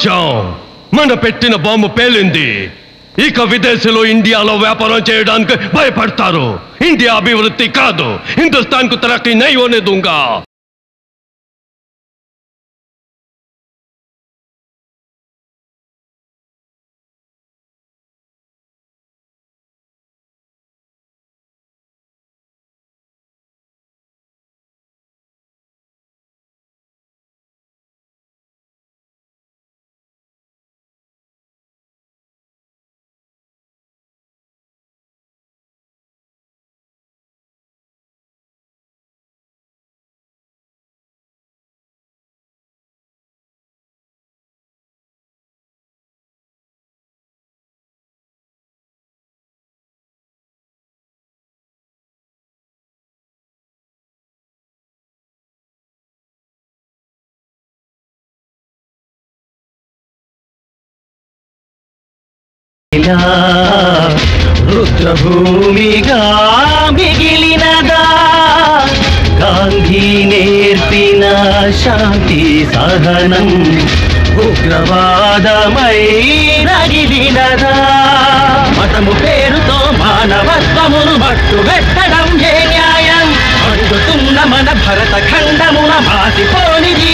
సాధించాం మన పెట్టిన బాంబు పేలింది. ఇక విదేశీలో ఇండియాలో వ్యాపారం చేయడానికి భయపడతారు. ఇండియా అభివృద్ధి కాదు. హిందుస్థాన్కు తరక్కి నై ఓనే దూంగా. రుద్రభూమిగా మిగిలినదా? గాంధీ నేర్పిన శాంతి సహనం ఉగ్రవాదమై రగిలినదా మతము పేరుతో మానవత్వమును మట్టు పెట్టడం ఏ న్యాయం? అడుగుతున్న మన భరత ఖండమున మాసిపోనిది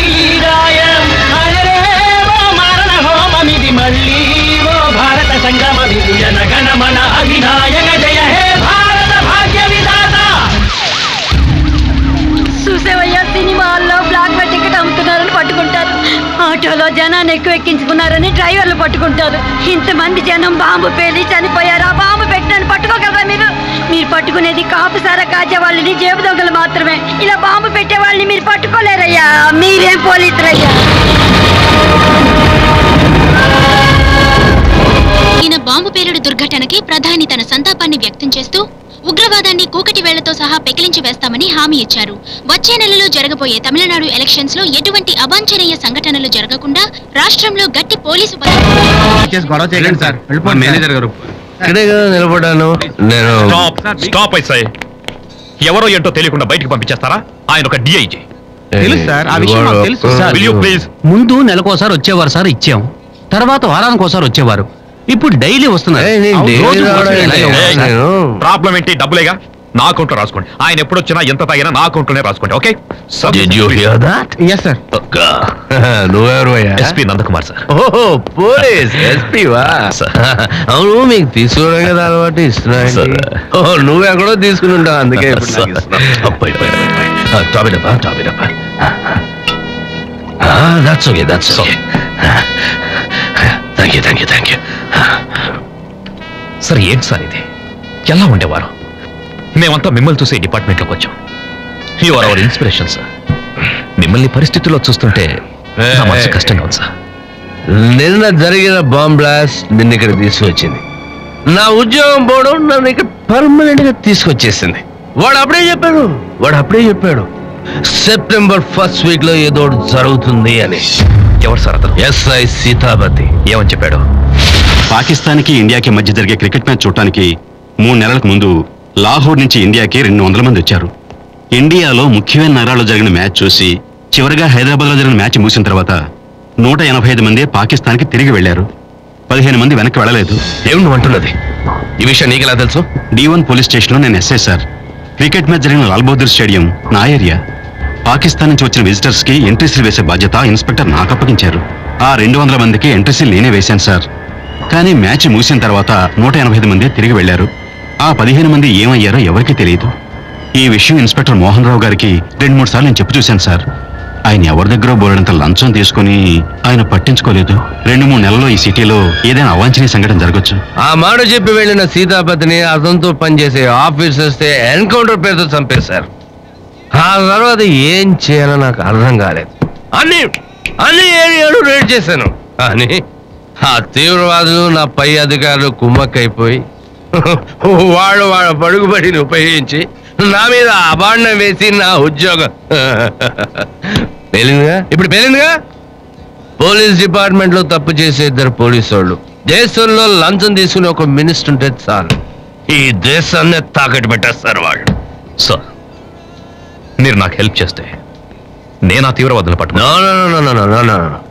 జయ హే భారత భాగ్య విధాత. చూసేవయ్యా సినిమాల్లో బ్లాక్లో టికెట్ అమ్ముతున్నారని పట్టుకుంటారు. ఆటోలో జనాన్ని ఎక్కువ ఎక్కించుకున్నారని డ్రైవర్లు పట్టుకుంటారు. ఇంతమంది జనం బాంబు పేలి చనిపోయారు? ఆ బాంబు పెట్టినని పట్టుకోగలరా మీరు? మీరు పట్టుకునేది కాపు సారా కాచే వాళ్ళని జేబు దొంగలు మాత్రమే. ఇలా బాంబు పెట్టే వాళ్ళని మీరు పట్టుకోలేరయ్యా. మీరేం పోలీసులయ్యా? ఈయన బాంబు పేలుడు దుర్ఘటనకి ప్రధాని తన సంతాపాన్ని వ్యక్తం చేస్తూ ఉగ్రవాదాన్ని కూకటి వేళ్ళతో సహా పెకిలించి వేస్తామని హామీ ఇచ్చారు. వచ్చే నెలలో జరగబోయే తమిళనాడు ఎలక్షన్స్లో ఎటువంటి అవాంఛనీయ సంఘటనలు జరగకుండా రాష్ట్రంలో గట్టి పోలీసు నిలబడ్డాను. నేను స్టాప్ ఎవరో ఏంటో తెలియకుండా బయటికి పంపించేస్తారా? ఆయన ఒక డిఐజీ తెలుసు సార్, ఆ విషయం మాకు తెలుసు సార్. విల్ యూ ప్లీజ్ ముందు నెలకోసారి వచ్చేవారు సార్ ఇచ్చాం. తర్వాత వారానికి ఒకసారి వచ్చేవారు. ఇప్పుడు డైలీ వస్తున్నారు. ఏయ్, నేను అవును, daily రోజు రావడం ఒకసారి ఏంటి? ఇలాగే ఏయ్, వస్తారు. నేను- ప్రాబ్లం ఏంటి? డబ్బులేగా నా అకౌంట్లో రాసుకోండి. ఆయన ఎప్పుడొచ్చినా ఎంత తాగినా నా అకౌంట్లోనే రాసుకోండి okay? Did you hear that? Yes sir నువ్వెవరు ఎస్పీ నందకుమార్ సార్ ఓహో పోలీస్. అవును మీకు తీసుకోవడం కదా అలవాటు ఇస్తున్నా Sir. ఓ నువ్వు ఎక్కడో తీసుకుని ఉంటావు అందుకే ఇప్పుడు నాకు ఇస్తున్నావు. That's okay that's okay thank you thank you thank you sir ఏంటి సార్ ఇది? ఎలా ఉండేవారు? మేమంతా మిమ్మల్ని చూసే డిపార్ట్మెంట్లోకి వచ్చాం. You are our inspiration sir మిమ్మల్ని పరిస్థితుల్లో చూస్తుంటే నా మనసు కష్టంగా ఉంది సార్ నిన్న జరిగిన బాంబ్ బ్లాస్ట్ నిన్న ఇక్కడ తీసుకొచ్చింది. నా ఉద్యోగం పోవడం నన్ను ఇక్కడ పర్మనెంట్గా తీసుకొచ్చేసింది. వాడు అప్పుడే చెప్పాడు. వాడు అప్పుడే చెప్పాడు. సెప్టెంబర్ ఫస్ట్ వీక్లో ఏదో జరుగుతుంది అని. ఎవరు సార్ అతను? ఎస్ఐ సీతాపతి. ఏమని చెప్పాడు? పాకిస్తాన్కి ఇండియాకి మధ్య జరిగే క్రికెట్ మ్యాచ్ చూడటానికి మూడు నెలలకు ముందు లాహోర్ నుంచి ఇండియాకి రెండు వందల మంది వచ్చారు. ఇండియాలో ముఖ్యమైన నగరాల్లో జరిగిన మ్యాచ్ చూసి చివరిగా హైదరాబాద్లో జరిగిన మ్యాచ్ ముగిసిన తర్వాత నూట ఎనభై ఐదు మంది పాకిస్తాన్కి తిరిగి వెళ్ళారు పదిహేను మంది వెనక్కి వెళ్ళలేదు. ఏమి అంటున్నది? ఈ విషయం నీకు ఎలా తెలుసు? డి వన్ పోలీస్ స్టేషన్లో నేను ఎస్ఐ సార్. క్రికెట్ మ్యాచ్ జరిగిన లాల్ బహదూర్ స్టేడియం నా ఏరియా. పాకిస్తాన్ నుంచి వచ్చిన విజిటర్స్కి వేసే బాధ్యత ఇన్స్పెక్టర్ నాకు అప్పగించారు. ఆ రెండు వందల మందికి ఎంట్రీసీలు నేనే వేశాను సార్. కానీ మ్యాచ్ ముగిసిన తర్వాత నూట ఎనభై ఐదు మంది తిరిగి వెళ్ళారు ఆ పదిహేను మంది ఏమయ్యారో ఎవరికీ తెలియదు. ఈ విషయం ఇన్స్పెక్టర్ మోహన్ రావు గారికి రెండు మూడు సార్లు నేను చెప్పు చూశాను సార్. ఆయన ఎవరి దగ్గర బోలెడంత లంచం తీసుకుని ఆయన పట్టించుకోలేదు? రెండు మూడు నెలల్లో ఈ సిటీలో ఏదైనా అవాంఛనీయ సంఘటన జరగచ్చు. ఆ మాట చెప్పి వెళ్ళిన సీతాపతిని అతనితో పనిచేసే ఆఫీసర్స్ ఎన్కౌంటర్ పేరుతో చంపేశారు ఆ తర్వాత ఏం చేయాలో నాకు అర్థం కాలేదు. అన్ని అన్ని ఏరియాలు రేడ్ చేశాను. అని ఆ తీవ్రవాదులు నా పై అధికారులు కుమ్మక్కైపోయి వాళ్ళు వాళ్ళ పడుగుబడిని ఉపయోగించి నా మీద అబాండం వేసి నా ఉద్యోగం పేలిందిగా? ఇప్పుడు పేలిందిగా? పోలీస్ డిపార్ట్మెంట్లో తప్పు చేసే ఇద్దరు పోలీసు వాళ్ళు దేశంలో లంచం తీసుకుని ఒక మినిస్టర్ ఉంటే చాలు. ఈ దేశాన్ని తాకట్టు పెట్టేస్తారు వాళ్ళు. సార్. మీరు నాకు హెల్ప్ చేస్తే నేను ఆ తీవ్రవాదులు no.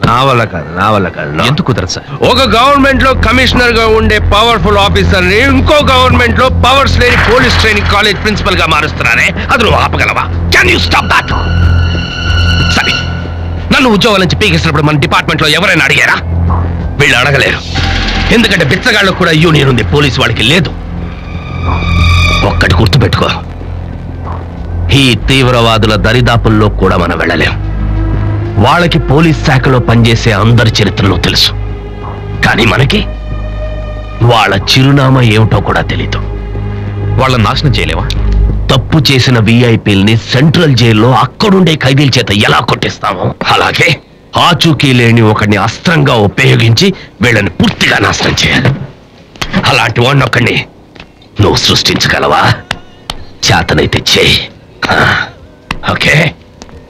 నా వల్ల కాదు నా వల్ల కాదు. ఎందుకు కుదరదు సార్? ఒక గవర్నమెంట్లో కమిషనర్గా ఉండే పవర్ఫుల్ ఆఫీసర్ని ఇంకో గవర్నమెంట్లో పవర్స్ లేని పోలీస్ ట్రైనింగ్ కాలేజ్ ప్రిన్సిపల్గా మారుస్తున్నారే. అది నువ్వు ఆపగలవా? కెన్ యూ స్టాప్ దాట్ నన్ను ఉద్యోగాల నుంచి పీకేసినప్పుడు మన డిపార్ట్మెంట్లో ఎవరైనా అడిగారా? వీళ్ళు అడగలేరు. ఎందుకంటే బిచ్చగాళ్ళకు కూడా యూనియన్ ఉంది పోలీసు వాడికి లేదు. ఒక్కటి గుర్తుపెట్టుకో. ఈ తీవ్రవాదుల దరిదాపుల్లో కూడా మనం వెళ్ళలేం. వాళ్ళకి పోలీస్ శాఖలో పనిచేసే అందరి చరిత్రలో తెలుసు. కానీ మనకి వాళ్ళ చిరునామా ఏమిటో కూడా తెలీదు. వాళ్ళ నాశనం చేయలేవా? తప్పు చేసిన విఐపీల్ని సెంట్రల్ జైల్లో అక్కడుండే ఖైదీల చేత ఎలా కొట్టిస్తామో? అలాగే ఆచూకీ లేని ఒకడిని అస్త్రంగా ఉపయోగించి వీళ్ళని పూర్తిగా నాశనం చేయాలి. అలాంటి వాడిని ఒకడిని నువ్వు సృష్టించగలవా? చేతనైతే చేయి. Okay.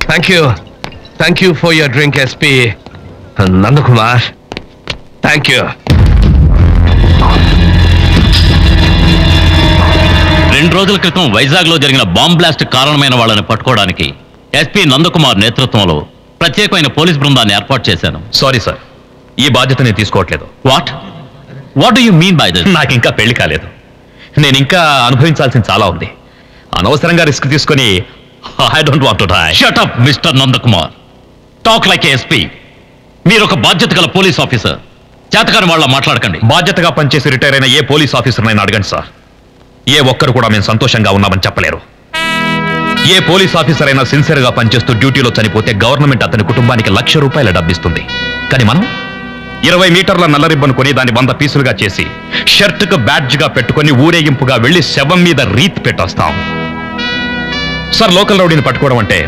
Thank you thank you for your drink SP Nandakumar. Thank you రోజుల క్రితం వైజాగ్లో జరిగిన బాంబ్ బ్లాస్ట్ కారణమైన వాళ్ళని పట్టుకోవడానికి ఎస్పీ నందకుమార్ నేతృత్వంలో ప్రత్యేకమైన పోలీస్ బృందాన్ని ఏర్పాటు చేశాను. Sorry sir. ఈ బాధ్యత నేను తీసుకోవట్లేదు. What? What do you mean by this? నాకు ఇంకా పెళ్ళి కాలేదు. నేను ఇంకా అనుభవించాల్సింది చాలా ఉంది. అనవసరంగా రిస్క్ తీసుకొని I don't want to die shut up mister Nandakumar. Talk like SP మీరు ఒక బాధ్యత గల పోలీస్ ఆఫీసర్. చేతకాని వాళ్ళ మాట్లాడకండి. బాధ్యతగా పనిచేసి రిటైర్ అయిన ఏ పోలీస్ ఆఫీసర్ నైనా అడగండి సార్. ఏ ఒక్కరు కూడా మేము సంతోషంగా ఉన్నామని చెప్పలేరు. ఏ పోలీస్ ఆఫీసర్ అయినా సిన్సియర్గా పనిచేస్తూ డ్యూటీలో చనిపోతే గవర్నమెంట్ అతని కుటుంబానికి లక్ష రూపాయల డబ్బిస్తుంది. కానీ మనం ఇరవై మీటర్ల నల్ల రిబ్బన్ కొని దాన్ని వంద పీసులుగా చేసి షర్ట్కు బ్యాడ్జ్గా పెట్టుకొని ఊరేగింపుగా వెళ్ళి శవం మీద రీత్ పెట్టొస్తాం. సార్ లోకల్ రౌడీని పట్టుకోవడం అంటే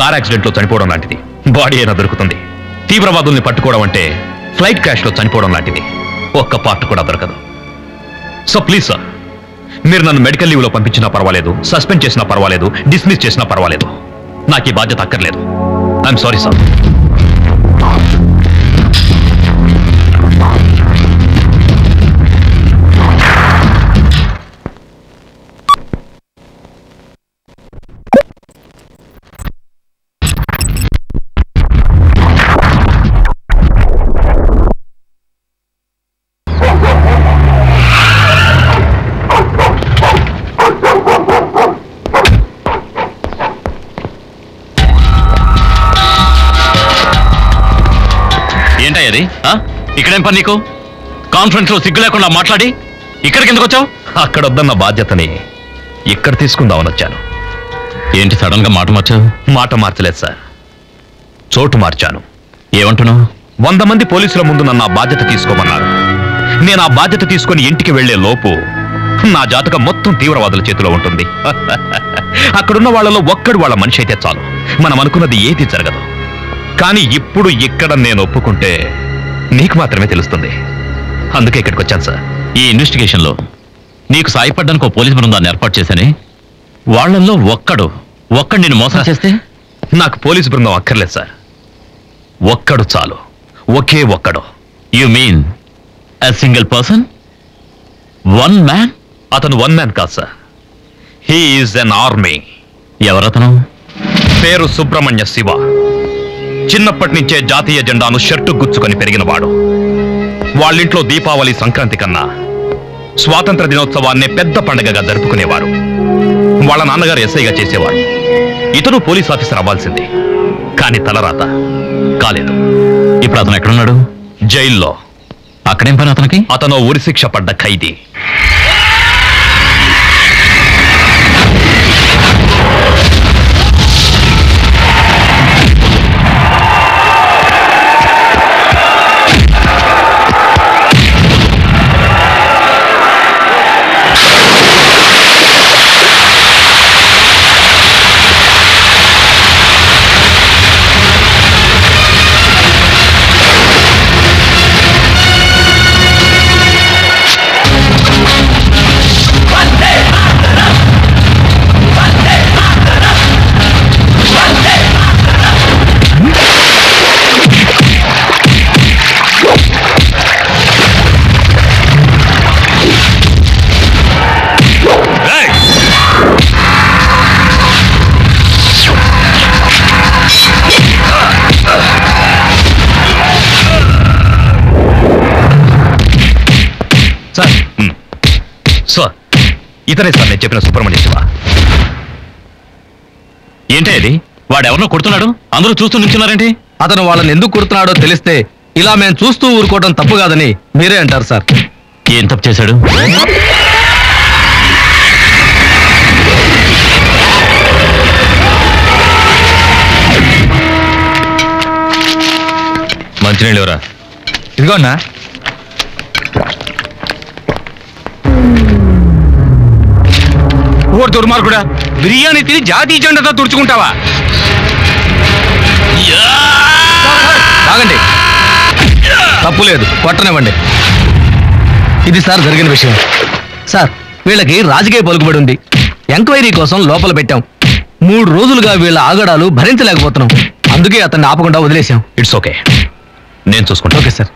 కార్ యాక్సిడెంట్లో చనిపోవడం లాంటిది. బాడీ అయినా దొరుకుతుంది. తీవ్రవాదుల్ని పట్టుకోవడం అంటే ఫ్లైట్ క్రాష్లో చనిపోవడం లాంటిది. ఒక్క పార్ట్ కూడా దొరకదు. సో ప్లీజ్ సార్ మీరు నన్ను మెడికల్ లీవ్లో పంపించినా పర్వాలేదు సస్పెండ్ చేసినా పర్వాలేదు డిస్మిస్ చేసినా పర్వాలేదు. నాకు ఈ బాధ్యత అక్కర్లేదు. I'm sorry sir. ఇక్కడేం పని నీకు? కాన్ఫరెన్స్లో సిగ్గు లేకుండా మాట్లాడి ఇక్కడికి ఎందుకు వచ్చావు? అక్కడ వద్దన్న బాధ్యతని ఇక్కడ తీసుకుందామని వచ్చాను. ఏంటి సడన్గా మాట మార్చావు? మాట మార్చలేదు సార్. చోటు మార్చాను. ఏమంటున్నావు? వంద మంది పోలీసుల ముందు నన్ను ఆ బాధ్యత తీసుకోమన్నారు. నేను ఆ బాధ్యత తీసుకొని ఇంటికి వెళ్ళే లోపు నా జాతకం మొత్తం తీవ్రవాదుల చేతిలో ఉంటుంది. అక్కడున్న వాళ్ళలో ఒక్కడు వాళ్ళ మనిషి అయితే చాలు. మనం అనుకున్నది ఏది జరగదు. కానీ ఇప్పుడు ఇక్కడ నేను ఒప్పుకుంటే నీకు మాత్రమే తెలుస్తుంది. అందుకే ఇక్కడికి వచ్చాను సార్. ఈ ఇన్వెస్టిగేషన్లో నీకు సాయపడ్డానికి ఒక పోలీస్ బృందాన్ని ఏర్పాటు చేశానే? వాళ్ళల్లో ఒక్కడు ఒక్కడు నేను మోసం చేస్తే? నాకు పోలీసు బృందం అక్కర్లేదు సార్. ఒక్కడు చాలు. ఒకే ఒక్కడు. You mean a single person? One man? అతను వన్ మ్యాన్ కాదు సార్. He's an army. ఎవరతను? పేరు సుబ్రహ్మణ్య శివ. చిన్నప్పటి నుంచే జాతీయ జెండాను షర్టు గుచ్చుకొని పెరిగినవాడు. వాళ్ళింట్లో దీపావళి సంక్రాంతి కన్నా స్వాతంత్ర దినోత్సవాన్నే పెద్ద పండగగా జరుపుకునేవారు. వాళ్ళ నాన్నగారు ఎస్ఐగా చేసేవాడు. ఇతను పోలీస్ ఆఫీసర్ అవ్వాల్సింది. కానీ తలరాత కాలేదు. ఇప్పుడు అతను ఎక్కడున్నాడు? జైల్లో. అక్కడేం పని అతనికి? అతను ఉరిశిక్ష పడ్డ ఖైదీ. ఇతనే సార్ నేను చెప్పిన సుబ్రహ్మణ్య శివ. ఏంటే ఇది వాడెవరినో కొడుతున్నాడు? అందరూ చూస్తూ నిల్చున్నారేంటి? అతను వాళ్ళని ఎందుకు కుడుతున్నాడో తెలిస్తే ఇలా మేము చూస్తూ ఊరుకోవడం తప్పు కాదని మీరే అంటారు సార్. ఏం తప్పు చేశాడు? మంచినీళ్ళు ఎవరా? ఇదిగో అన్నా ఓ దుర్మార్గుడా బిర్యానీ తిని జాతీ జెండాతో తుడుచుకుంటావా? ఆగండి. తప్పు లేదు కొట్టనివ్వండి ఇది సార్ జరిగిన విషయం. సార్ వీళ్ళకి రాజకీయ పలుకుబడి ఉంది. ఎంక్వైరీ కోసం లోపల పెట్టాం. మూడు రోజులుగా వీళ్ళ ఆగడాలు భరించలేకపోతున్నాం. అందుకే అతన్ని ఆపకుండా వదిలేశాం. ఇట్స్ ఓకే నేను చూసుకుంటా. ఓకే సార్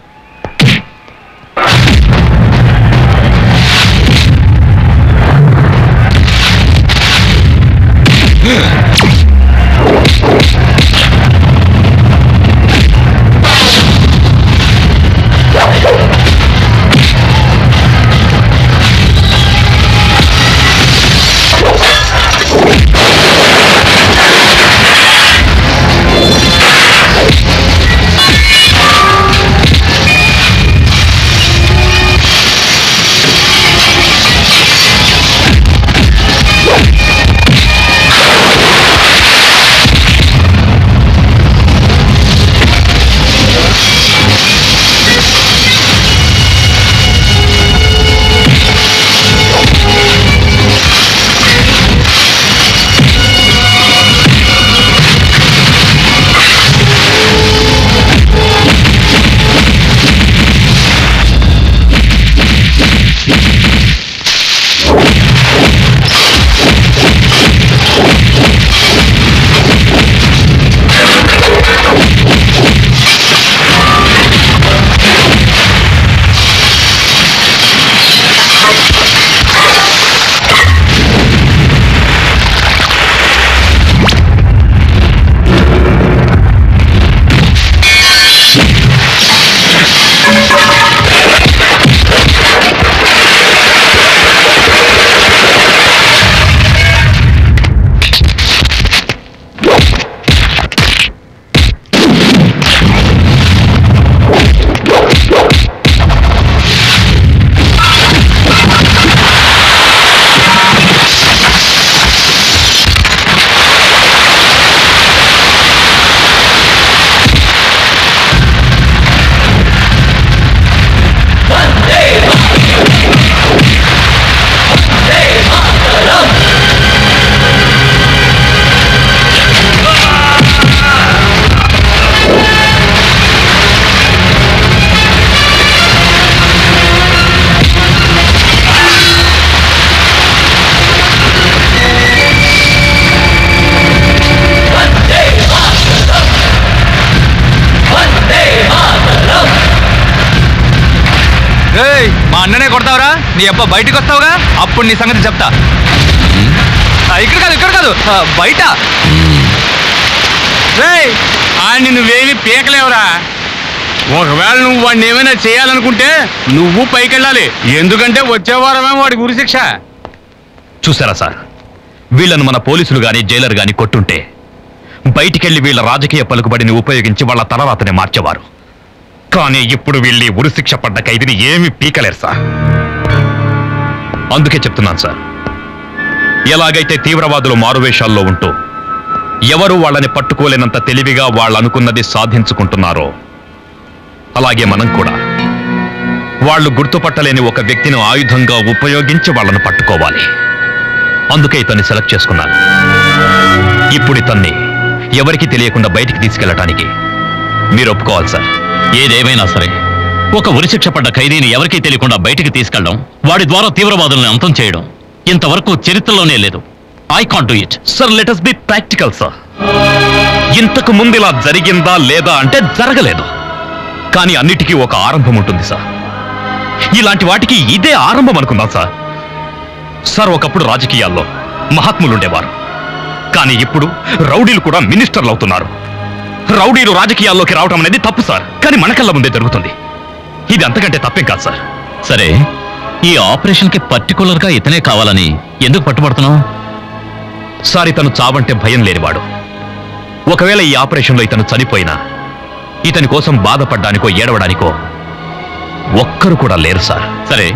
నీ అబ్బా బయటకు వస్తావుగా? అప్పుడు నీ సంగతి చెప్తా. ఇక్కడ కాదు ఇక్కడ కాదు. బయట. ఆడిని నువ్వేమి పీకలేవురా. ఒకవేళ నువ్వు వాడిని ఏమైనా చేయాలనుకుంటే నువ్వు పైకెళ్ళాలి. ఎందుకంటే వచ్చే వారమే వాడి గురి శిక్ష. చూసారా సార్? వీళ్ళను మన పోలీసులు గాని జైలర్ గాని కొట్టుంటే బయటికెళ్ళి వీళ్ళ రాజకీయ పలుకుబడిని ఉపయోగించి వాళ్ళ తలరాతని మార్చేవారు. కానీ ఇప్పుడు వీళ్ళి ఉరిశిక్ష పడ్డ ఖైదీని ఏమీ పీకలేరు సార్. అందుకే చెప్తున్నాను సార్. ఎలాగైతే తీవ్రవాదులు మారువేషాల్లో ఉంటూ ఎవరు వాళ్ళని పట్టుకోలేనంత తెలివిగా వాళ్ళనుకున్నది సాధించుకుంటున్నారో అలాగే మనం కూడా. వాళ్ళు గుర్తుపట్టలేని ఒక వ్యక్తిని ఆయుధంగా ఉపయోగించి వాళ్ళను పట్టుకోవాలి. అందుకే ఇతన్ని సెలెక్ట్ చేసుకున్నాను. ఇప్పుడు ఇతన్ని ఎవరికి తెలియకుండా బయటికి తీసుకెళ్ళటానికి మీరు ఒప్పుకోవాలి సార్. ఏదేమైనా సరే. ఒక ఉరిశిక్ష పడ్డ ఖైదీని ఎవరికీ తెలియకుండా బయటికి తీసుకెళ్ళడం వాడి ద్వారా తీవ్రవాదులను అంతం చేయడం ఇంతవరకు చరిత్రలోనే లేదు. I can't do it sir let's be practical sir ఇంతకు ముందు ఇలా జరిగిందా లేదా అంటే జరగలేదు. కానీ అన్నిటికీ ఒక ఆరంభం ఉంటుంది సార్ ఇలాంటి వాటికి ఇదే ఆరంభం అనుకుందాం సార్ సార్ ఒకప్పుడు రాజకీయాల్లో మహాత్ములు ఉండేవారు కానీ ఇప్పుడు రౌడీలు కూడా మినిస్టర్లు అవుతున్నారు. రౌడీలు రాజకీయాల్లోకి రావడం అనేది తప్పు సార్ కానీ మన కళ్ళ ముందే జరుగుతుంది. ఇది అంతకంటే తప్పేం కాదు సార్. సరే ఈ ఆపరేషన్కి పర్టికులర్గా ఇతనే కావాలని ఎందుకు పట్టుబడుతున్నావు? సార్ ఇతను చావంటే భయం లేనివాడు. ఒకవేళ ఈ ఆపరేషన్లో ఇతను చనిపోయినా ఇతని కోసం బాధపడ్డానికో ఏడవడానికో ఒక్కరు కూడా లేరు సార్. సరే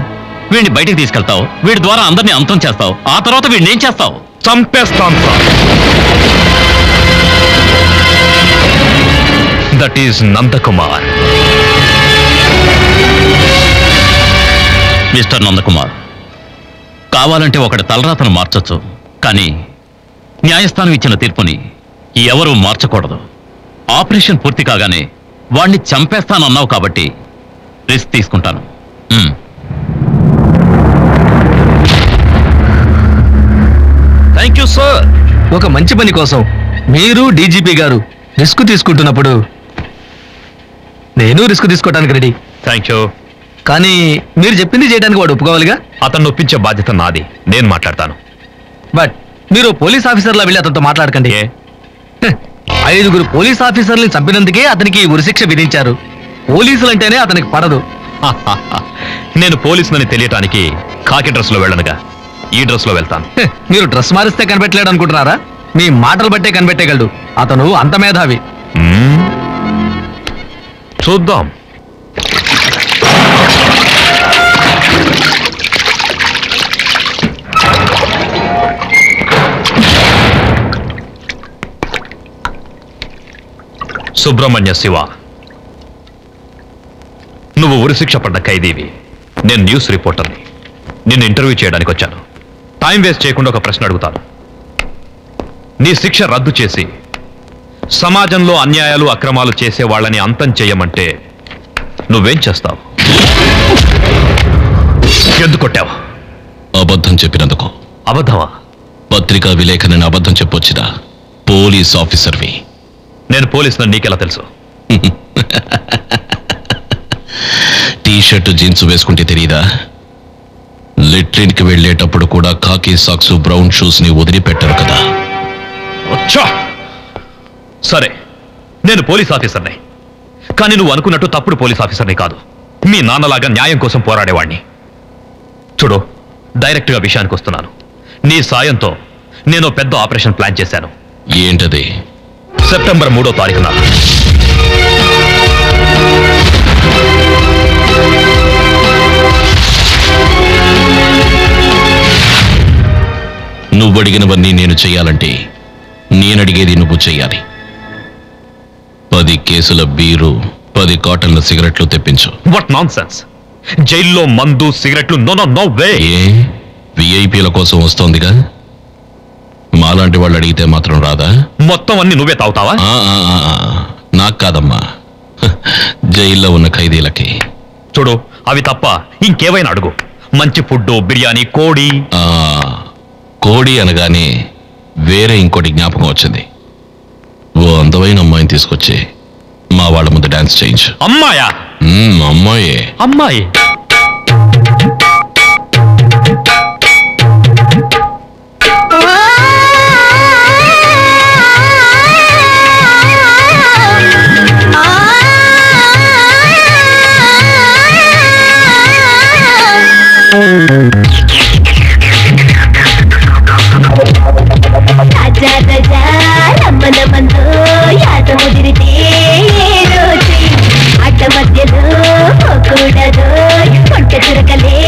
వీడిని బయటికి తీసుకెళ్తావు వీడి ద్వారా అందరినీ అంతం చేస్తావు ఆ తర్వాత వీడిని ఏం చేస్తావు? చంపేస్తాం sir. That is Nandakumar mister Nandakumar. కావాలంటే ఒకటి తలరాతను మార్చొచ్చు కానీ న్యాయస్థానం ఇచ్చిన తీర్పుని ఎవరూ మార్చకూడదు. ఆపరేషన్ పూర్తి కాగానే వాణ్ణి చంపేస్తానన్నావు కాబట్టి రిస్క్ తీసుకుంటాను. Thank you sir. ఒక మంచి పని కోసం మీరు డీజీపీ గారు రిస్క్ తీసుకుంటున్నప్పుడు నేను రిస్క్ తీసుకోవడానికి రెడీ. Thank you. కానీ మీరు చెప్పింది చేయడానికి వాడు ఒప్పుకోవాలిగా? అతన్ని ఒప్పించే బాధ్యత నాది. నేను మాట్లాడతాను. బట్ మీరు పోలీస్ ఆఫీసర్లా వెళ్ళి అతనితో మాట్లాడకండి. హ్, ఐదుగురు పోలీస్ ఆఫీసర్ని చంపినందుకే అతనికి ఈ ఉరిశిక్ష విధించారు. పోలీసులంటేనే అతనికి పడదు. నేను పోలీసునని తెలియటానికి కాకి డ్రెస్లో వెళ్ళనుగా. ఈ డ్రెస్లో వెళ్తాను. హ్, మీరు డ్రెస్ మారిస్తే కనిపెట్టలేడు అనుకుంటున్నారా? మీ మాటలు బట్టే కనిపెట్టగలడు అతను అంత మేధావి. మ్మ్. చూద్దాం. సుబ్రహ్మణ్య శివ. నువ్వు ఉరిశిక్ష పడ్డ ఖైదీవి. నేను న్యూస్ రిపోర్టర్ని. నిన్ను ఇంటర్వ్యూ చేయడానికి వచ్చాను. టైం వేస్ట్ చేయకుండా ఒక ప్రశ్న అడుగుతాను. నీ శిక్ష రద్దు చేసి సమాజంలో అన్యాయాలు అక్రమాలు చేసే వాళ్ళని అంతం చేయమంటే నువ్వేం చేస్తావు? ఎందుకు కొట్టావు? అబద్ధం చెప్పినందుకు. అబద్ధమా? పత్రికా విలేఖనని అబద్ధం చెప్పొచ్చిన పోలీస్ ఆఫీసర్వి. నేను పోలీసులను నీకెలా తెలుసు? టీ షర్ట్ జీన్స్ వేసుకుంటే తెలియదా లెట్రిన్కి వెళ్ళేటప్పుడు కూడా కాకి సాక్స్ బ్రౌన్ షూస్ని వదిలిపెట్టారు కదా! సరే నేను పోలీస్ ఆఫీసర్ని. కానీ నువ్వు అనుకున్నట్టు తప్పుడు పోలీస్ ఆఫీసర్ని కాదు. మీ నాన్నలాగా న్యాయం కోసం పోరాడేవాణ్ణి. చూడు డైరెక్ట్గా విషయానికి వస్తున్నాను నీ సాయంతో నేను పెద్ద ఆపరేషన్ ప్లాన్ చేశాను. ఏంటది? సెప్టెంబర్ మూడో తారీఖున. నువ్వు అడిగినవన్నీ నేను చెయ్యాలంటే నేనడిగేది నువ్వు చెయ్యాలి పది కేసుల బీరు పది కాటన్ల సిగరెట్లు తెప్పించు. వాట్ నాన్ సెన్స్ జైల్లో మందు సిగరెట్లు నో నో నో వే విఐపీల కోసం వస్తోందిగా? మాలాంటి వాళ్ళు అడిగితే మాత్రం రాదా? మొత్తం అన్ని నువ్వే తాగుతావా? ఆ, ఆ, ఆ, ఆ. నాకు కాదమ్మా. హ, జైల్లో ఉన్న ఖైదీలకి. చూడు అవి తప్ప ఇంకేవైనా అడుగు. మంచి ఫుడ్ బిర్యానీ కోడి. ఆ, కోడి అనగానే వేరే ఇంకోటి జ్ఞాపకం వచ్చింది. ఓ అందమైన అమ్మాయిని తీసుకొచ్చి మా వాళ్ళ ముందు డాన్స్ చేయించు. అమ్మాయా? మ్మ్, అమ్మాయే. అమ్మాయి. రాజా రాజా రమ్మన మధ్యలో పోకూడదు హలో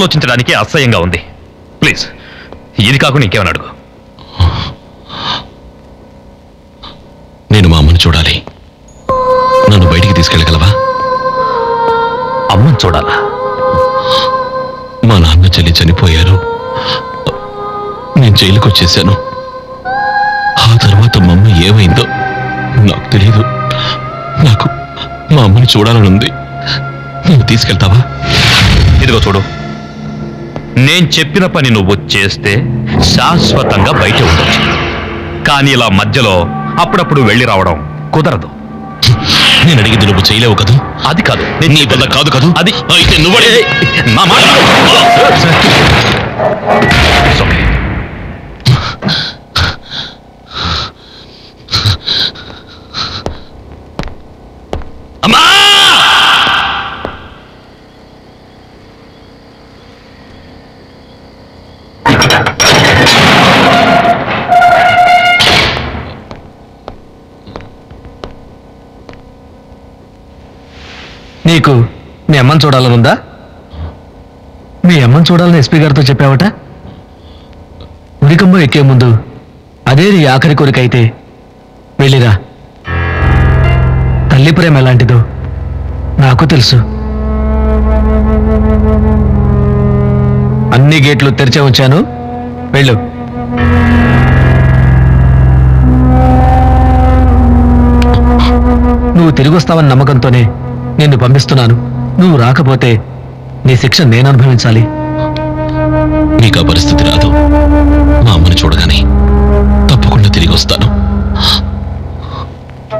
ఆలోచించడానికి అసహ్యంగా ఉంది. ప్లీజ్ ఇది కాకుండా ఇంకేమని అడుగు. నేను మా అమ్మని చూడాలి. నన్ను బయటికి తీసుకెళ్ళగలవా? అమ్మని చూడాలా? మా నాన్న చెల్లి చనిపోయారు. నేను జైలుకి వచ్చేసాను. ఆ తర్వాత మా అమ్మ ఏమైందో నాకు తెలియదు నాకు మా అమ్మని చూడాలని ఉంది. నువ్వు తీసుకెళ్తావా? ఇదిగో చూడు నేను చెప్పిన పని నువ్వు చేస్తే శాశ్వతంగా బయట ఉండొచ్చు. కానీ ఇలా మధ్యలో అప్పుడప్పుడు వెళ్ళి రావడం కుదరదు. నేను అడిగింది నువ్వు చేయలేవు కదా? అది కాదు. నీ వల్ల కాదు కదా? అది అయితే నువ్వు నా మాట నీకు మీ అమ్మని చూడాలనుందా? మీ అమ్మని చూడాలని ఎస్పీ గారితో చెప్పావట? ఉరికంబం ఎక్కే ముందు అదే నీ ఆఖరి కోరిక అయితే వెళ్ళిరా. తల్లి ప్రేమ ఎలాంటిదో నాకు తెలుసు. అన్ని గేట్లు తెరిచే ఉంచాను. వెళ్ళు. నువ్వు తిరిగి వస్తావని నమ్మకంతోనే నిన్ను పంపిస్తున్నాను. నువ్వు రాకపోతే నీ శిక్ష నేను అనుభవించాలి నీకు ఆ పరిస్థితి రాదు. మా అమ్మని చూడగానే తప్పకుండా తిరిగి వస్తాను.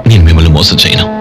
నేను మిమ్మల్ని మోసం చేయను.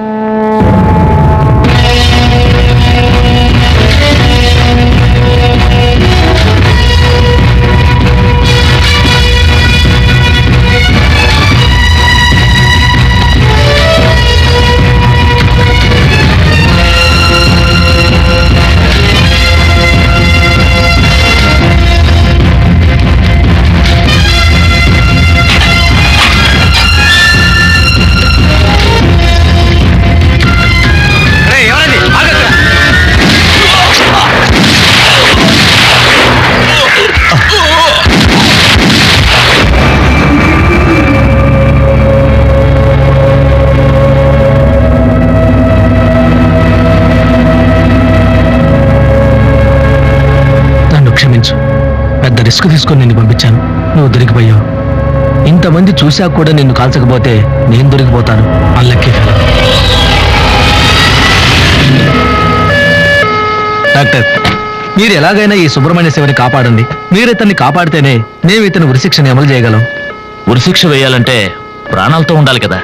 రిస్క్ తీసుకొని నిన్ను పంపించాను. నువ్వు దొరికిపోయావు. ఇంతమంది చూశాక కూడా నిన్ను కాల్చకపోతే నేను దొరికిపోతాను. అల్లక్కే డాక్టర్ మీరు ఎలాగైనా ఈ సుబ్రహ్మణ్య శివని కాపాడండి. మీరు ఇతన్ని కాపాడితేనే మేము ఇతని ఉరిశిక్షని అమలు చేయగలం. ఉరిశిక్ష వేయాలంటే ప్రాణాలతో ఉండాలి కదా.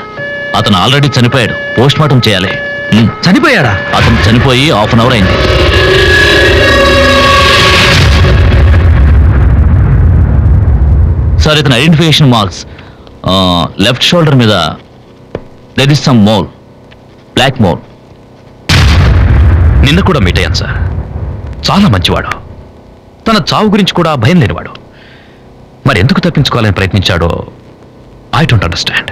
అతను ఆల్రెడీ చనిపోయాడు. పోస్ట్ మార్టం చేయాలి. చనిపోయాడా? అతను చనిపోయి హాఫ్ అన్ అవర్ అయింది. సార్ ఇతని ఐడెంటిఫికేషన్ మార్క్స్ లెఫ్ట్ షోల్డర్ మీద there is some mole black mole నిన్న కూడా మీట్ అయ్యాను సార్. చాలా మంచివాడు. తన చావు గురించి కూడా భయం లేనివాడు. మరి ఎందుకు తప్పించుకోవాలని ప్రయత్నించాడో ఐ డోంట్ అండర్స్టాండ్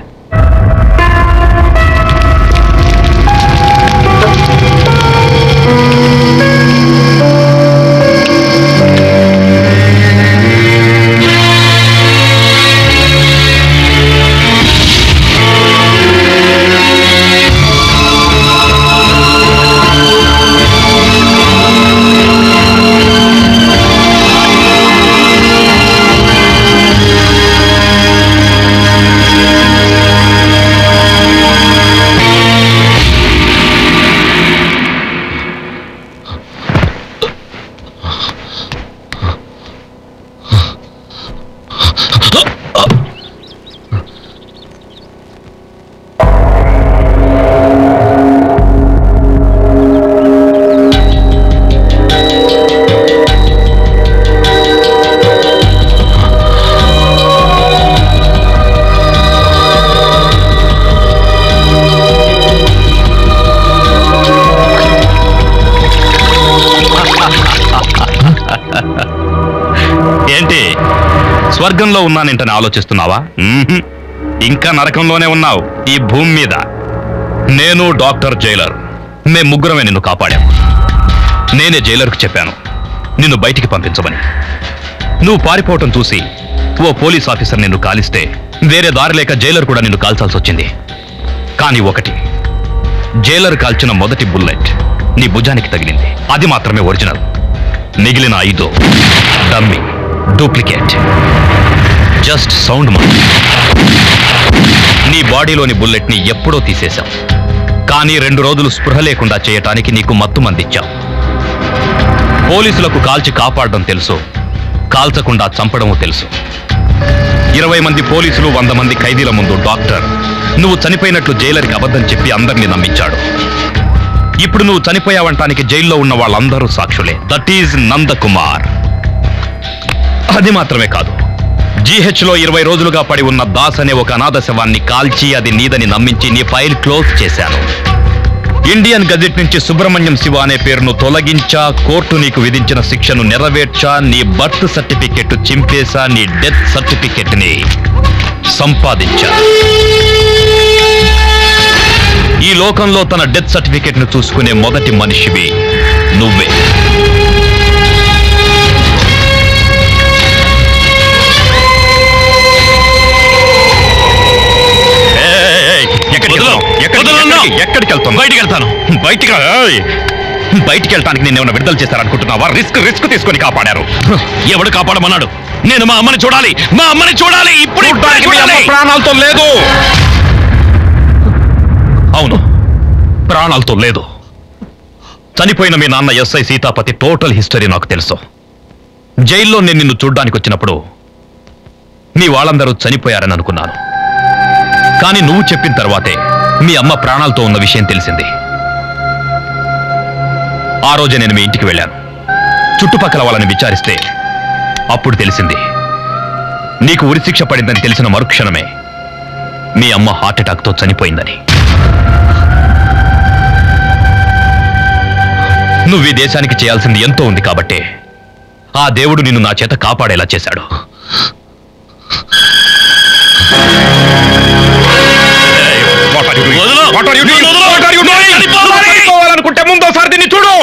స్వర్గంలో ఉన్నానేంటని ఆలోచిస్తున్నావా? ఇంకా నరకంలోనే ఉన్నావు ఈ భూమి మీద. నేను డాక్టర్ జైలర్. మేం ముగ్గురమే నిన్ను కాపాడాం. నేనే జైలర్కు చెప్పాను. నిన్ను బయటికి పంపించమని. నువ్వు పారిపోవటం చూసి ఓ పోలీస్ ఆఫీసర్ నిన్ను కాలిస్తే వేరే దారి లేక జైలర్ కూడా నిన్ను కాల్చాల్సి వచ్చింది. కానీ ఒకటి జైలర్ కాల్చిన మొదటి బుల్లెట్ నీ భుజానికి తగిలింది. అది మాత్రమే ఒరిజినల్. మిగిలిన ఐదు డమ్మీ డూప్లికేట్. జస్ట్ సౌండ్ మా నీ బాడీలోని బుల్లెట్ని ఎప్పుడో తీసేశాం. కానీ రెండు రోజులు స్పృహ లేకుండా చేయటానికి నీకు మత్తు మందిచ్చాం. పోలీసులకు కాల్చి కాపాడడం తెలుసు. కాల్చకుండా చంపడము తెలుసు. ఇరవై మంది పోలీసులు వంద మంది ఖైదీల ముందు డాక్టర్. నువ్వు చనిపోయినట్లు జైలర్కి అబద్ధం చెప్పి అందరినీ నమ్మించాడు. ఇప్పుడు నువ్వు చనిపోయావంటానికి జైల్లో ఉన్న వాళ్ళందరూ సాక్షులే. That is Nandakumar. అది మాత్రమే కాదు. జీహెచ్లో లో ఇరవై రోజులుగా పడి ఉన్న దాస్ అనే ఒక అనాథ శవాన్ని కాల్చి అది నీదని నమ్మించి నీ ఫైల్ క్లోజ్ చేశాను. ఇండియన్ గజెట్ నుంచి సుబ్రహ్మణ్యం శివ అనే పేరును తొలగించా కోర్టు నీకు విధించిన శిక్షను నెరవేర్చా నీ బర్త్ సర్టిఫికెట్ చింపేశా నీ డెత్ సర్టిఫికెట్ని సంపాదించా. ఈ లోకంలో తన డెత్ సర్టిఫికెట్ను చూసుకునే మొదటి మనిషివి నువ్వే. ఎక్కడికి- ఎక్కడికి- ఎక్కడికి వెళ్తాను బయటికి వెళ్తాను బయటికి ఏయ్, బయటికి వెళ్ళటానికి నేను ఏమైనా విడుదల చేశారనుకుంటున్నావా? రిస్క్ రిస్క్ తీసుకొని కాపాడారు. ఎవడు కాపాడమన్నాడు? నేను మా అమ్మని చూడాలి. మా అమ్మని చూడాలి. ఇప్పుడు. ప్రాణాలతో లేదు. అవును. ప్రాణాలతో లేదు. చనిపోయిన మీ నాన్న ఎస్ఐ సీతాపతి టోటల్ హిస్టరీ నాకు తెలుసు. జైల్లో నేను నిన్ను చూడ్డానికి వచ్చినప్పుడు మీ వాళ్ళందరూ చనిపోయారని అనుకున్నాను. కానీ నువ్వు చెప్పిన తర్వాతే మీ అమ్మ ప్రాణాలతో ఉన్న విషయం తెలిసింది. ఆ రోజే నేను మీ ఇంటికి వెళ్ళాను. చుట్టుపక్కల వాళ్ళని విచారిస్తే అప్పుడు తెలిసింది. నీకు ఉరిశిక్ష పడిందని తెలిసిన మరుక్షణమే మీ అమ్మ హార్ట్అటాక్తో చనిపోయిందని. నువ్వు ఈ దేశానికి చేయాల్సింది ఎంతో ఉంది కాబట్టే ఆ దేవుడు నిన్ను నా చేత కాపాడేలా చేశాడు. చనిపోవాలనుకుంటే ముందు ఒకసారి దీన్ని చూడు.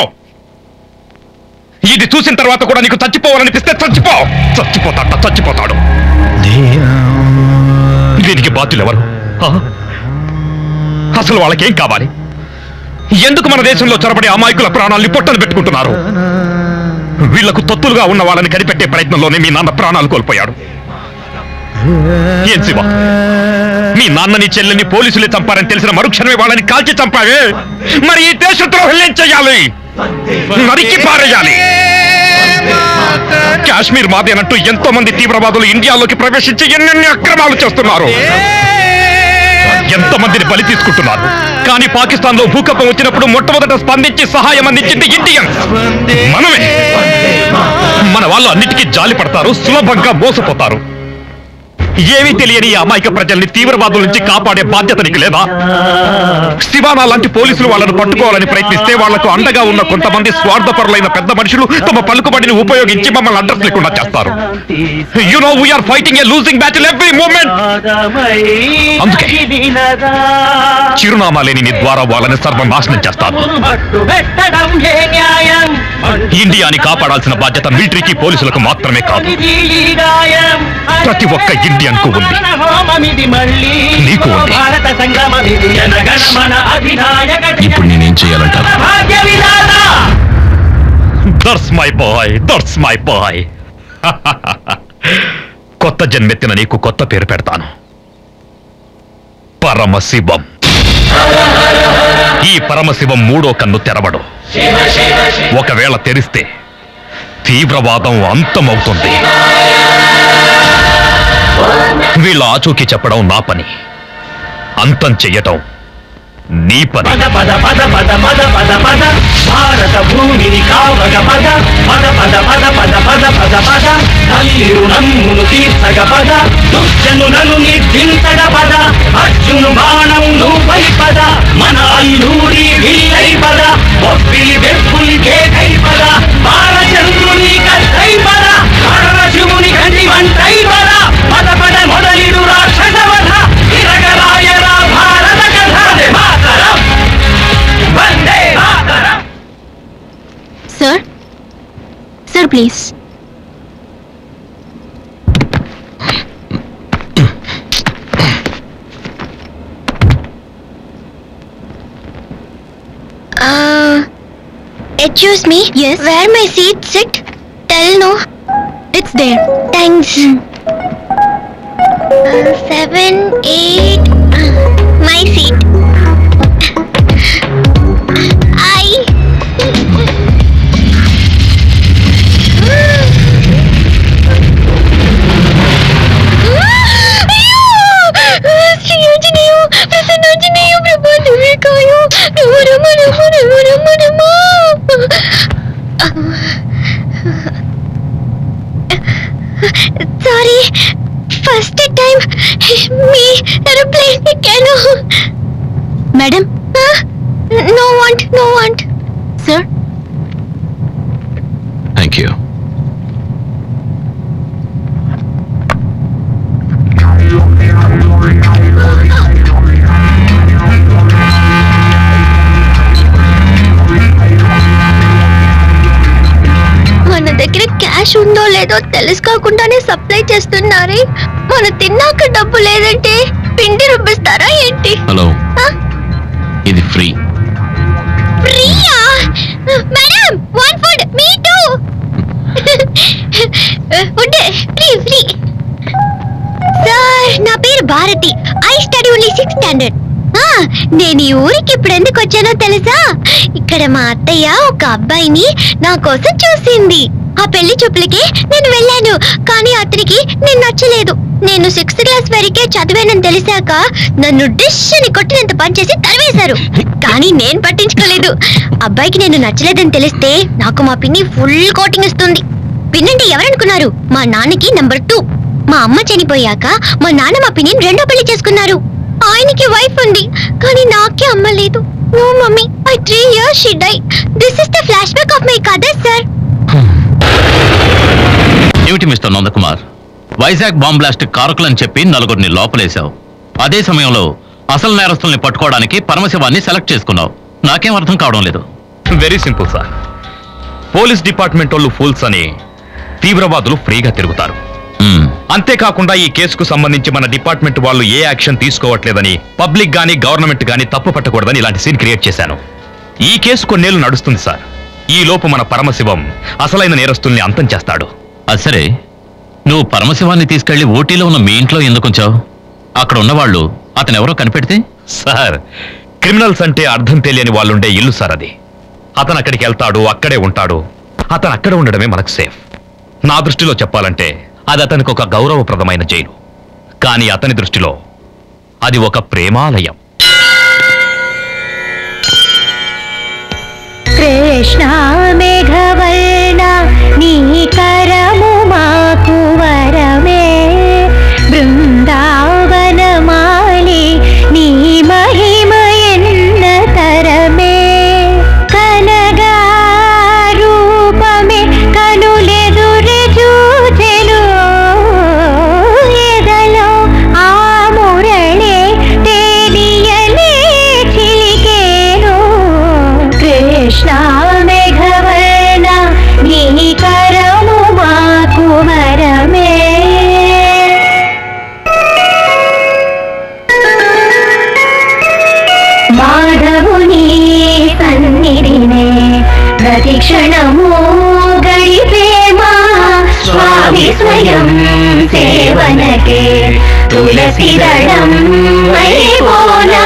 ఇది చూసిన తర్వాత కూడా నీకు చచ్చిపోవాలనిపిస్తే చచ్చిపో. చచ్చిపోతాడ చచ్చిపోతాడు. దీనికి బాధ్యులు ఎవరు? అసలు వాళ్ళకేం కావాలి? ఎందుకు మన దేశంలో చొరబడి అమాయకుల ప్రాణాల్ని పొట్టలు పెట్టుకుంటున్నారు? వీళ్ళకు తొత్తులుగా ఉన్న వాళ్ళని కనిపెట్టే ప్రయత్నంలోనే మీ నాన్న ప్రాణాలు కోల్పోయాడు. ఏం శివ? మీ నాన్నని చెల్లెని పోలీసులే చంపారని తెలిసిన మరుక్షణమే వాళ్ళని కాల్చి చంపావే? మరి ఈ దేశద్రోహులు ఏం చెయ్యాలి నరికి పారేయాలి. కాశ్మీర్ మాదేనంటూ ఎంతో మంది తీవ్రవాదులు ఇండియాలోకి ప్రవేశించి ఎన్నెన్ని అక్రమాలు చేస్తున్నారు. ఎంతమందిని బలి తీసుకుంటున్నారు. కానీ పాకిస్తాన్లో భూకంపం వచ్చినప్పుడు మొట్టమొదట స్పందించి సహాయం అందించింది ఇండియన్స్. మనమే. మన వాళ్ళు అన్నిటికీ జాలి పడతారు సులభంగా మోసపోతారు. ఏమీ తెలియని ఈ అమాయక ప్రజల్ని తీవ్రవాదుల నుంచి కాపాడే బాధ్యత నీకు లేదా? శివానా లాంటి పోలీసులు వాళ్ళను పట్టుకోవాలని ప్రయత్నిస్తే వాళ్ళకు అండగా ఉన్న కొంతమంది స్వార్థపరులైన పెద్ద మనుషులు తమ పలుకుబడిని ఉపయోగించి మమ్మల్ని అడ్రస్ లేకుండా చేస్తారు. You know we're fighting a losing battle every moment అందుకే చిరునామా లేని నీ ద్వారా వాళ్ళని సర్వనాశనం చేస్తాను ఇండియాని కాపాడాల్సిన బాధ్యత మిలిటరీకి పోలీసులకు మాత్రమే కాదు. ప్రతి ఒక్క ఇండియా ఉంది నీకు ఉంది. ఇప్పుడు నేనేం that's my boy that's my boy కొత్త జన్మెత్తిన నీకు కొత్త పేరు పెడతాను. పరమశివం. ఈ పరమశివం మూడో కన్ను తెరవడు. ఒకవేళ తెరిస్తే తీవ్రవాదం అంతమవుతుంది. వీళ్ళ ఆచూకీ చెప్పడం నా పని అంతం చెయ్యటం నీ పని పద పద పద పద పద పద పద భారత భూమిని కావగ పద పద పద పద పద పద పద పద తల్లి రుణమును తీర్చగ పద దుర్జనులను నిర్జించగ పద అర్జును బాణం నువ్వై పద మన అల్లూరి విల్లై పద బొబ్బిలి వెప్పులి కేకై పద బాలచంద్రుని కై పద పరమశివుని కంటి వంటై పద పద please. uh, excuse me? Yes? Where my seat sit? Tell no. It's there. Thanks. Hmm. Uh, seven, eight... Uh, my seat. రమ రమ రమ రమ రమ రమ సారీ ఫస్ట్ టైం మీ ఏరోప్లేన్ ఎక్కాను లేదో తెలుసుకోకుండానే సప్లై చేస్తున్నారే? మన తిన్నాక డబ్బు లేదంటే పిండి రుబ్బిస్తారా ఏంటి? హలో. ఇది free. Priya madam one food me too. Food free free. Sir నా పేరు Bharathi. I study only six standard. నేను ఈ ఊరికి ఇప్పుడు ఎందుకు వచ్చానో తెలుసా? ఇక్కడ మా అత్తయ్య ఒక అబ్బాయిని నా కోసం చూసింది. ఆ పెళ్ళి చూపులకి నేను వెళ్ళాను కానీ అతనికి నేను నచ్చలేదు. నేను సిక్స్త్ క్లాస్ వరకే చదివానని తెలిసాక నన్ను డిష్ అని కొట్టినంత పనిచేసి తరివేశారు. కానీ నేను పట్టించుకోలేదు. అబ్బాయికి నేను నచ్చలేదని తెలిస్తే నాకు మా పిన్ని ఫుల్ కోటింగ్ ఇస్తుంది. పిన్నంటే ఎవరనుకున్నారు? మా నాన్నకి నంబర్ టూ మా అమ్మ చనిపోయాక మా నాన్న మా పిన్నిని రెండో పెళ్ళి చేసుకున్నారు. ఆయనకి వైఫ్ ఉంది కానీ నాకే అమ్మ లేదు. No mummy I three years she die this is the flashback of my khaddar sir ఏమిటి mister Nandakumar? Vizag bomb blast కారకులని చెప్పి నలుగురిని లోపలేశావు. అదే సమయంలో అసలు నేరస్తుల్ని పట్టుకోవడానికి పరమశివాన్ని సెలెక్ట్ చేసుకున్నావు. నాకేం అర్థం కావడం లేదు. Very simple sir police department వాళ్ళు ఫూల్స్ అని తీవ్రవాదులు ఫ్రీగా తిరుగుతారు. అంతేకాకుండా ఈ కేసుకు సంబంధించి మన డిపార్ట్మెంట్ వాళ్ళు ఏ యాక్షన్ తీసుకోవట్లేదని పబ్లిక్ గానీ గవర్నమెంట్ గానీ తప్పు పట్టకూడదని ఇలాంటి సీన్ క్రియేట్ చేశాను. ఈ కేసు కొన్నేళ్ళు నడుస్తుంది సార్ ఈ లోపు మన పరమశివం అసలైన నేరస్తుల్ని అంతం చేస్తాడు. అది సరే. నువ్వు పరమశివాన్ని తీసుకెళ్ళి ఊటీలో ఉన్న మీ ఇంట్లో ఎందుకు ఉంచావు? అక్కడ ఉన్నవాళ్ళు అతను ఎవరో కనిపెడితే? సార్ క్రిమినల్స్ అంటే అర్థం తెలియని వాళ్ళుండే ఇల్లు సార్ అది. అతను అక్కడికి వెళ్తాడు అక్కడే ఉంటాడు. అతను అక్కడ ఉండడమే మనకు సేఫ్. నా దృష్టిలో చెప్పాలంటే అది అతనికి ఒక గౌరవప్రదమైన జైలు. కానీ అతని దృష్టిలో అది ఒక ప్రేమాలయం. कृष्णा मेघवर्णा निकरम् స్వామి స్వయం సేవనకే తులసి దళం అయిపోనా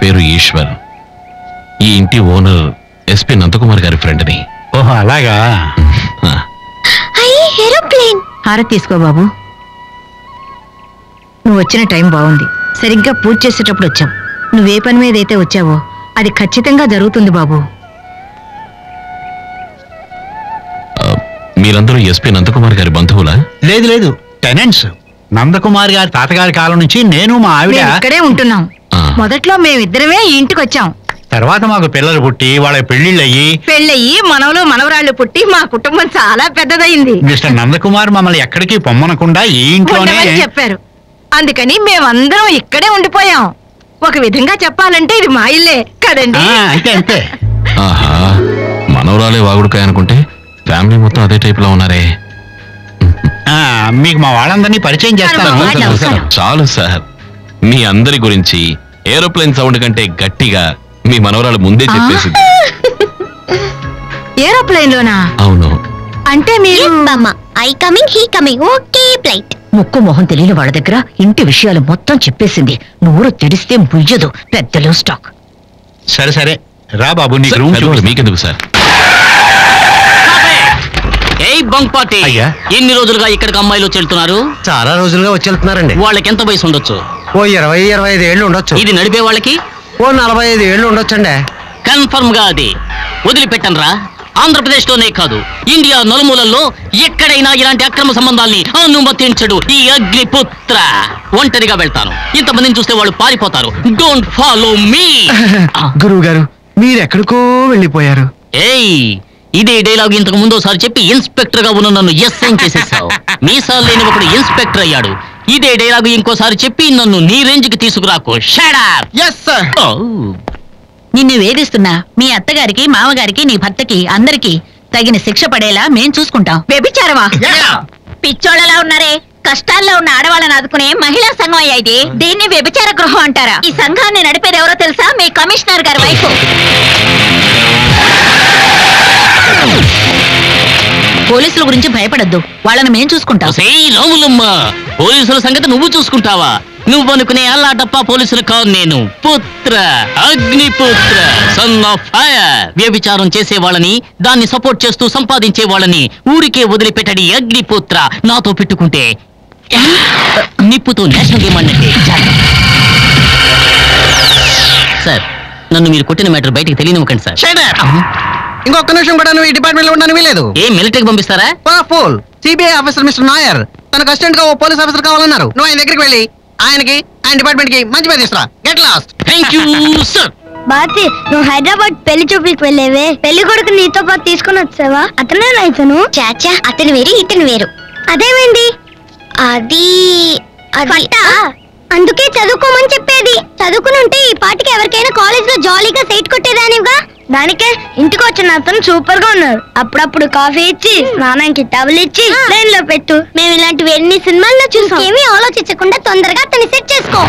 పేరు ఈశ్వర్ ఈ ఇంటి ఓనర్ ఎస్పీ నందకుమార్ గారి ఫ్రెండ్ని. ఓహో అలాగా? ఏరోప్లేన్. హారతి తీసుకో బాబు. నువ్వు వచ్చిన టైం బాగుంది. సరిగ్గా పూజ చేసేటప్పుడు వచ్చావు నువ్వే పని మీద అయితే వచ్చావో అది ఖచ్చితంగా జరుగుతుంది బాబు. మీరందరూ ఎస్పీ నందకుమార్ గారి బంధువులా? లేదు లేదు. టెనెంట్స్. నందకుమార్ గారి తాతగారి కాలం నుంచి నేను మా ఆవిడ ఇక్కడే ఉంటున్నాం. మొదట్లో మేమిద్దరమే ఈ ఇంటికి వచ్చాం తర్వాత మాకు పిల్లలు పుట్టి వాళ్ళ పెళ్ళిళ్ళు అయ్యి పెళ్ళయి మనవలు మనవరాళ్ళు పుట్టి మా కుటుంబం చాలా పెద్దదైంది మిస్టర్ నందకుమార్ మమ్మల్ని ఎక్కడికి పొమ్మనకుండా ఈ ఇంట్లోనే ఉండమని చెప్పారు. అందుకని మేమందరం ఇక్కడే ఉండిపోయాం. ఒక విధంగా చెప్పాలంటే ఇది మా ఇల్లే కదండి? అంతే అంతే. ఆహా మనవరాలే వాగుడుకాయ అనుకుంటే ఫ్యామిలీ మొత్తం అదే టైప్లో ఉన్నారే. ఆ, మీకు మా వాళ్ళందరినీ పరిచయం చేస్తాను. చాలు సార్. మీ అందరి గురించి ఏరోప్లేన్ సౌండ్ కంటే గట్టిగా మీ మనవరాలు ముందే చెప్పేసింది. ఏరోప్లేన్ లోనా అవును. అంటే మీరు I coming he coming okay flight ముక్కు మొహం తెలియని వాళ్ళ దగ్గర ఇంటి విషయాలు మొత్తం చెప్పేసింది. నోరు తెరిస్తే ముయ్యదు. పెద్దలు స్టాక్ సరే సరే. రా బాబు నీకు రూమ్ మీకెందుకు సార్ ఏయ్ బంక్ పార్టీ. ఎన్ని రోజులుగా ఇక్కడికి అమ్మాయిలు వచ్చి వెళ్తున్నారు? చాలా రోజులుగా వచ్చి వెళ్తున్నారండి. వాళ్ళకి ఎంత వయసు ఉండొచ్చు? ఓ ఇరవై ఇరవై ఐదు ఏళ్ళు ఉండొచ్చు. ఇది నడిపే వాళ్ళకి? ఓ నలభై ఐదు ఏళ్ళు ఉండొచ్చండి. కన్ఫర్మ్గా అది. వదిలిపెట్టను రా ఆంధ్రప్రదేశ్లోనే కాదు ఇండియా నలుమూలల్లో ఎక్కడైనా ఇలాంటి అక్రమ సంబంధాల్ని అనుమతించడు ఈ అగ్నిపుత్ర. ఒంటరిగా వెళ్తాను. ఇంతమందిని చూస్తే వాళ్ళు పారిపోతారు. డోంట్ ఫాలో మీ గురువు గారు మీరెక్కడికో వెళ్ళిపోయారు. ఏయ్ ఇదే డైలాగ్ ఇంతకు ముందు ఒకసారి చెప్పి ఇన్స్పెక్టర్గా ఉన్న నన్ను ఎస్ఐన్ చేసేసావు. మీసాలు లేని ఒకడు ఇన్స్పెక్టర్ అయ్యాడు. ఇదే డైలాగ్ ఇంకోసారి చెప్పి నన్ను నీ రేంజ్కి తీసుకురాకు సార్ నిన్ను వేధిస్తున్నా. మీ అత్తగారికి మామగారికి నీ భర్తకి అందరికి తగిన శిక్ష పడేలా మేం చూసుకుంటాం. వ్యభిచారమా? పిచ్చోళ్ళలా ఉన్నారే. కష్టాల్లో ఉన్న ఆడవాళ్ళని ఆదుకునే మహిళా సంఘం అయ్యా ఇది దీన్ని వ్యభిచార గృహం అంటారా? ఈ సంఘాన్ని నడిపేది ఎవరో తెలుసా? మీ కమిషనర్ గారి వైఫ్. పోలీసుల గురించి భయపడద్దు. వాళ్ళని మేం చూసుకుంటాం. సేయ్ రాములమ్మ పోలీసుల సంగతి నువ్వు చూసుకుంటావా? నువ్వు అనుకునే అల్లాటప్ప పోలీసులు కాదు నేను. పుత్ర అగ్నిపుత్ర సన్ ఆఫ్ ఫైర్ వ్యభిచారం చేసే వాళ్ళని దాన్ని సపోర్ట్ చేస్తూ సంపాదించే వాళ్ళని ఊరికే వదిలిపెట్టడి అగ్నిపుత్ర నాతో పెట్టుకుంటే. నిప్పుతో నేషనల్ గేమ్ అన్నట్టే సార్ నన్ను మీరు కొట్టిన మ్యాటర్ బయటికి తెలియనివ్వకండి సార్. ఇంకొక నిమిషం కూడా నువ్వు ఈ డిపార్ట్మెంట్లో ఉండని వీలేదు ఏ మిలిటరీకి పంపిస్తారా? ఫోల్ సిబిఐ ఆఫీసర్ మిస్టర్ నాయర్ తనకు అసిస్టెంట్గా ఓ పోలీస్ ఆఫీసర్ కావాలన్నారు. నువ్వు ఆయన దగ్గరికి వెళ్ళి ఆయనకి ఆయన డిపార్ట్మెంట్కి మంచి పేరు తీసుకురా. Get lost thank you sir బాతి నువ్వు హైదరాబాద్ పెళ్ళి చూపులకు వెళ్ళేవే? పెళ్ళి కొడుకు నీతో పాటు తీసుకుని వచ్చావా? అతనే ఇతను. చాచా అతను వేరు ఇతను వేరు. అదేమైంది అది అది అందుకే చదువుకోమని చెప్పేది. చదువుకుని ఉంటే ఈ పాటికి ఎవరికైనా కాలేజ్లో జాలీగా సైట్ కొట్టేదానిగా దానికే ఇంటికి వచ్చిన అతను సూపర్గా ఉన్నారు. అప్పుడప్పుడు కాఫీ ఇచ్చి స్నానానికి టవల్ ఇచ్చి లైన్లో పెట్టు. మేము ఇలాంటివి ఎన్ని సినిమాల్లో చూసాం. ఏమీ ఆలోచించకుండా తొందరగా అతన్ని సెట్ చేసుకో.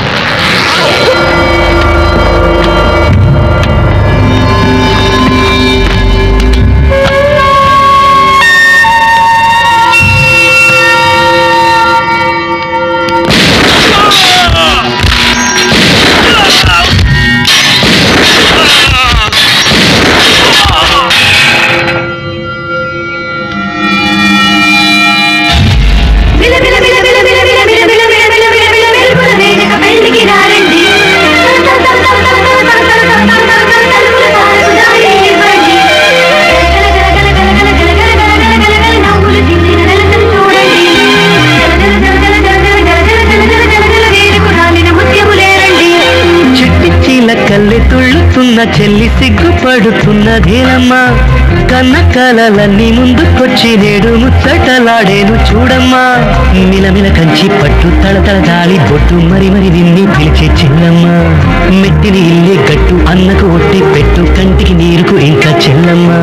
సిగ్గుపడుతున్నదేనమ్మా కన్న కలలన్నీ ముందుకొచ్చి నేడు ముచ్చటలాడేను చూడమ్మా. మిలమిల కంచి పట్టు తళతళ దాళి బొట్టు మరి మరి నిన్ని పిలిచే చిన్నమ్మా మెట్టిని ఇల్లి గట్టు అన్నకు ఒట్టి పెట్టు కంటికి నీరుకు ఇంకా చెల్లమ్మా.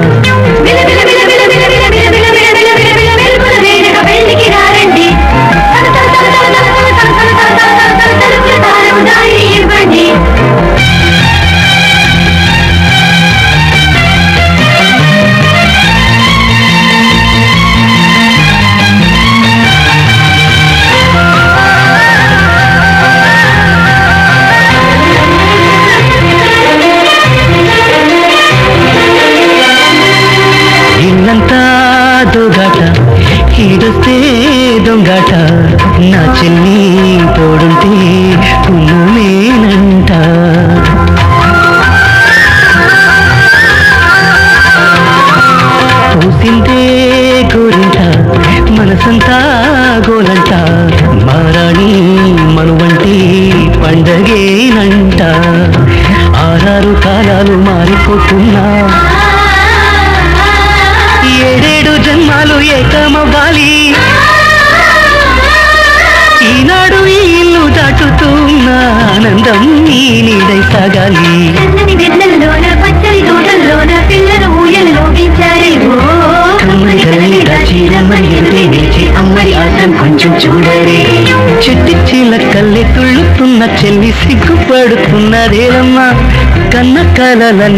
కలలన్నీ ముందుకొచ్చి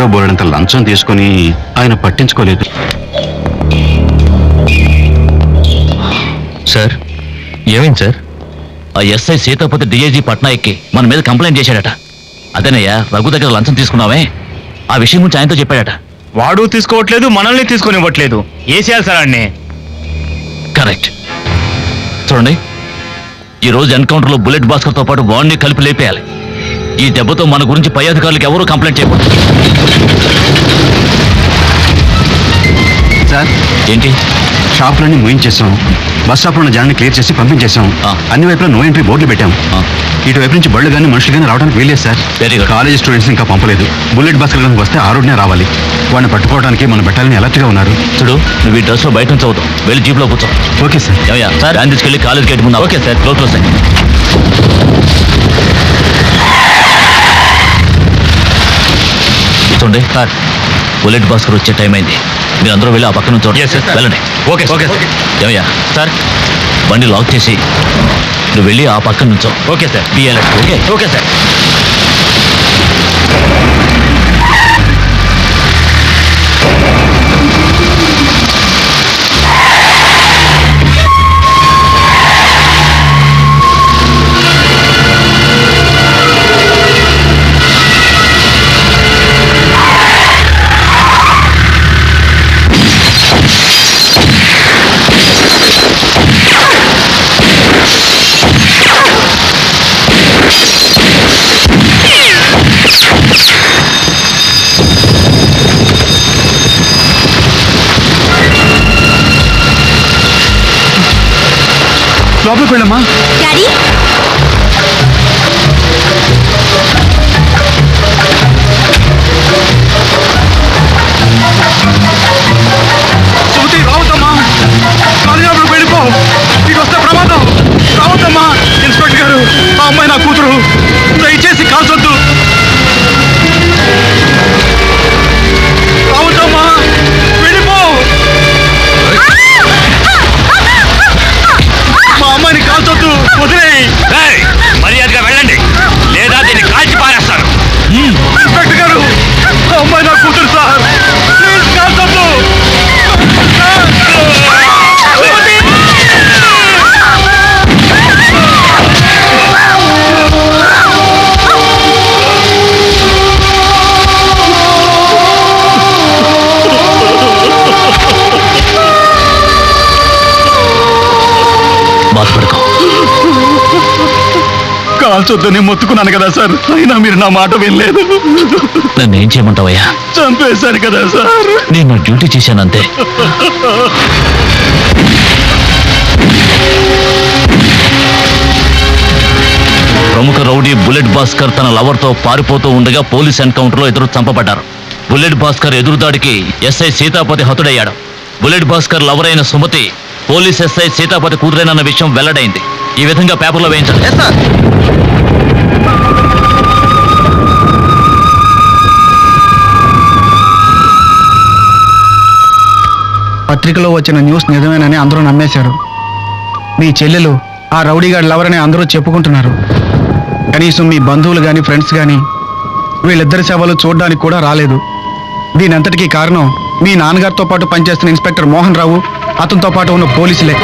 దగ్గర బోలెడంత లంచం తీసుకుని ఆయన పట్టించుకోలేదు. సార్ ఏమైంది సార్? ఆ ఎస్ఐ సీతాపతి డిఐజీ పట్నాయక్కి మన మీద కంప్లైంట్ చేశాడట. అదేనయ్యా రఘు దగ్గర లంచం తీసుకున్నావే? ఆ విషయం గురించి ఆయనతో చెప్పాడట. వాడు తీసుకోవట్లేదు మనల్ని తీసుకొనివ్వట్లేదు. ఏ చేయాలి సార్ అన్నీ కరెక్ట్. చూడండి ఈ రోజు ఎన్కౌంటర్లో బుల్లెట్ భాస్కర్తో పాటు వాడిని కలిపి లేపేయాలి. ఈ దెబ్బతో మన గురించి పై అధికారులకు ఎవరూ కంప్లైంట్ చేయకూడదు. సార్ ఏంటి? షాపులన్నీ మూయించేసాం. బస్ స్టాప్ ఉన్న జనాన్ని క్లియర్ చేసి పంపించేసాం. అన్ని వైపులా నో ఎంట్రీ బోర్డులు పెట్టాం. ఇటువైపు నుంచి బళ్ళు కానీ మనుషులు కానీ రావడానికి వీలేదు సార్. కాలేజ్ స్టూడెంట్స్ ఇంకా పంపలేదు. బుల్లెట్ బస్సులు కనుక వస్తే ఆ రోడ్నే రావాలి. వాడిని పట్టుకోవడానికి మన పెట్టాలని అలర్ట్గా ఉన్నారు. చూడు నువ్వు ఈ డ్రెస్లో బయట నుంచి అవుతావు వెళ్ళి జీప్లో కూర్చో. Okay sir. ఏమయ్యా? సార్ తీసుకెళ్ళి కాలేజ్ గేట్ ముందు ఓకే సార్. క్లోజ్ క్లోజ్ చూడండి సార్. బుల్లెట్ భాస్కర్ వచ్చే టైం అయింది. మీరు అందరూ వెళ్ళి ఆ పక్క నుంచి చూడండి వెళ్ళండి. ఓకే ఓకే ఏమయ్యా? సార్ బండి లాక్ చేసి నువ్వు వెళ్ళి ఆ పక్క నుంచో. ఓకే సార్ బిఎల్ ఓకే ఓకే సార్ లోపలికి వెళ్ళమ్మా. డాడీ కాల్చొద్దని మొత్తుకున్నాను కదా సార్. అయినా మీరు నా మాట వినలేదు. నన్ను ఏం చేయమంటావయ్యా? చంపేశారు కదా సార్. నేను నా డ్యూటీ చేశానంతే. ప్రముఖ రౌడీ బుల్లెట్ భాస్కర్ తన లవర్తో పారిపోతూ ఉండగా పోలీస్ ఎన్కౌంటర్లో ఎదురు చంపబడ్డారు. బుల్లెట్ భాస్కర్ ఎదురుదాడికి ఎస్ఐ సీతాపతి హతుడయ్యాడు. బుల్లెట్ భాస్కర్ లవర్ అయిన సుమతి పోలీస్ ఎస్ఐ సీతాపతి కూతురేనన్న విషయం వెల్లడైంది. ఈ విధంగా పేపర్లో వేయించాలి పత్రికలో వచ్చిన న్యూస్ నిజమేనని అందరూ నమ్మేశారు. మీ చెల్లెలు ఆ రౌడీగాడి లవరని అందరూ చెప్పుకుంటున్నారు. కనీసం మీ బంధువులు కానీ ఫ్రెండ్స్ కానీ వీళ్ళిద్దరి సేవలు చూడడానికి కూడా రాలేదు. దీనంతటికీ కారణం మీ నాన్నగారితో పాటు పనిచేస్తున్న ఇన్స్పెక్టర్ మోహన్ రావు అతనితో పాటు ఉన్న పోలీసులే.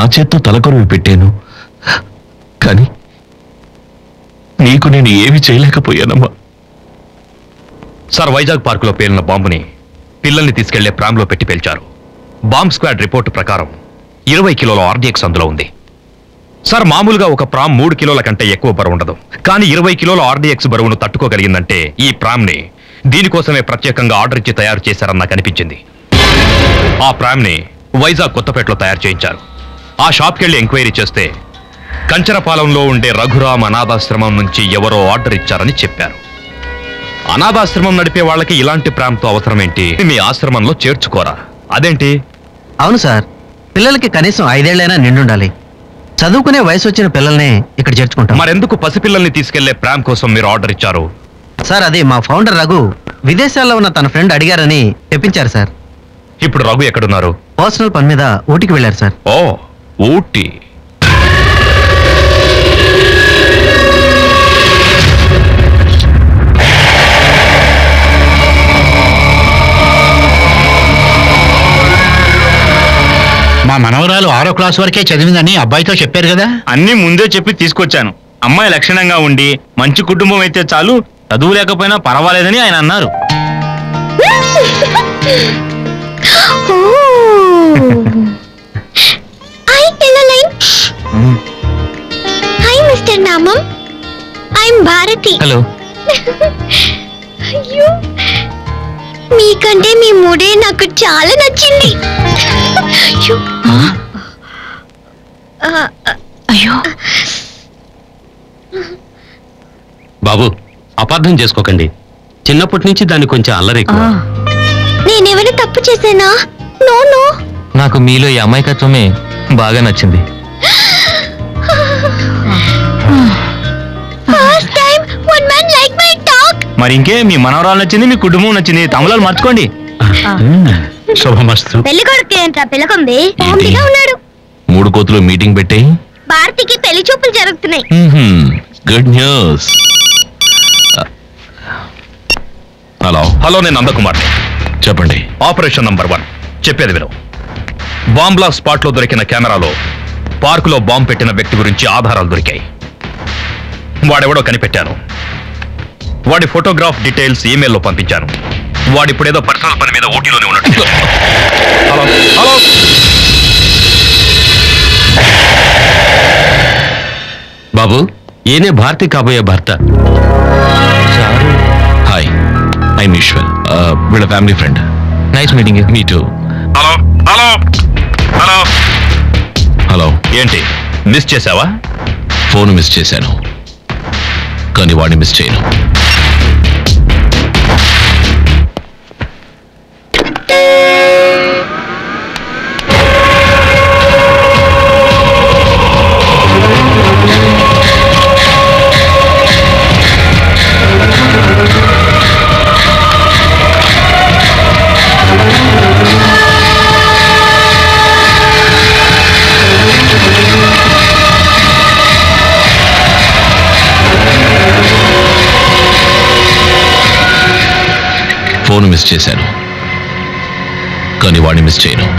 నా చేత్తో తలకొరవి పెట్టాను. కానీ నీకు నేను ఏమి చేయలేకపోయానమ్మా. సార్ వైజాగ్ పార్కులో పేలిన బాంబుని పిల్లల్ని తీసుకెళ్ళే ప్రాంలో పెట్టి పేల్చారు. బాంబ్ స్క్వాడ్ రిపోర్టు ప్రకారం ఇరవై కిలోల ఆర్డిఎక్స్ అందులో ఉంది. సార్ మామూలుగా ఒక ప్రామ్ మూడు కిలోల కంటే ఎక్కువ బరువు ఉండదు. కానీ ఇరవై కిలోల ఆర్డిఎక్స్ బరువును తట్టుకోగలిగిందంటే ఈ ప్రామ్ని దీనికోసమే ప్రత్యేకంగా ఆర్డర్ ఇచ్చి తయారు చేశారని నాకు అనిపించింది. ఆ ప్రామ్ని వైజాగ్ కొత్తపేటలో తయారు చేయించారు. ఆ షాప్కి వెళ్ళి ఎంక్వైరీ చేస్తే కంచరపాలెంలో ఉండే రఘురామ్ అనాథాశ్రమం నుంచి ఎవరో ఆర్డర్ ఇచ్చారని చెప్పారు. అనాథాశ్రమం నడిపే వాళ్ళకి ఇలాంటి ప్రాంతం అవసరం ఏంటి మీ ఆశ్రమంలో చేర్చుకోరా. అదేంటి? అవును సార్. పిల్లలకి కనీసం ఐదేళ్ళైనా నిండుండాలి. చదువుకునే వయసు వచ్చిన పిల్లల్ని ఇక్కడ చేర్చుకుంటాం. మరెందుకు పసిపిల్లల్ని తీసుకెళ్ళే ప్రేమ్ కోసం మీరు ఆర్డర్ ఇచ్చారు? సార్ అది మా ఫౌండర్ రఘు విదేశాల్లో ఉన్న తన ఫ్రెండ్ అడిగారని తెప్పించారు సార్. ఇప్పుడు రఘు ఎక్కడున్నారు? పర్సనల్ పని మీద ఊటికి వెళ్ళారు సార్. ఓ ఊటీ మా మనవరాలు ఆరో క్లాస్ వరకే చదివిందని అబ్బాయితో చెప్పారు కదా? అన్ని ముందే చెప్పి తీసుకొచ్చాను. అమ్మాయి లక్షణంగా ఉండి మంచి కుటుంబం అయితే చాలు చదువు లేకపోయినా పర్వాలేదని ఆయన అన్నారు. హాయ్ మిస్టర్ నామం ఐఎమ్ భారతి హలో అయ్యో మీకంటే మీ ముడే నాకు చాలా నచ్చింది. అయ్యో అయ్యో. బాబు అపార్థం చేసుకోకండి. చిన్నప్పటి నుంచి దాన్ని కొంచెం అల్లరి నేనేమైనా తప్పు చేశానా? No no. నాకు మీలో ఈ అమాయకత్వమే బాగా నచ్చింది. First time one man like my talk మరి ఇంకే మీ మనవరాలు నచ్చింది మీ కుటుంబం నచ్చింది తమలాలు మర్చుకోండి. శుభమస్తు. పెళ్ళి కొడుకు ఏంట్రా పిల్లకుంది కామెడీగా ఉన్నాడు. మూడు కోతులు మీటింగ్ పెట్టి. భారతికి పెళ్ళి చూపులు జరుగుతున్నాయి. గుడ్ న్యూస్ హలో హలో నేను నందకుమార్ చెప్పండి. ఆపరేషన్ నంబర్ వన్ చెప్పేది విను. బాంబ్లా స్పాట్లో దొరికిన కెమెరాలో పార్కులో బాంబు పెట్టిన వ్యక్తి గురించి ఆధారాలు దొరికాయి. వాడెవడో కనిపెట్టాను. వాడి ఫోటోగ్రాఫ్ డీటెయిల్స్ ఈమెయిల్లో పంపించాను. వాడు ఇప్పుడు ఏదో పర్సనల్ పని మీద ఊటీలోనే ఉన్నట్టు. Hello hello. బాబు ఈయనే భారతి కాబోయే భర్త. Hi I Eshwar. వీళ్ళ family friend. Nice meeting me too hello hello hello hello ఏంటి? మిస్ చేసావా ఫోన్ మిస్ చేశాను. కానీ వాడిని మిస్ చేయను. ఫోన్ మిస్ చేశాను. కానీ వాడిని మిస్ చేయను.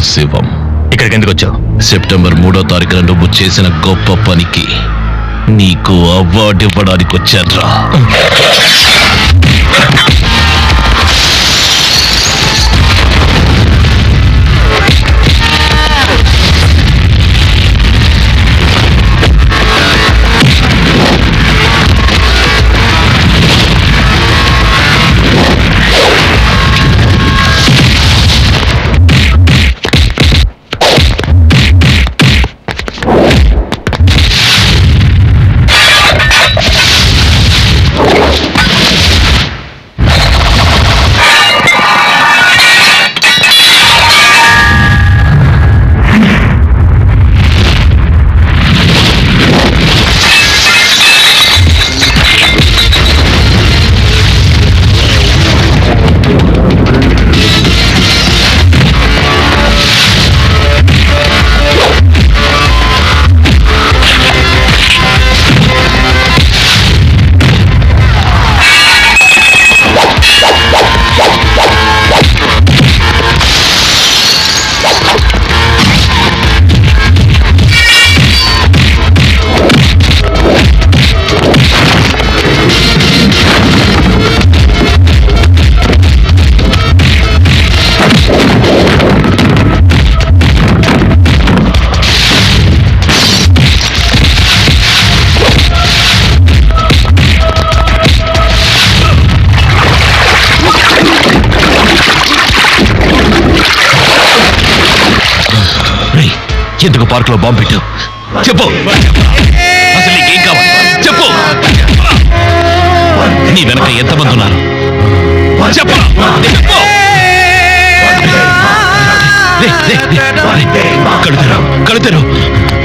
శివం. ఇక్కడికి ఎందుకు వచ్చావు? సెప్టెంబర్ మూడో తారీఖున నువ్వు చేసిన గొప్ప పనికి నీకు అవార్డు ఇవ్వడానికి వచ్చాడ్రా పార్క్లో బాంబు పెట్టావు. చెప్పు. అసలు నీకేం కావాలి? చెప్పు. నీ వెనక ఎంతమంది ఉన్నారు? చెప్పు. చెప్పు. లే, వందే మాతరం.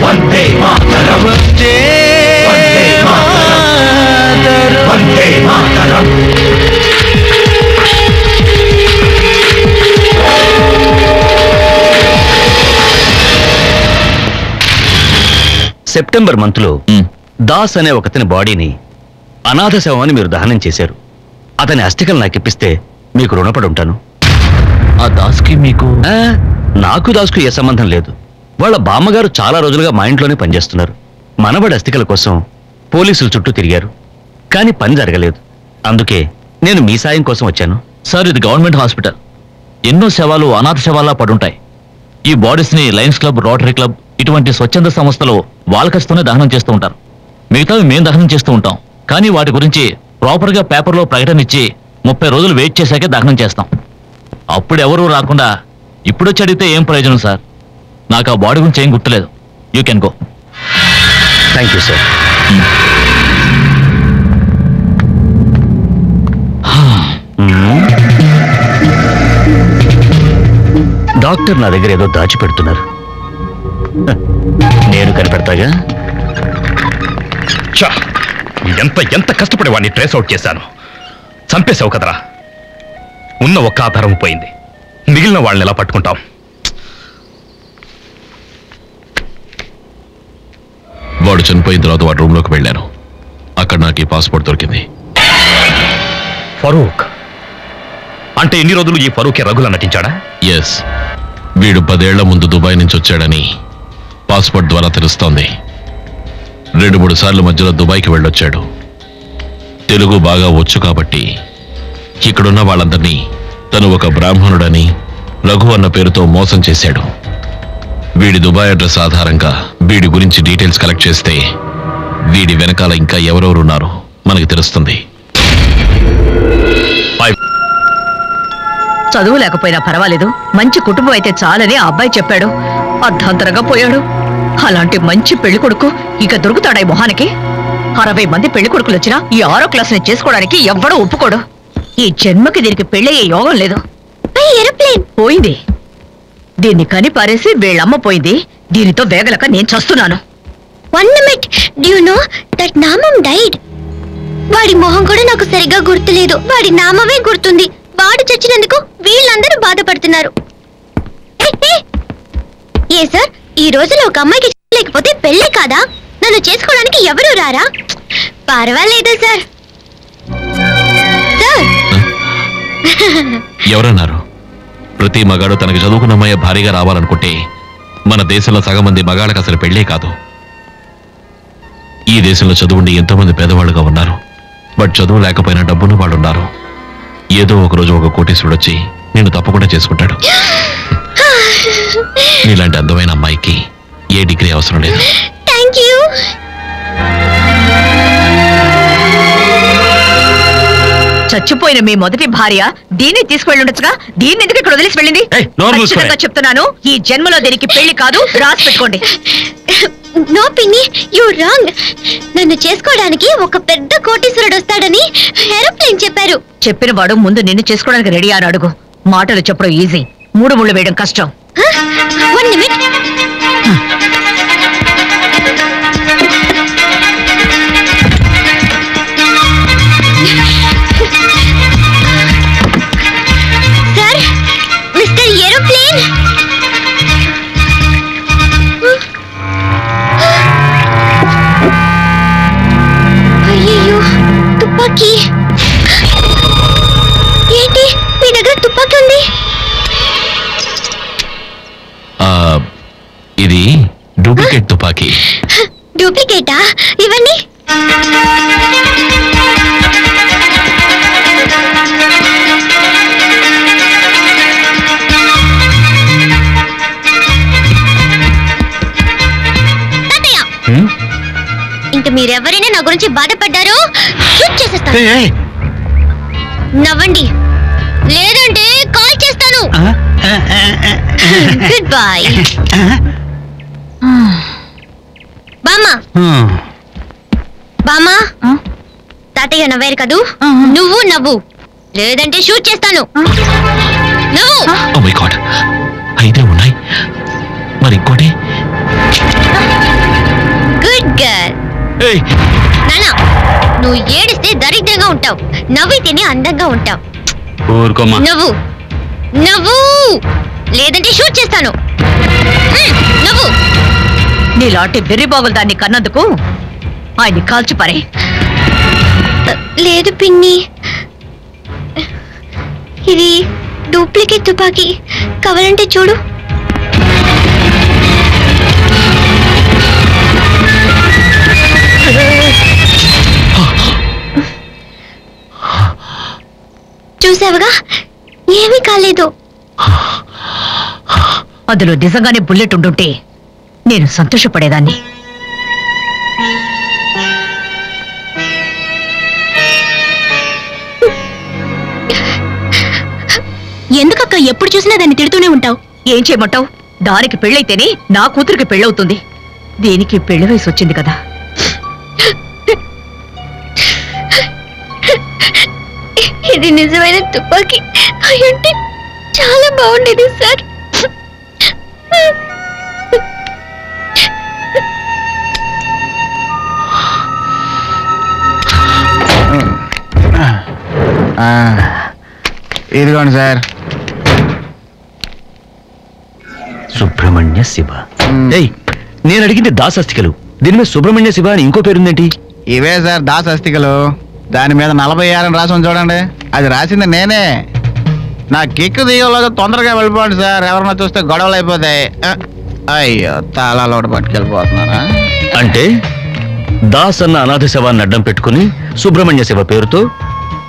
వందే మాతరం. వందే మాతరం. సెప్టెంబర్ మంత్లో దాస్ అనే ఒకతని బాడీని అనాథ శవమని మీరు దహనం చేశారు. అతని అస్థికలు నాకు ఇప్పిస్తే మీకు రుణపడి ఉంటాను ఆ దాస్కి మీకు? నాకు దాస్కు ఏ సంబంధం లేదు. వాళ్ళ బామ్మగారు చాలా రోజులుగా మా ఇంట్లోనే పనిచేస్తున్నారు. మనబడి అస్థికల కోసం పోలీసులు చుట్టూ తిరిగారు. కానీ పని జరగలేదు. అందుకే నేను మీ సాయం కోసం వచ్చాను. సార్ ఇది గవర్నమెంట్ హాస్పిటల్. ఎన్నో శవాలు అనాథ శవాల్లా పడుంటాయి. ఈ బాడీస్ని లయన్స్ క్లబ్ రోటరీ క్లబ్ ఇటువంటి స్వచ్ఛంద సంస్థలు వాళ్ళ ఖర్చుతోనే దహనం చేస్తూ ఉంటారు. మిగతావి మేము దహనం చేస్తూ ఉంటాం. కానీ వాటి గురించి ప్రాపర్గా పేపర్లో ప్రకటన ఇచ్చి ముప్పై రోజులు వెయిట్ చేశాకే దహనం చేస్తాం. అప్పుడు ఎవరూ రాకుండా ఇప్పుడొచ్చి అడిగితే ఏం ప్రయోజనం సార్? నాకు ఆ బాడీ గురించి ఏం గుర్తులేదు. You can go. Thank you sir. Doctor నా దగ్గర ఏదో దాచిపెడుతున్నారు. నేను కనిపెడతాగా? ఛా! ఎంత ఎంత కష్టపడి వాడిని ట్రేస్ అవుట్ చేశాను. చంపేశావు కదరా. ఉన్న ఒక్క ఆధారం పోయింది. మిగిలిన వాళ్ళని ఎలా పట్టుకుంటాం? వాడు చనిపోయిన తర్వాత వాడి రూమ్లోకి వెళ్ళాను. అక్కడ నాకు ఈ పాస్పోర్ట్ దొరికింది. ఫరూక్. అంటే ఎన్ని రోజులు ఈ ఫరూకే రఘులా నటించాడా? ఎస్ వీడు పదేళ్ళ ముందు దుబాయ్ నుంచి వచ్చాడని పాస్పోర్ట్ ద్వారా తెలుస్తోంది. రెండు మూడు సార్లు మధ్యలో దుబాయ్కి వెళ్ళొచ్చాడు. తెలుగు బాగా వచ్చు కాబట్టి ఇక్కడున్న వాళ్ళందరినీ తను ఒక బ్రాహ్మణుడని రఘు అన్న పేరుతో మోసం చేశాడు. వీడి దుబాయ్ అడ్రస్ ఆధారంగా వీడి గురించి డీటెయిల్స్ కలెక్ట్ చేస్తే వీడి వెనకాల ఇంకా ఎవరెవరున్నారో మనకి తెలుస్తుంది. చదువు లేకపోయినా పర్వాలేదు. మంచి కుటుంబం అయితే చాలని ఆ అబ్బాయి చెప్పాడు. అర్ధాంతరంగా పోయాడు. అలాంటి మంచి పెళ్ళి కొడుకు ఇక దొరుకుతాడా ఈ మొహానికి? అరవై మంది పెళ్ళి కొడుకులు వచ్చినా ఈ ఆరో క్లాస్ని చేసుకోవడానికి ఎవ్వడూ ఒప్పుకోడు. ఈ జన్మకి దీనికి పెళ్ళయ్యే యోగం లేదు. పోయింది. దీన్ని కని పారేసి వీళ్ళమ్మ పోయింది. దీనితో వేగలక నేను చస్తున్నాను. One minute do know that నామం డైడ్ వాడి మొహం కూడా నాకు సరిగా గుర్తులేదు. వాడి నామమే గుర్తుంది. వాడు చచ్చినందుకు వీళ్ళందరూ బాధపడుతున్నారు. ఏ, సార్? ఈ రోజులో ఒక అమ్మాయికి లేకపోతే పెళ్ళే కాదా? నన్ను చేసుకోవడానికి ఎవరు రారా? పర్వాలేదు సార్. ఎవరన్నారు? ప్రతి మగాడు తనకి చదువుకున్న అమ్మాయి భారీగా రావాలనుకుంటే మన దేశంలో సగం మంది మగాళ్ళకి అసలు పెళ్ళే కాదు. ఈ దేశంలో చదువుండి ఎంతోమంది పేదవాళ్ళుగా ఉన్నారు. బట్ చదువు లేకపోయినా డబ్బున్న వాళ్ళు ఉన్నారు ఏదో ఒక రోజు ఒక కోటీశ్వరుడు వచ్చి నేను తప్పకుండా చేసుకుంటాడు. నీలాంటి అందమైన అమ్మాయికి ఏ డిగ్రీ అవసరం లేదు. థ్యాంక్ యూ చచ్చిపోయిన మీ మొదటి భార్య దీన్ని తీసుకువెళ్ళుండొచ్చుగా? దీన్ని ఎందుకు ఇక్కడ వదిలేసి వెళ్ళింది? చెప్తున్నాను ఈ జన్మలో దీనికి పెళ్ళి కాదు రాసి పెట్టుకోండి. నో పిన్ని యు రాంగ్ నన్ను చేసుకోవడానికి ఒక పెద్ద కోటీశ్వరుడు వస్తాడని ఏరోప్లేన్ చెప్పారు. చెప్పిన వాడు ముందు నిన్ను చేసుకోవడానికి రెడీ అని అడుగు. మాటలు చెప్పడం ఈజీ మూడు ముళ్ళు వేయడం కష్టం. వన్ నిమిట్ తుపాకీ. ఏంటి? మీ దగ్గర తుపాకీ ఉంది? ఆ, ఇది డూప్లికేట్ తుపాకీ. డూప్లికేటా? ఇవన్నీ? మీరెవరైనా నా గురించి బాధపడ్డారో షూట్ చేసేస్తాను. నవ్వండి. లేదంటే కాల్ చేస్తాను. గుడ్ బాయ్ బామ్మ. బామ్మ. తాతయ్య నవ్వారు కదూ? నువ్వు నవ్వు. లేదంటే షూట్ చేస్తాను. నవ్వు. ఓ మై గాడ్ అయితే ఉన్నాయి. మరి ఇంకోటి? నానా నువ్వు ఏడిస్తే దరిద్రంగా ఉంటావు. నవ్వితేనే అందంగా ఉంటావు. ఊరుకోమా నవ్వు. నవ్వు. లేదంటే షూట్ చేస్తాను. నవ్వు. నీలాంటి వెర్రిబాగులు దాన్ని కన్నందుకు ఆయన్ని కాల్చి పరే. లేదు పిన్ని. ఇది డూప్లికేట్ తుపాకీ. కావాలంటే చూడు. చూసావుగా? ఏమీ కాలేదు. అందులో నిజంగానే బుల్లెట్ ఉండుంటే నేను సంతోషపడేదాన్ని. ఎందుకక్క ఎప్పుడు చూసినా దాన్ని తిడుతూనే ఉంటావు? ఏం చేయమంటావు? దానికి పెళ్ళైతేనే నా కూతురికి పెళ్ళవుతుంది. దీనికి పెళ్ళి వయసు వచ్చింది కదా. ఇది నిజమైన తుపాకీ. అయ్యుంటే చాలా బాగుండేది సార్. ఆ, ఇదిగోండి సార్. సుబ్రహ్మణ్య శివ. ఏయ్ నేను అడిగింది దాసస్తికలు. దీని మీద సుబ్రహ్మణ్య శివ అని ఇంకో పేరుందేంటి? ఇవే సార్ దాస్ అస్థికలు దాని మీద నలభై ఆరని రాసి ఉంది చూడండి. అది రాసింది నేనే. నా కిక్కు దిగలోగా తొందరగా వెళ్ళిపోండి సార్. ఎవరన్నా చూస్తే గొడవలు అయిపోతాయి. అయ్యో తాళాలు ఒకటి పట్టుకెళ్ళిపోతున్నారా? అంటే దాస్ అన్న అనాథ శవాన్ని అడ్డం పెట్టుకుని సుబ్రహ్మణ్య శివ పేరుతో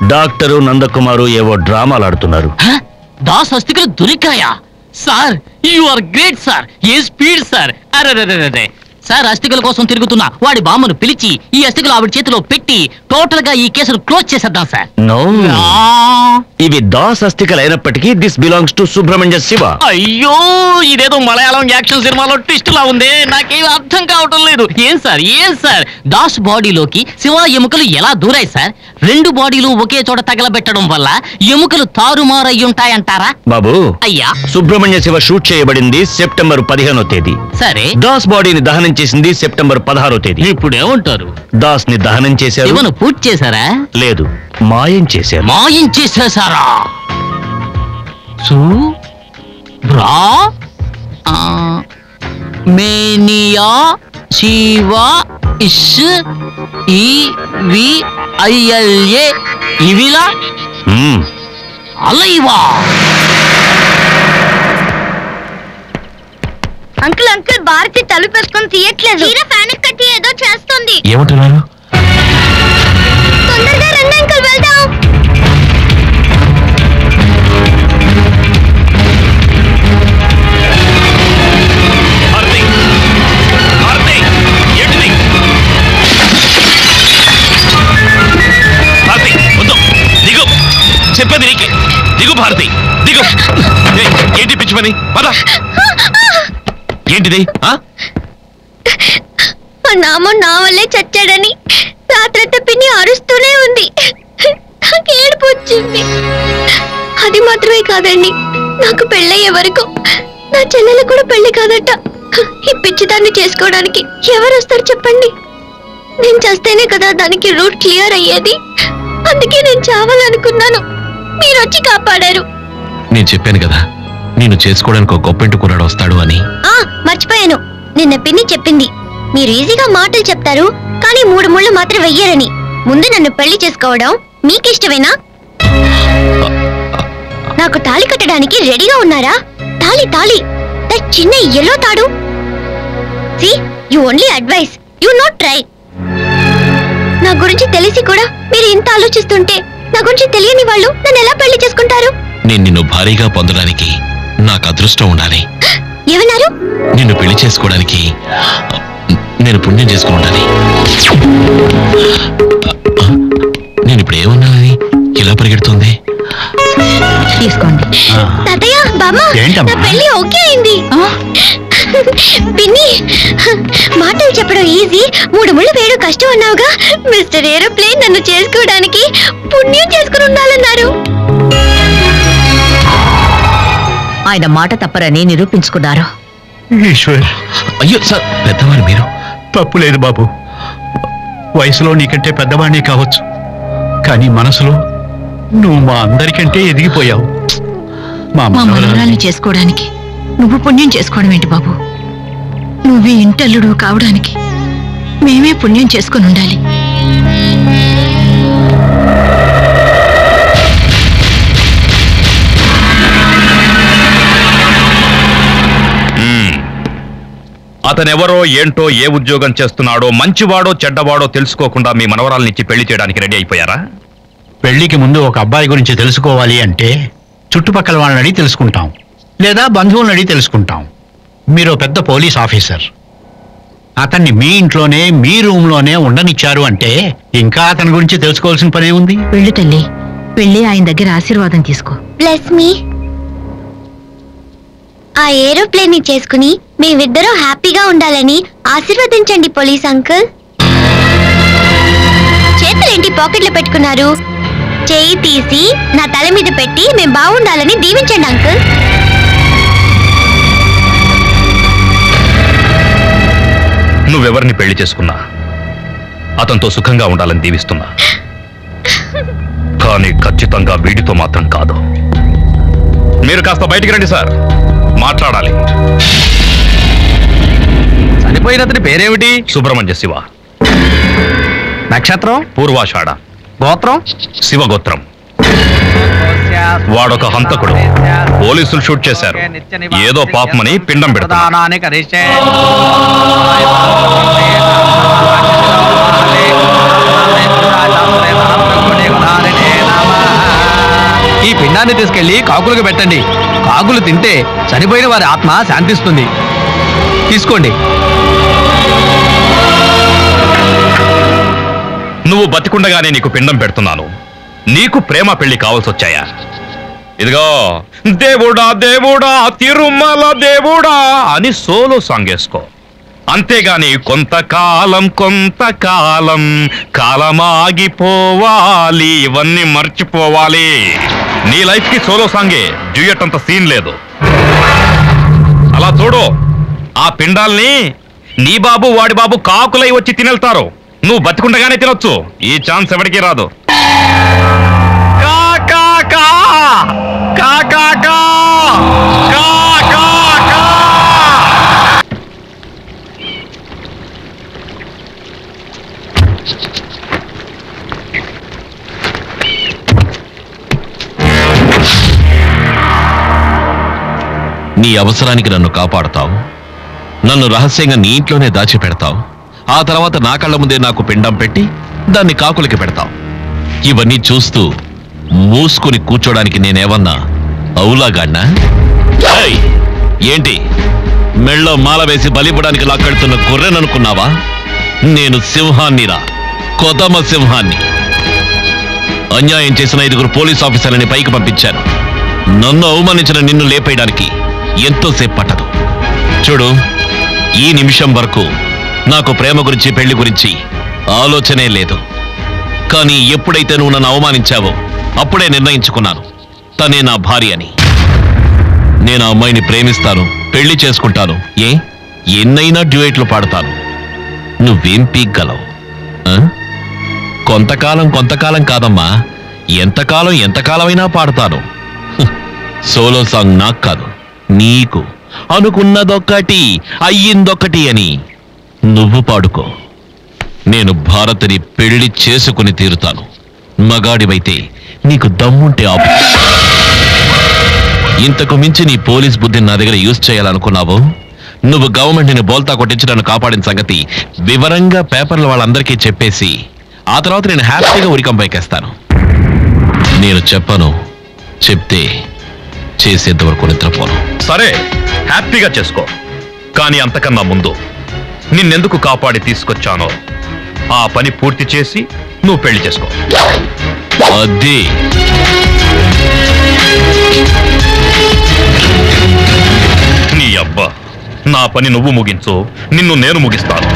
డాక్టరు నందకుమారు ఏవో డ్రామాలు ఆడుతున్నారు. దాస్ అస్థికలు దొరికాయా? Sir you are great sir A speed sir అరే సార్ అస్థికల కోసం తిరుగుతున్న వాడి బామ్మను పిలిచి ఈ అస్థికలు ఆవిడ చేతిలో పెట్టి టోటల్గా ఈ కేసును క్లోజ్ చేసేద్దాం సార్. నో. ఇవి దాస్ అస్థికలు అయినప్పటికీ this belongs to Subrahmanya Shiva. అయ్యో ఇదేదో మలయాళం యాక్షన్ సినిమాలో ట్విస్ట్ లా ఉంది. నాకేం అర్థం కావటం లేదు. ఏం సార్ ఏం సార్? దాస్ బాడీలోకి శివ ఎముకలు ఎలా దూరాయి సార్? రెండు బాడీలు ఒకే చోట తగలబెట్టడం వల్ల ఎముకలు తారుమారై ఉంటాయంటారా బాబు అయ్యా. సుబ్రహ్మణ్య శివ షూట్ చేయబడింది సెప్టెంబర్ పదిహేనో తేదీ. సరే. దాస్ బాడీని దహనం చేసింది సెప్టెంబర్ పదహారో తేదీ. ఇప్పుడు ఏమంటారు దాస్ని దహనం చేశారు. పూజ చేశారా? లేదు మాయం చేశారు మాయం చేసేసారా సు బ్రా ఆ, మేనియా శివ ఇష్ ఈ వి ఐఎల్ఏ ఇవిలా? మ్మ్. అలైవా? అంకుల్ అంకుల్ భారతి తలుపేసుకొని తీయట్లేదు. చీర ఫ్యాన్ కట్టి ఏదో చేస్తుంది. ఏమంటున్నారు? తొందరగా రండి అంకుల్ వెళ్దాం. భారతి వద్దు. దిగు. చెప్పేది నీకే. దిగు భారతి. దిగు. ఏంటి పిచ్చి పని పద. ఏంటిది? ఆ? ఆ నామం నా వల్లే చచ్చాడని. రాత్రంతా పిన్ని అరుస్తూనే ఉంది. నాకు ఏడుపు వచ్చింది. అది మాత్రమే కాదండి నాకు పెళ్ళయ్యే వరకు నా చెల్లెలు కూడా పెళ్ళి కాదట. ఈ పిచ్చిదాన్ని చేసుకోవడానికి ఎవరు వస్తారు చెప్పండి? నేను చేస్తేనే కదా దానికి రూట్ క్లియర్ అయ్యేది. అందుకే నేను చావాలనుకున్నాను. మీరు వచ్చి కాపాడారు. నేను చెప్పాను కదా నేను చేసుకోవడానికి ఒక గొప్పింటి కుర్రాడు వస్తాడు అని. ఆ మర్చిపోయాను. నిన్న పిన్ని చెప్పింది. మీరు ఈజీగా మాటలు చెప్తారు కానీ మూడు ముళ్ళు మాత్రం వెయ్యరని. ముందు నన్ను పెళ్ళి చేసుకోవడం మీకిష్టమేనా? నాకు తాళి కట్టడానికి రెడీగా ఉన్నారా? తాళి తాళి. దట్ చిన్న ఎల్లో తాడు. See you only advice you not try నా గురించి తెలిసి కూడా మీరు ఇంత ఆలోచిస్తుంటే నా గురించి తెలియని వాళ్ళు నన్ను ఎలా పెళ్ళి చేసుకుంటారు? నేను నిన్ను భారీగా పొందడానికి నాకు అదృష్టం ఉండాలి. ఏమన్నారు నిన్ను పెళ్ళి చేసుకోవడానికి నేను పుణ్యం చేసుకుని ఉండాలి. నేను ఇప్పుడు ఏమన్నానని ఇలా పరిగెడుతుంది? తీసుకోండి. తాతయ్య బామ్మ ఏంటమ్మా? నా పెళ్ళి ఓకే అయింది. పిన్ని చెప్పడం ఈజీ మూడు ముళ్ళు వేయడం కష్టం అన్నావుగా. మిస్టర్ ఏరోప్లేన్ నన్ను చేసుకోవడానికి పుణ్యం చేసుకుని ఉండాలన్నారు. ఆయన మాట తప్పరని నిరూపించుకున్నారు. ఈశ్వర్. అయ్యో సార్ పెద్దవారు మీరు. తప్పు లేదు బాబు. వయసులో నీకంటే పెద్దవాణ్ణి కావచ్చు. కానీ మనసులో నువ్వు మా అందరికంటే ఎదిగిపోయావు. మా మనవరాల్ని చేసుకోవడానికి నువ్వు పుణ్యం చేసుకోవడం ఏంటి బాబు? నువ్వే ఇంటల్లుడు కావడానికి మేమే పుణ్యం చేసుకుని ఉండాలి. అతనెవరో ఏంటో ఏ ఉద్యోగం చేస్తున్నాడో మంచివాడో చెడ్డవాడో తెలుసుకోకుండా మీ మనవరాలనిచ్చి పెళ్ళి చేయడానికి రెడీ అయిపోయారా? పెళ్ళికి ముందు ఒక అబ్బాయి గురించి తెలుసుకోవాలి అంటే చుట్టుపక్కల వాళ్ళని అడిగి తెలుసుకుంటాం. లేదా బంధువులను అడిగి తెలుసుకుంటాం. మీరు పెద్ద పోలీస్ ఆఫీసర్. అతన్ని మీ ఇంట్లోనే మీ రూమ్లోనే ఉండనిచ్చారు అంటే ఇంకా అతని గురించి తెలుసుకోవాల్సిన పనే ఉంది? వెళ్ళు తల్లి. వెళ్ళి ఆయన దగ్గర ఆశీర్వాదం తీసుకో. బ్లెస్ మీ ఆ ఏరోప్లేన్ని చేసుకుని మేమిద్దరూ హ్యాపీగా ఉండాలని ఆశీర్వదించండి పోలీస్ అంకుల్. చేతులేంటి పాకెట్లో పెట్టుకున్నారు? చేయి తీసి నా తల మీద పెట్టి మేము బాగుండాలని దీవించండి అంకుల్. నువ్వెవరిని పెళ్ళి చేసుకున్నా? అతనితో సుఖంగా ఉండాలని దీవిస్తున్నా. కానీ ఖచ్చితంగా వీడితో మాత్రం కాదు. మీరు కాస్త బయటికి రండి సార్. మాట్లాడాలి. చనిపోయిన అతని పేరేమిటి? సుబ్రహ్మణ్య శివ. నక్షత్రం? పూర్వాషాఢ. గోత్రం? శివగోత్రం. వాడొక హంతకుడు. పోలీసులు షూట్ చేశారు. ఏదో పాపమని పిండం కరిష్టే ఈ పిండాన్ని తీసుకెళ్ళి కాకులకు పెట్టండి. కాకులు తింటే చనిపోయిన వారి ఆత్మ శాంతిస్తుంది. తీసుకోండి. నువ్వు బతికుండగానే నీకు పిండం పెడుతున్నాను. నీకు ప్రేమ పెళ్ళి కావాల్సొచ్చాయా? ఇదిగో దేవుడా దేవుడా తిరుమల దేవుడా అని సోలో సాంగ్ వేసుకో. అంతేగాని కొంతకాలం కొంతకాలం కాలమాగిపోవాలి ఇవన్నీ మర్చిపోవాలి. నీ లైఫ్కి సోలో సాంగే డ్యూయట్ అంత సీన్ లేదు. అలా చూడు ఆ పిండాల్ని నీ బాబు వాడి బాబు కాకులై వచ్చి తినెళ్తారు. నువ్వు బతికుండగానే తినొచ్చు. ఈ ఛాన్స్ ఎవరికీ రాదు. నీ అవసరానికి నన్ను కాపాడతావు. నన్ను రహస్యంగా నీ ఇంట్లోనే దాచిపెడతావు. ఆ తర్వాత నా కళ్ళ ముందే నాకు పిండం పెట్టి దాన్ని కాకులకి పెడతాం ఇవన్నీ చూస్తూ మూసుకుని కూర్చోడానికి నేనేమన్నా అవులాగాడ్నా ఏంటి? మెళ్ళో మాల వేసి బలిపడానికి లాక్కెడుతున్న గుర్రెననుకున్నావా? నేను సింహాన్నిరా కొదమ సింహాన్ని. అన్యాయం చేసిన ఐదుగురు పోలీస్ ఆఫీసర్లని పైకి పంపించాను. నన్ను అవమానించిన నిన్ను లేపేయడానికి ఎంతోసేపు పట్టదు. చూడు ఈ నిమిషం వరకు నాకు ప్రేమ గురించి పెళ్ళి గురించి ఆలోచనే లేదు. కానీ ఎప్పుడైతే నువ్వు నన్ను అవమానించావో అప్పుడే నిర్ణయించుకున్నాను. తనే నా భార్య అని. నేను ఆ అమ్మాయిని ప్రేమిస్తాను పెళ్ళి చేసుకుంటాను. ఏ? ఎన్నైనా డ్యూయేట్లు పాడతాను. నువ్వేం పీగ్గలవు కొంతకాలం కొంతకాలం కాదమ్మా. ఎంతకాలం ఎంతకాలమైనా పాడతాను. సోలో సాంగ్ నాకు కాదు నీకు. అనుకున్నదొక్కటి అయ్యిందొక్కటి అని. నువ్వు పాడుకో. నేను భారతిని పెళ్ళి చేసుకుని తీరుతాను. మగాడివైతే నీకు దమ్ముంటే ఆపు. ఇంతకు మించి నీ పోలీస్ బుద్ధిని నా దగ్గర యూజ్ చేయాలనుకున్నావు? నువ్వు గవర్నమెంట్ని బోల్తా కొట్టించి నన్ను కాపాడిన సంగతి వివరంగా పేపర్ల వాళ్ళందరికీ చెప్పేసి ఆ తర్వాత నేను హ్యాపీగా ఉరికం పైకేస్తాను నేను చెప్పను చెప్తే చేసేంత వరకు నిద్రపోను. సరే హ్యాపీగా చేసుకో. కానీ అంతకన్నా ముందు నిన్నెందుకు కాపాడి తీసుకొచ్చానో? ఆ పని పూర్తి చేసి నువ్వు పెళ్ళి చేసుకో. అది. నీ అబ్బా నా పని నువ్వు ముగించు నిన్ను నేను ముగిస్తాను.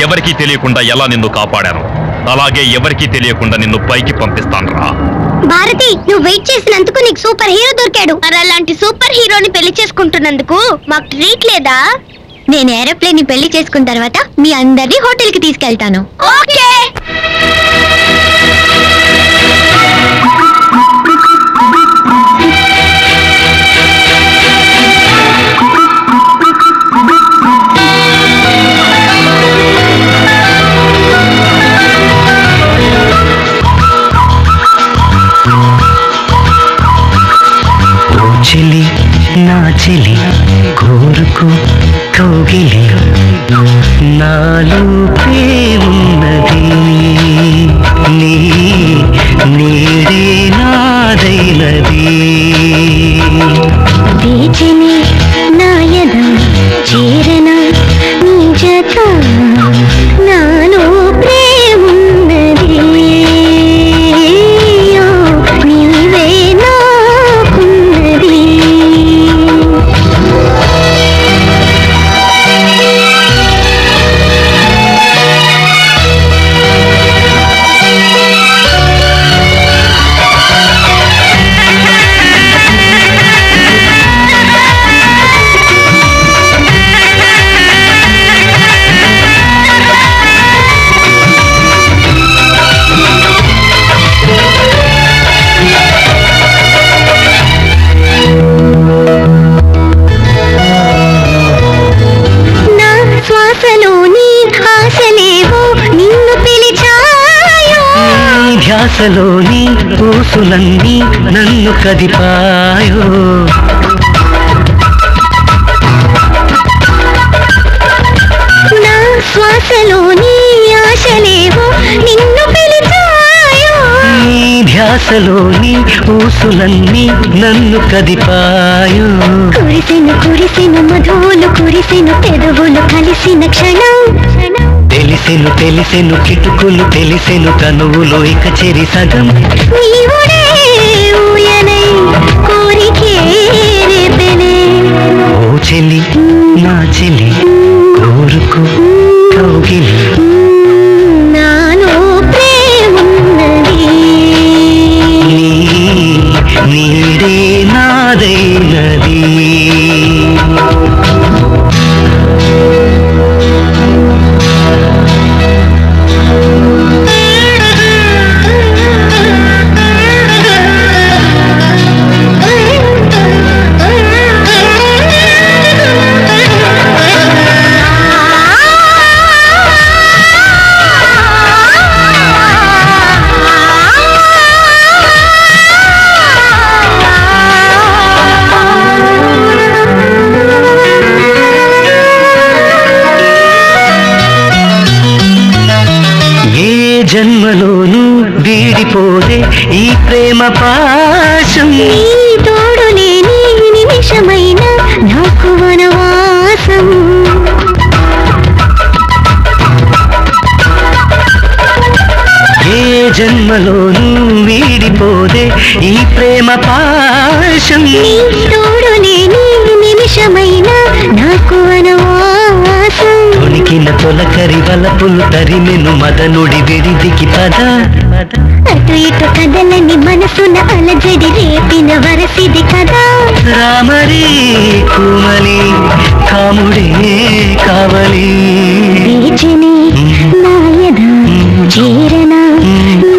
ఎవరికీ తెలియకుండా ఎలా నిన్ను కాపాడాను? అలాగే ఎవరికీ తెలియకుండా నిన్ను పైకి పంపిస్తాను రా. భారతి నువ్వు వెయిట్ చేసినందుకు నీకు సూపర్ హీరో దొరికాడు. మరి అలాంటి సూపర్ హీరోని పెళ్ళి చేసుకుంటున్నందుకు మాకు ట్రీట్ లేదా? నేను ఏరోప్లేన్ని పెళ్ళి చేసుకున్న తర్వాత మీ అందరినీ హోటల్కి తీసుకెళ్తాను. ఓకే! చెలి నా చెలి కోరుకు కౌగిలి. నాలో ఉన్నది నీ నీడే నాదైనది. బీచిని నాయన చీరన ఊసులన్నీ నన్ను కదిపాయో. నా శ్వాసలోని ఆశలేవో నిన్ను పిలిచాయో. నీ ధ్యాసలోని ఊసులన్నీ నన్ను కదిపాయో. కురిసెను కురిసెను మధువులు కురిసెను పెదవులు కలిసిన క్షణం. తెలిసెను తెలిసెను కిటుకులు తెలిసెను కనువులు ఇక చెరి సగం నీవుడే చెలి నా చెలి కోరుకు. పాశం నీ తోడు లేని నిమిషమైన నాకు వనవాసం. ఏ జన్మలోనూ వీడిపోదే ఈ ప్రేమ పాశం. నీ తోడు లేని నిమిషమైన నాకు వనవాసం. తొణికిన తొలకరి వలపులు తరిమెను మదనుడి విడిదికి పద. అటు ఇటు కదలని మనసున అలజడి రేపిన వరసిది కదా. రామరి కుమలి కాముడే కావలి. చేరన నీ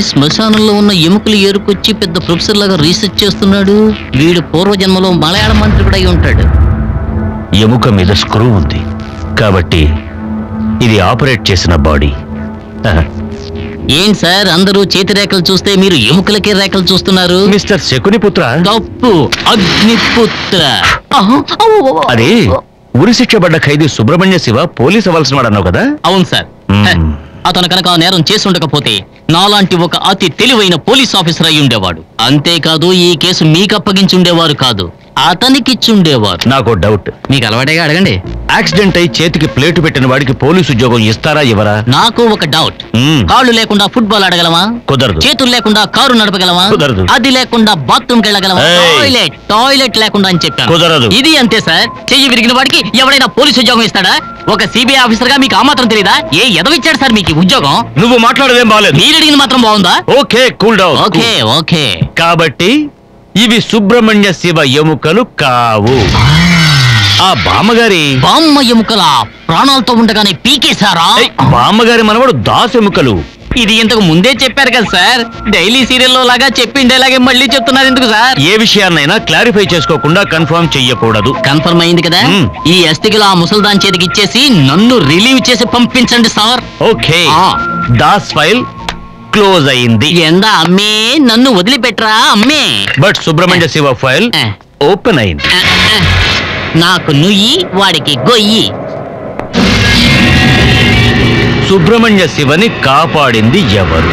శ్మశానంలో ఉన్న ఎముకలు ఏరుకొచ్చి పెద్ద ప్రొఫెసర్ లాగా రీసెర్చ్ చేస్తున్నాడు. వీడు పూర్వజన్మలో మలయాళ మంత్రికుడై ఉంటాడు. ఎముక మీద స్క్రూ ఉంది. కాబట్టి ఇది ఆపరేట్ చేసిన బాడీ. ఏం సార్ అందరూ చేతి రేఖలు చూస్తే మీరు ఎముకలకే రేఖలు చూస్తున్నారు? మిస్టర్ శకునిపుత్ర. తప్పు అగ్నిపుత్ర. అది ఉరిశిక్షబడ్డ ఖైదీ సుబ్రహ్మణ్య శివ పోలీస్ అవ్వాల్సిన వాడు అన్నావు కదా? అవును సార్. అతను కనుక ఆ నేరం చేసి ఉండకపోతే నాలాంటి ఒక అతి తెలివైన పోలీస్ ఆఫీసర్ అయి ఉండేవాడు. అంతేకాదు ఈ కేసు మీకు అప్పగించి ఉండేవారు కాదు అతనికిచ్చుండేవారు. నాకు డౌట్ మీకు అలవాటేగా అడగండి. యాక్సిడెంట్ అయి చేతికి ప్లేటు పెట్టిన వాడికి పోలీసు ఉద్యోగం ఇస్తారా ఇవ్వరా? నాకు ఒక డౌట్. కాళ్ళు లేకుండా ఫుట్బాల్ ఆడగలమా? కుదరదు. చేతులు లేకుండా కారు నడపగలమా? కుదరదు. అది లేకుండా బాత్రూమ్ వెళ్ళగలమా. టాయిలెట్ టాయిలెట్ లేకుండా అని చెప్పాను. కుదరదు. ఇది అంతే సార్. చెయ్యి విరిగిన వాడికి ఎవడైనా పోలీస్ ఉద్యోగం ఇస్తాడా? ఒక సిబిఐ ఆఫీసర్గా మీకు ఆ మాత్రం తెలియదా ఏ ఎదవిచ్చాడు సార్ మీకు ఈ ఉద్యోగం? నువ్వు మాట్లాడదేం బాలేదు. మీరు అడిగింది మాత్రం బాగుందా? Okay cool down okay okay. కాబట్టి ఇవి సుబ్రహ్మణ్య శివ ఎముకలు కావు. ఆ. బామ్మగారి బామ్మ ఎముకల? ప్రాణాలతో ఉండగానే పీకేశారా? బామ్మగారి మనవడు దాస్ ఎముకలు ఇది ఇంతకు ముందే చెప్పారు కదా సార్. డైలీ సీరియల్లో లాగా చెప్పిండేలాగే మళ్ళీ చెప్తున్నారు ఎందుకు సార్? ఏ విషయాన్నైనా క్లారిఫై చేసుకోకుండా కన్ఫర్మ్ చెయ్యకూడదు. కన్ఫర్మ్ అయింది కదా? ఈ అస్థికలు ఆ ముసల్దాన్ చేతికి ఇచ్చేసి నన్ను రిలీవ్ చేసి పంపించండి sir. Okay. Das file close అయింది ఎందా అమ్మే? నన్ను వదిలిపెట్టరా అమ్మే? But Subrahmanya Shiva file open అయింది. నాకు నుయ్యి వాడికి గొయ్యి. సుబ్రహ్మణ్య శివని కాపాడింది ఎవరు?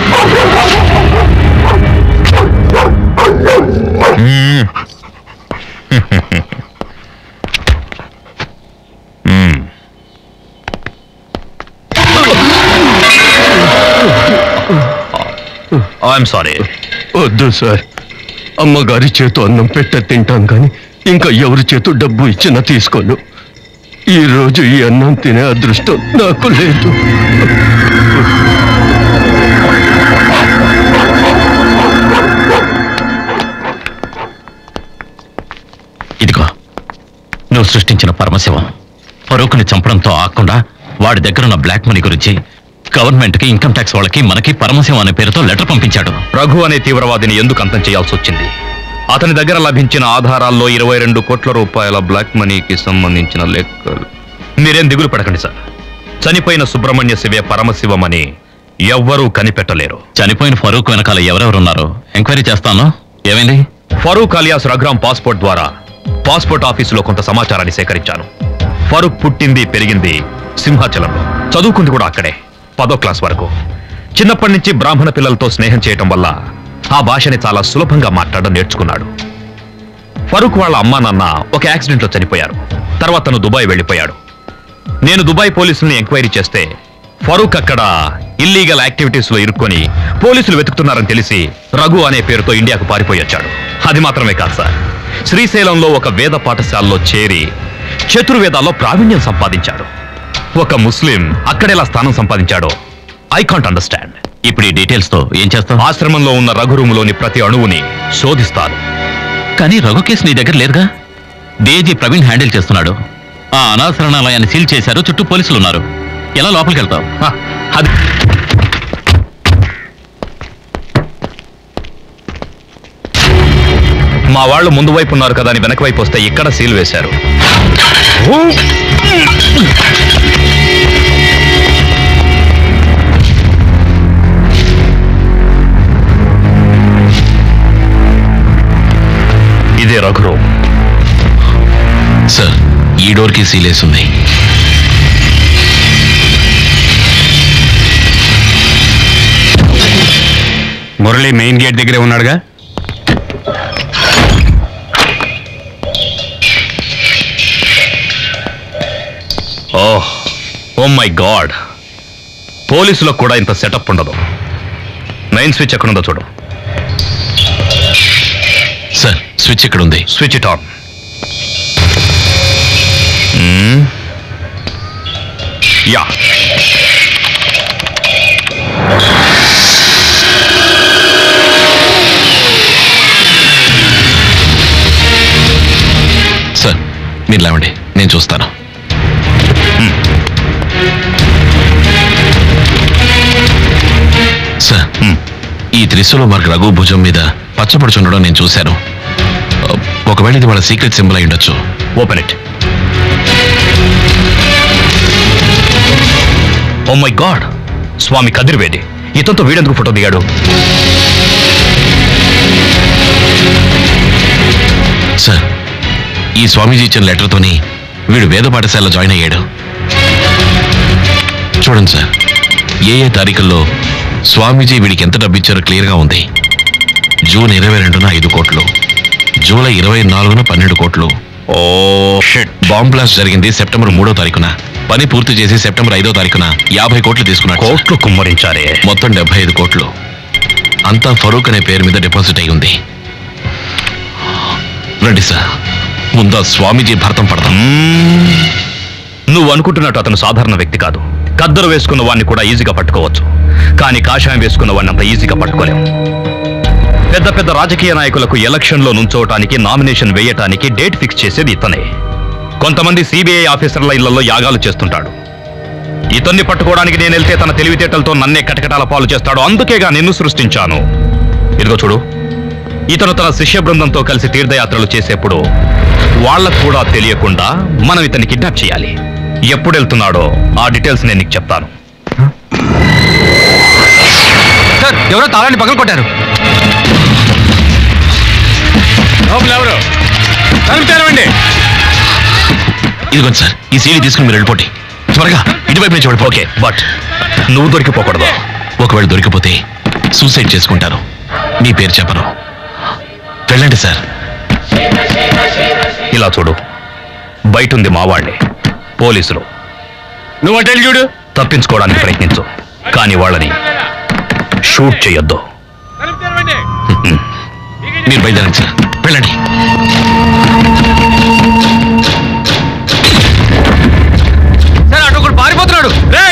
ఐఎమ్ సారీ వద్దు సార్. అమ్మగారి చేతు అన్నం పెట్ట తింటాను కానీ ఇంకా ఎవరి చేతు డబ్బు ఇచ్చినా తీసుకోను. ఈ రోజు ఈ అన్నం తినే అదృష్టం నాకు లేదు. ఇదిగో నువ్వు సృష్టించిన పరమశివం. ఫరూక్ని చంపడంతో ఆకుండా వాడి దగ్గర ఉన్న బ్లాక్ మనీ గురించి గవర్నమెంట్కి ఇన్కమ్ ట్యాక్స్ వాళ్ళకి మనకి పరమశివం అనే పేరుతో లెటర్ పంపించాడు. రఘు అనే తీవ్రవాదిని ఎందుకు అంతం చేయాల్సి వచ్చింది? అతని దగ్గర లభించిన ఆధారాల్లో ఇరవై రెండు కోట్ల రూపాయల బ్లాక్ మనీకి సంబంధించిన లెక్కలు. మీరేం దిగులు పడకండి సార్. చనిపోయిన సుబ్రహ్మణ్య శివే పరమశివమని ఎవ్వరూ కనిపెట్టలేరు. చనిపోయిన ఫరూక్ వెనకాల ఎవరెవరు ఉన్నారో ఎంక్వైరీ చేస్తాను. ఏమైంది? ఫరూక్ అలియాస్ రఘురాం పాస్పోర్ట్ ద్వారా పాస్పోర్ట్ ఆఫీసులో కొంత సమాచారాన్ని సేకరించాను. ఫరూక్ పుట్టింది పెరిగింది సింహాచలంలో. చదువుకుంది కూడా అక్కడే పదో క్లాస్ వరకు. చిన్నప్పటి నుంచి బ్రాహ్మణ పిల్లలతో స్నేహం చేయటం వల్ల ఆ భాషని చాలా సులభంగా మాట్లాడడం నేర్చుకున్నాడు. ఫరూక్ వాళ్ళ అమ్మా నాన్న ఒక యాక్సిడెంట్లో చనిపోయారు. తర్వాత తను దుబాయ్ వెళ్ళిపోయాడు. నేను దుబాయ్ పోలీసుల్ని ఎంక్వైరీ చేస్తే ఫరూక్ అక్కడ ఇల్లీగల్ యాక్టివిటీస్లో ఇరుక్కొని పోలీసులు వెతుకుతున్నారని తెలిసి రఘు అనే పేరుతో ఇండియాకు పారిపోయి వచ్చాడు. అది మాత్రమే కాదు సార్. శ్రీశైలంలో ఒక వేద పాఠశాలలో చేరి చతుర్వేదాల్లో ప్రావీణ్యం సంపాదించాడు. ఒక ముస్లిం అక్కడెలా స్థానం సంపాదించాడో ఐ కాంట్ అండర్స్టాండ్. ఇప్పుడు ఈ డీటెయిల్స్తో ఏం చేస్తాం? ఆశ్రమంలో ఉన్న రఘు రూములోని ప్రతి అణువుని శోధిస్తాను కానీ రఘు కేసు నీ దగ్గర లేదుగా? డేజీ ప్రవీణ్ హ్యాండిల్ చేస్తున్నాడు. ఆ అనాశరణాలయాన్ని సీల్ చేశారు చుట్టూ పోలీసులు ఉన్నారు. ఎలా లోపలికి వెళ్తావు? అది మా వాళ్ళు ముందు వైపు ఉన్నారు కదా అని వెనక వైపు వస్తే ఇక్కడ సీల్ వేశారు. ఇదే రఘురు సార్ ఈ డోర్కి సీలేసి ఉంది మురళి మెయిన్ గేట్ దగ్గరే ఉన్నాడుగా? Oh oh my god. పోలీసులకు కూడా ఇంత సెటప్ ఉండదు. మెయిన్ స్విచ్ ఎక్కడుందో చూడు. స్విచ్ ఇక్కడ ఉంది. Switch it on ya sir మీరు లేవండి. నేను చూస్తాను. సార్ ఈ త్రిశూల మార్క్ రఘు భుజం మీద పచ్చపడుచుండడం నేను చూశాను. ఒకవేళ ఇది వాళ్ళ సీక్రెట్ సింబల్ అయి ఉండొచ్చు. Open it oh my god Swami Kadirivedi. ఇతనితో వీడెందుకు ఫోటో దిగాడు? సార్ ఈ స్వామీజీ ఇచ్చిన లెటర్తోని వీడు వేద పాఠశాలలో జాయిన్ అయ్యాడు. చూడండి సార్ ఏ ఏ తారీఖుల్లో స్వామీజీ వీడికి ఎంత డబ్బు ఇచ్చారో క్లియర్గా ఉంది. జూన్ ఇరవై రెండున ఐదు కోట్లు. జూలై ఇరవై నాలుగున పన్నెండు కోట్లు. ఓ షిట్ బాంబ్ బ్లాస్ట్ జరిగింది సెప్టెంబర్ మూడో తారీఖున. పని పూర్తి చేసి సెప్టెంబర్ ఐదో తారీఖున యాభై కోట్లు తీసుకున్నాడు కోట్లు కుమ్మరించారే. మొత్తం డెబ్బై ఐదు కోట్లు. అంతా ఫరూక్ అనే పేరు మీద డిపాజిట్ అయి ఉంది. రండి సార్. ముందా స్వామీజీ భర్తం పడతాం నువ్వు అనుకుంటున్నట్టు అతను సాధారణ వ్యక్తి కాదు. కద్దరు వేసుకున్న వాడిని కూడా ఈజీగా పట్టుకోవచ్చు. కానీ కాషాయం వేసుకున్న వాడిని అంత ఈజీగా పట్టుకోలేం. పెద్ద పెద్ద రాజకీయ నాయకులకు ఎలక్షన్లో నుంచోవటానికి నామినేషన్ వేయటానికి డేట్ ఫిక్స్ చేసేది ఇతనే. కొంతమంది సిబిఐ ఆఫీసర్ల ఇళ్ళలో యాగాలు చేస్తుంటాడు. ఇతన్ని పట్టుకోవడానికి నేను వెళ్తే తన తెలివితేటలతో నన్నే కటకటాల పాలు చేస్తాడు. అందుకేగా నిన్ను సృష్టించాను. ఇదిగో చూడు. ఇతను తన శిష్య బృందంతో కలిసి తీర్థయాత్రలు చేసేప్పుడు వాళ్ళకు కూడా తెలియకుండా మనం ఇతన్ని కిడ్నాప్ చేయాలి. ఎప్పుడు వెళ్తున్నాడో ఆ డీటెయిల్స్ నేను నీకు చెప్తాను. సార్ ఎవరో తాళాన్ని పగలు కొట్టారు ఎవరు? తలుపుతారండి ఇదిగోండి సార్ ఈ సీడీ తీసుకుని మీరు వెళ్ళిపోండి. త్వరగా ఇటువైపు నుంచి వెళ్ళిపో. ఓకే బట్ నువ్వు దొరికిపోకూడదు. ఒకవేళ దొరికిపోతే సూసైడ్ చేసుకుంటారు మీ పేరు చెప్పను. వెళ్ళండి సార్. ఇలా చూడు బయట ఉంది మా వాళ్ళే పోలీసులు. నువ్వు అటెల్ చూడు. తప్పించుకోవడానికి ప్రయత్నించు కానీ వాళ్ళని షూట్ చేయొద్దు. మీరు బయలుదేరండి సార్. వెళ్ళండి. సార్ అటు ఒకడు పారిపోతున్నాడు. రే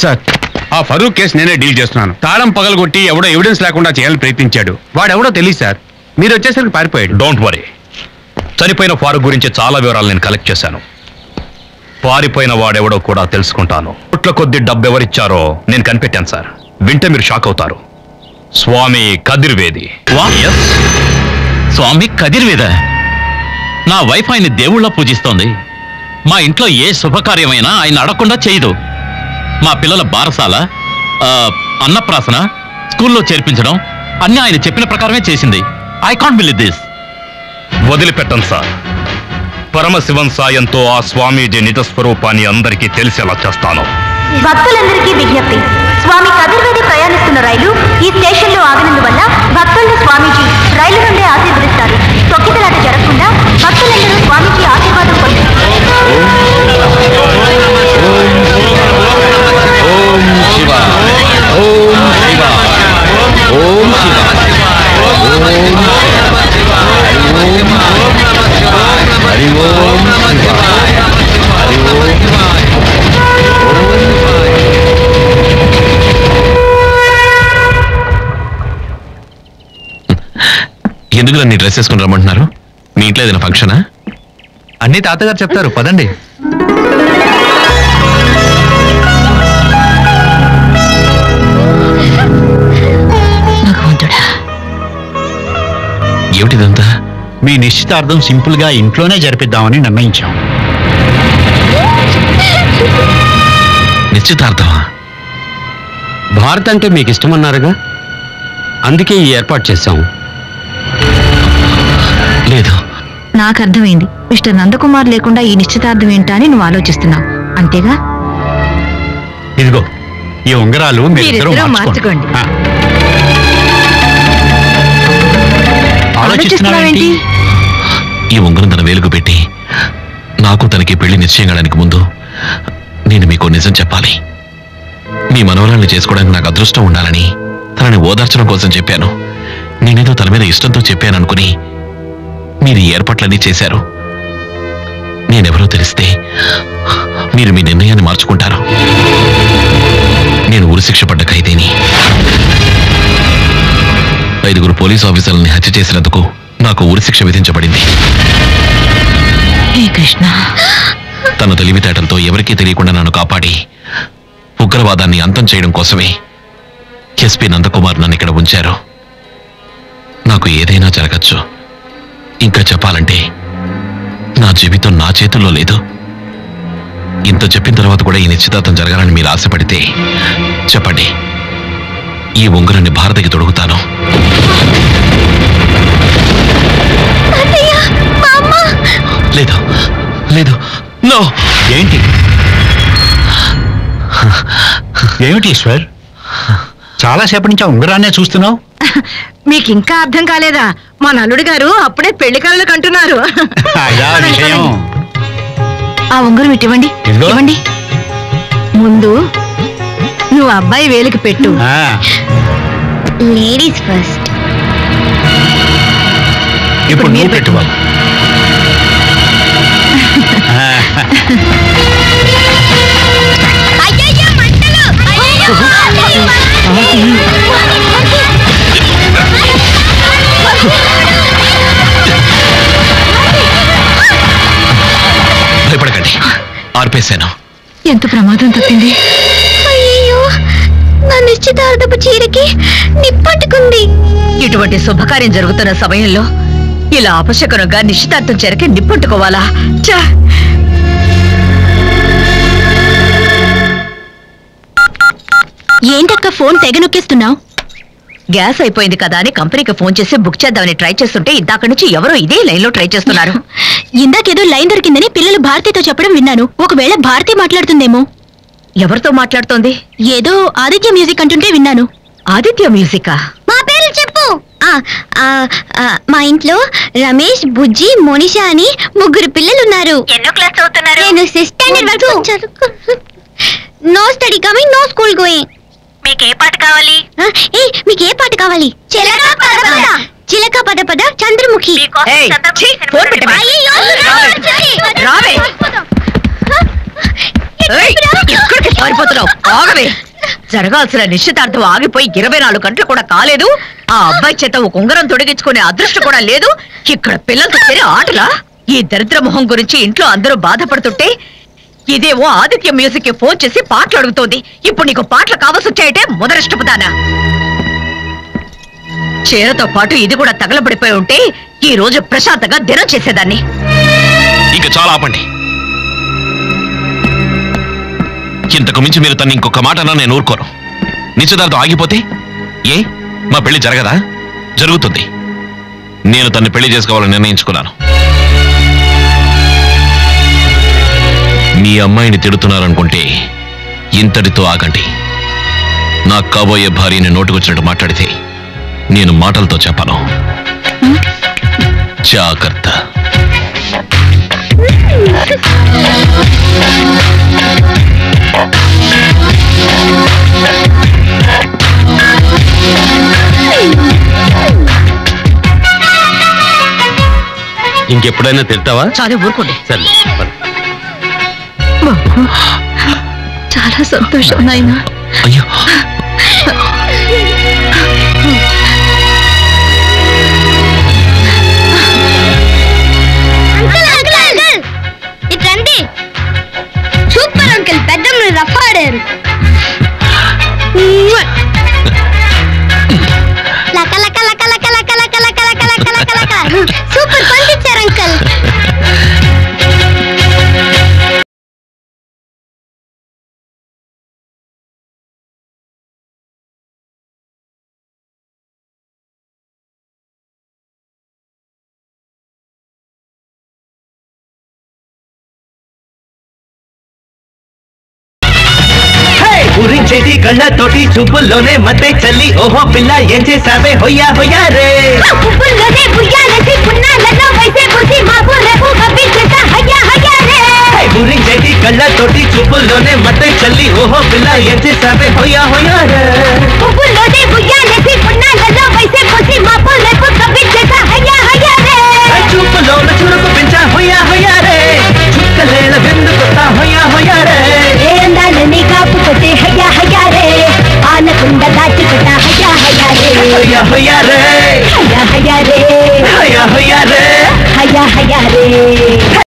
సార్ ఆ ఫరూక్ కేసు నేనే డీల్ చేస్తున్నాను. తాళం పగలగొట్టి ఎవడో ఎవిడెన్స్ లేకుండా చేయాలని ప్రయత్నించాడు. వాడెవడో తెలియదు సార్. మీరు వచ్చేసరికి పారిపోయాడు. డోంట్ వరీ చనిపోయిన ఫారూక్ గురించి చాలా వివరాలు నేను కలెక్ట్ చేశాను. పారిపోయిన వాడెవడో కూడా తెలుసుకుంటాను. కోట్ల కొద్ది డబ్బు ఎవరిచ్చారో నేను కనిపెట్టాను సార్. వింటే మీరు షాక్ అవుతారు. స్వామి కదిర్వేది. స్వామి కదిర్వేద? నా వైఫ్ ఆయన దేవుళ్ళ పూజిస్తోంది. మా ఇంట్లో ఏ శుభకార్యమైనా ఆయన అడగకుండా చేయదు. మా పిల్లల బారసాల అన్నప్రాసన స్కూల్లో చేర్పించడం అన్నీ ఆయన చెప్పిన ప్రకారమే చేసింది. ఐ కాంట్ బిలీవ్ దిస్ వదిలిపెట్టను సార్. పరమశివం సాయంతో ఆ స్వామీజీ నిజ స్వరూపాన్ని అందరికీ తెలిసేలా చేస్తాను. భక్తులందరికీ విజ్ఞప్తి. స్వామి కదిర్వేది ప్రయాణిస్తున్న రైలు ఈ స్టేషన్లో ఆగినందువల్ల భక్తులను స్వామీజీ రైలు నుండే ఆశీర్వదిస్తారు. తొక్కితలాట జరగకుండా భక్తులందరూ స్వామీజీ ఆశీర్వాదం ఓం శివ ఓం శివ ఓం శివ ఓం ఎందుకు నన్ను డ్రెస్ వేసుకుని రమ్మంటున్నారు? మీ ఇంట్లో ఏదైనా ఫంక్షనా అన్నీ తాతగారు చెప్తారు పదండి. ఏమిటిదంతా? మీ నిశ్చితార్థం సింపుల్గా ఇంట్లోనే జరిపిద్దామని నిర్ణయించాం. నిశ్చితార్థమా? భారత్ అంటే మీకు ఇష్టమన్నారుగా అందుకే ఈ ఏర్పాటు చేశాం. లేదు. నాకు అర్థమైంది మిస్టర్ నందకుమార్ లేకుండా ఈ నిశ్చితార్థం ఏంటా అని నువ్వు ఆలోచిస్తున్నావు. అంతేగా? ఇదిగో ఈ ఉంగరాలు మీరిద్దరూ మీరిద్దరూ మార్చుకోండి. మార్చుకోండి. ఆ. ఆలోచిస్తున్నావేంటి? ఈ ఉంగరం తన వేలుకు పెట్టి నాకు తనకి పెళ్ళి నిశ్చయం కావడానికి ముందు నేను మీకు నిజం చెప్పాలి. మీ మనవరాల్ని చేసుకోవడానికి నాకు అదృష్టం ఉండాలని తనని ఓదార్చడం కోసం చెప్పాను. నేనేదో తన మీద ఇష్టంతో చెప్పాను అనుకుని మీరు ఏర్పాట్లన్నీ చేశారు. నేనెవరో తెలిస్తే మీరు మీ నిర్ణయాన్ని మార్చుకుంటారు. నేను ఉరిశిక్ష పడ్డ ఖైదీని. ఐదుగురు పోలీస్ ఆఫీసర్లని హత్య చేసినందుకు నాకు ఉరిశిక్ష విధించబడింది. కృష్ణ. తన తెలివితేటలతో ఎవరికీ తెలియకుండా నన్ను కాపాడి ఉగ్రవాదాన్ని అంతం చేయడం కోసమే ఎస్పీ నందకుమార్ నన్ను ఇక్కడ ఉంచారు. నాకు ఏదైనా జరగచ్చు. ఇంకా చెప్పాలంటే నా జీవితం నా చేతుల్లో లేదు. ఇంత చెప్పిన తర్వాత కూడా ఈ నిశ్చితార్థం జరగాలని మీరు ఆశపడితే చెప్పండి. ఈ ఉంగరాన్ని భారతికి తొడుగుతాను. లేదు లేదు నో. ఏంటి? ఏమిటి ఈశ్వర్? చాలాసేపటి నుంచి ఆ ఉంగరాన్నే చూస్తున్నావు? మీకు ఇంకా అర్థం కాలేదా? మా నల్లుడు గారు అప్పుడే పెళ్ళి కలలు కంటున్నారు. అదా విషయం. ఆ ఉంగరం ఇదిగో. ఇవ్వండి. ముందు నువ్వు అబ్బాయి వేలికి పెట్టు. లేడీస్ ఫస్ట్ ఇప్పుడు నువ్వు పెట్టు బాబు. భయపడకండి. ఆర్పేశాను. ఎంత ప్రమాదం తప్పింది? నా నిశ్చితార్థపు చీరకి నిప్పట్టుకుంది. ఇటువంటి శుభకార్యం జరుగుతున్న సమయంలో ఇలా అపశకనంగా నిశ్చితార్థం చెరకి నిప్పట్టుకోవాలా? ఛ! ఏంటక్క ఫోన్ తెగ నొక్కేస్తున్నావు? గ్యాస్ అయిపోయింది కదా అని కంపెనీకి ఫోన్ చేసి బుక్ చేద్దామని ట్రై చేస్తుంటే ఇందాక నుంచి ఎవరో ఇదే లైన్లో ట్రై చేస్తున్నారు. ఇందాకేదో లైన్ దొరికిందని పిల్లలు భారతితో చెప్పడం విన్నాను. ఒకవేళ భారతి మాట్లాడుతుందేమో? ఎవరితో మాట్లాడుతోంది? ఏదో ఆదిత్య మ్యూజిక్ అంటుంటే విన్నాను. ఆదిత్య మ్యూజికా? మా పేర్లు చెప్పు. ఆ, ఆ, ఆ, మా ఇంట్లో రమేష్ బుజ్జి మోనిషా అని ముగ్గురు పిల్లలు ఉన్నారు ఎన్నో క్లాస్ చదువుతున్నారు? నేను సిక్స్త్ స్టాండర్డ్ వరకు చదువుకు no study coming no school going. మీకు ఏ పాట కావాలి? ఏ మీకు ఏ పాట కావాలి? చిలక పద పద. చిలక పద పద చంద్రముఖి. ఏయ్, ఫోన్ పెట్టవే. అయ్యయ్యో, రావే. ఏయ్, ఇక్కడికి పారిపోతున్నావు. ఆగవే. జరగాల్సిన నిశ్చితార్థం ఆగిపోయి ఇరవై నాలుగు గంటలు కూడా కాలేదు. ఆ అబ్బాయి చేత ఒక ఉంగరం తొడిగించుకునే అదృష్టం కూడా లేదు. ఇక్కడ పిల్లలతో చేరే ఆటలా? ఈ దరిద్ర మొహం గురించి ఇంట్లో అందరూ బాధపడుతుంటే ఇదేమో ఆదిత్య మ్యూజిక్కి ఫోన్ చేసి పాటలు అడుగుతోంది. ఇప్పుడు నీకు పాటలు కావాల్సి వచ్చాయంటే మొదలష్టపుదానా చీరతో పాటు ఇది కూడా తగలబడిపోయి ఉంటే ఈ రోజు ప్రశాంతంగా దినం చేసేదాన్ని. ఇంకా చాలా ఆపండి. ఇంతకు మించి మీరు తను ఇంకొక మాట అన్నా నేను ఊరుకోను. నిశ్చితార్థం ఆగిపోతే ఏ? మా పెళ్ళి జరగదా? జరుగుతుంది. నేను తన్ని పెళ్ళి చేసుకోవాలని నిర్ణయించుకున్నాను. మీ అమ్మాయిని తిడుతున్నారనుకుంటే ఇంతటితో ఆగండి. నా కాబోయే భార్యని నోటుకొచ్చినట్టు మాట్లాడితే నేను మాటలతో చెప్పను. జాగ్రత్త. Hmm. ఇంకెప్పుడైనా తిడతావా? చాలా ఊరుకోండి. సరే చాలా సంతోషం నాయనా. అయ్యో. చుబ్బుల్లోనే మధ్య చల్లి ఓహో పిల్ల ఏం చేసావే హొయ్యా హొయ్యా రే कल्ला तोटी चुपल लोने मते चली ओहो बिल्ला ये जी सबे होया होया रे। चुपल बुया लेसी पुन्ना लल्लो वैसे बोसी मापो लेपो कभी जैसा हया हया रे। चुपल ஹையா ஹையா ரே. ஹையா ஹையா ரே. ஹையா ஹையா ரே. ரே.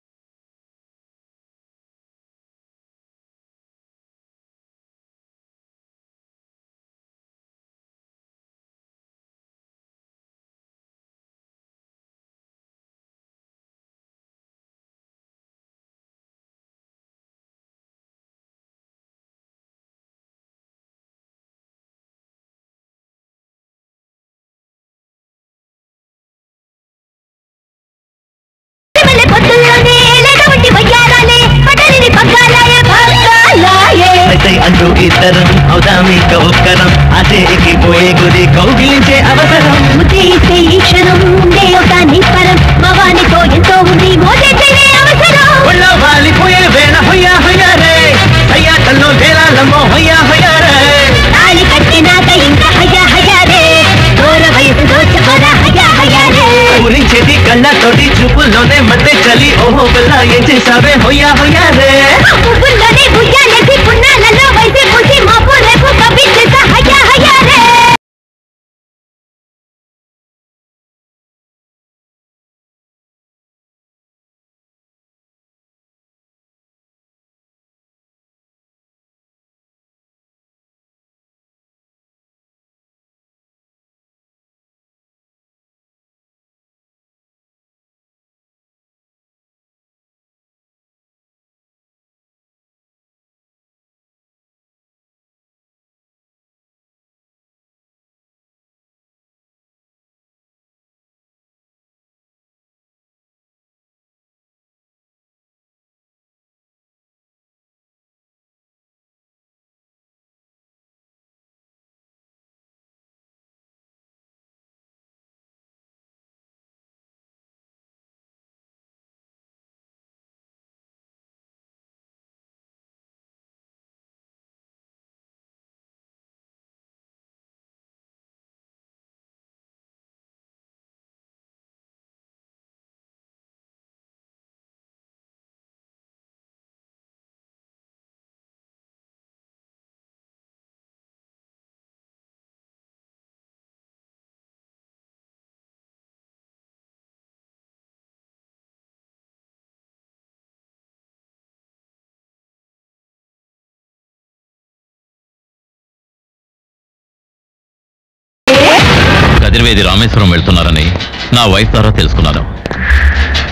ఇద్దరం అవుదామిక ఒక్కరం. అదే ఎక్కిపోయే గురి కౌగిలించే అవసరం. ఉద్దేశిస్తే ఈ క్షణం ఉండే ఒక నిపరం మవానితో ఎంతో ఉంది అవసరం. ఒళ్ళో వాలిపోయే వేళ హొయ్యా హొయ్యా రే. అయ్యాటల్లో వేలాలమ్మో హొయ్యా హొయ్యా రే. తాళి కట్టినాక ఇంకా హయ్యా హయ్యా రే. దూర వయసు దోచపరా హయ్యా హయ్యా రే. ఊరించేది కళ్ళతోటి చూపుల్లోనే మధ్య చలి. ఓహో పిల్ల ఏం చేసావే హొయ్యా హొయ్యా రే. కదిరివేది రామేశ్వరం వెళ్తున్నారని నా వైఫ్ ద్వారా తెలుసుకున్నాను.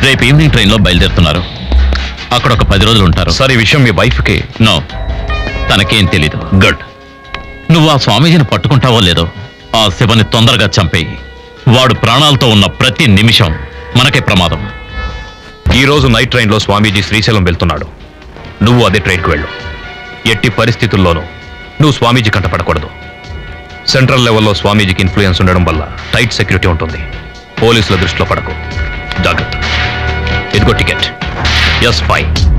రేపు ఈవినింగ్ ట్రైన్లో బయలుదేరుతున్నారు. అక్కడ ఒక పది రోజులు ఉంటారు. సార్ ఈ విషయం మీ వైఫ్కి? నో తనకేం తెలీదు. గుడ్. నువ్వు ఆ స్వామీజీని పట్టుకుంటావో లేదో ఆ శివని తొందరగా చంపేయి. వాడు ప్రాణాలతో ఉన్న ప్రతి నిమిషం మనకే ప్రమాదం. ఈ రోజు నైట్ ట్రైన్లో స్వామీజీ శ్రీశైలం వెళ్తున్నాడు. నువ్వు అదే ట్రైన్కి వెళ్ళు. ఎట్టి పరిస్థితుల్లోనూ నువ్వు స్వామీజీ కంటపడకూడదు. సెంట్రల్ లెవెల్లో స్వామీజీకి ఇన్ఫ్లుయెన్స్ ఉండడం వల్ల టైట్ సెక్యూరిటీ ఉంటుంది. పోలీసుల దృష్టిలో పడకు. జాగ్రత్త. ఇదిగో టికెట్ ఎస్ ఫైవ్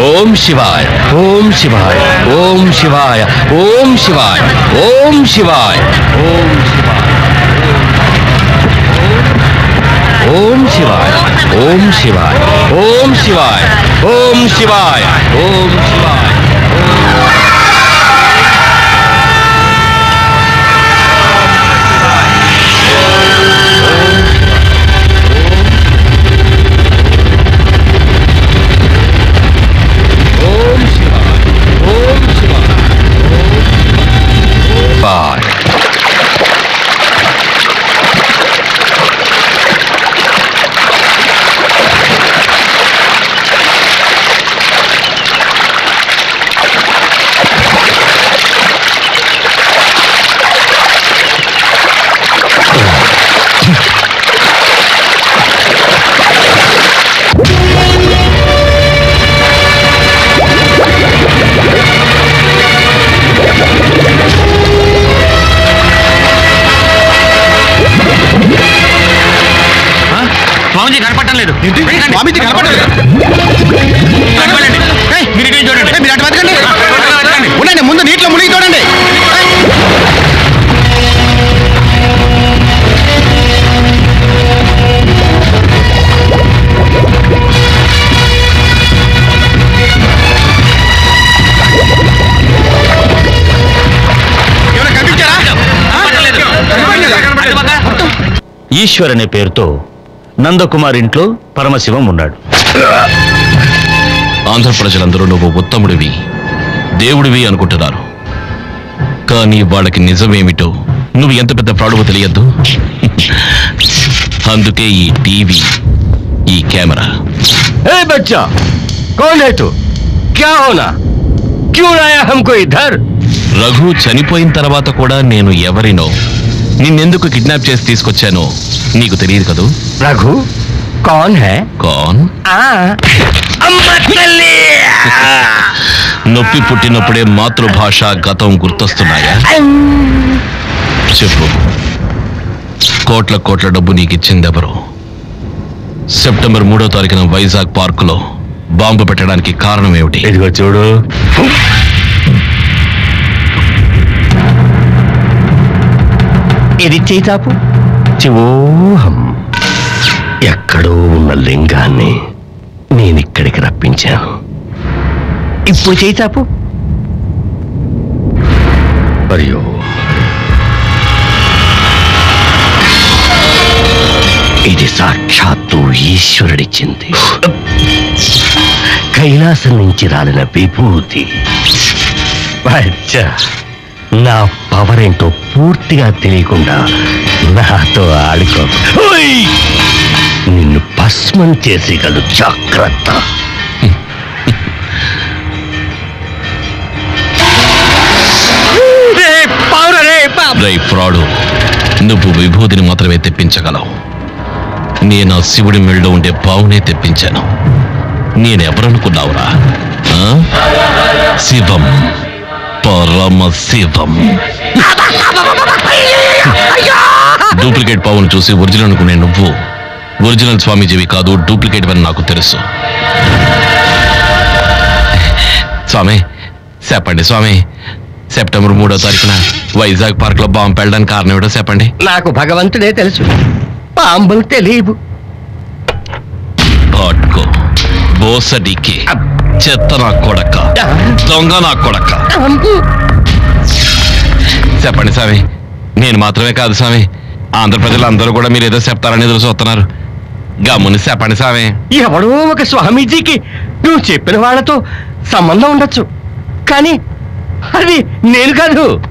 ఓం శివాయ. ఓం శివాయ. ఓం శివాయ. ఓం శివాయ. ఓం శివాయ. ఓం ओम शिवाय ओम शिवाय ओम शिवाय ओम शिवाय ओम शिवाय స్వామిజీ కనపడటం లేదు స్వామీజీ కనపడలేదు మీరు ఇటు చూడండి. మీరు అటు వెతకండి ఉండండి. ముందు నీటిలో మునిగి చూడండి. ఈశ్వర్ అనే పేరుతో నందకుమార్ ఇంట్లో పరమశివం ఉన్నాడు ఆంధ్ర ప్రజలందరూ నువ్వు ఉత్తముడివి దేవుడివి అనుకుంటున్నారు కానీ వాళ్ళకి నిజమేమిటో నువ్వు ఎంత పెద్ద ప్రాడువో తెలియద్దు అందుకే ఈ టీవీ ఈ కెమెరా ए बच्चा कौन है तू क्या होना क्यों लाया हमको इधर రఘు చనిపోయిన తర్వాత కూడా నేను ఎవరినో నిన్నెందుకు కిడ్నాప్ చేసి తీసుకొచ్చానో నీకు తెలియదు కదూ? రఘు కాన్ హే? కాన్? నొప్పి పుట్టినప్పుడే మాతృభాష గతం గుర్తొస్తున్నాయా? చెప్పు. కోట్ల కోట్ల డబ్బు నీకు ఇచ్చిందెవరు సెప్టెంబర్ మూడో తారీఖున వైజాగ్ పార్కులో బాంబు పెట్టడానికి కారణం ఏమిటి? ఇదిగో చూడు. ఇది చేతాపు శివోహం ఎక్కడో ఉన్న లింగాన్ని నేనిక్కడికి రప్పించాను. ఇప్పుడు చేతాపు అయ్యో. ఇది సాక్షాత్తు ఈశ్వరుడిచ్చింది. కైలాసం నుంచి రాలిన విభూతి. అచ్చా నా పవర్ ఏంటో పూర్తిగా తెలియకుండా నాతో ఆడుకో! నిన్ను భస్మం చేసేయగలదు జాగ్రత్త. రై ఫ్రాడు నువ్వు విభూతిని మాత్రమే తెప్పించగలవు. నేను ఆ శివుడి మెళ్ళో ఉండే పావునే తెప్పించాను. నేనెవరనుకున్నావురా? ఆ? శివం. పరమ శివం డూప్లికేట్ పావును చూసి ఒరిజినల్ అనుకునే నువ్వు ఒరిజినల్ స్వామీజీవి కాదు డూప్లికేట్ అని నాకు తెలుసు. స్వామి చెప్పండి స్వామి. సెప్టెంబర్ మూడో తారీఖున వైజాగ్ పార్క్లో బాంబు వెళ్ళడానికి కారణం ఏమిటో చెప్పండి. నాకు భగవంతుడే తెలుసు. పాంబులు తెలియదు పట్టుకో బోసడికి. చెత్త నా కొడక. దొంగ నా కొడక. చెప్పండి స్వామి. నేను మాత్రమే కాదు స్వామి. ఆంధ్ర ప్రజలందరూ కూడా మీరు ఏదో చెప్తారని ఎదురు చూస్తున్నారు. గమ్ముని చెప్పండి స్వామి. ఎవడో ఒక స్వామీజీకి నువ్వు చెప్పిన వాళ్ళతో సంబంధం ఉండొచ్చు. కానీ అది నేను కాదు.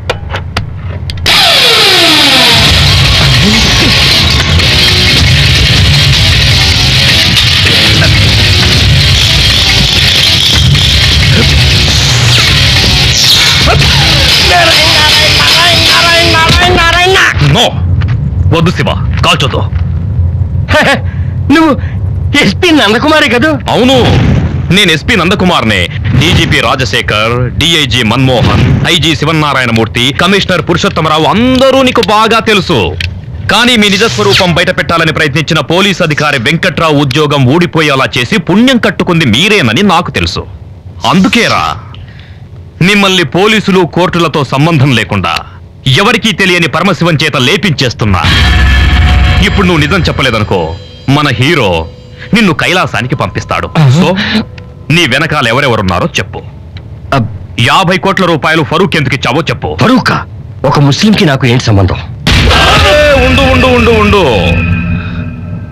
నో! వద్దు శివ కాల్చొద్దు. నువ్వు ఎస్పీ నందకుమారి కదా? అవును నేను SP నందకుమార్నే. DGP Rajasekhar DIG Manmohan IG Sivanarayanamurthy commissioner Purushottamarao అందరూ నీకు బాగా తెలుసు. కానీ మీ నిజ స్వరూపం బయట పెట్టాలని ప్రయత్నించిన పోలీస్ అధికారి వెంకట్రావు ఉద్యోగం ఊడిపోయేలా చేసి పుణ్యం కట్టుకుంది మీరేనని నాకు తెలుసు. అందుకేరా మిమ్మల్ని పోలీసులు కోర్టులతో సంబంధం లేకుండా ఎవరికీ తెలియని పరమశివం చేత లేపించేస్తున్నా. ఇప్పుడు నువ్వు నిజం చెప్పలేదనుకో మన హీరో నిన్ను కైలాసానికి పంపిస్తాడు. సో నీ వెనకాల ఎవరెవరున్నారో చెప్పు. యాభై కోట్ల రూపాయలు ఫరూక్ ఎందుకు ఇచ్చావో చెప్పు. ఫరూకా? ఒక ముస్లింకి నాకు ఏంటి సంబంధం? ఉండు ఉండు ఉండు ఉండు.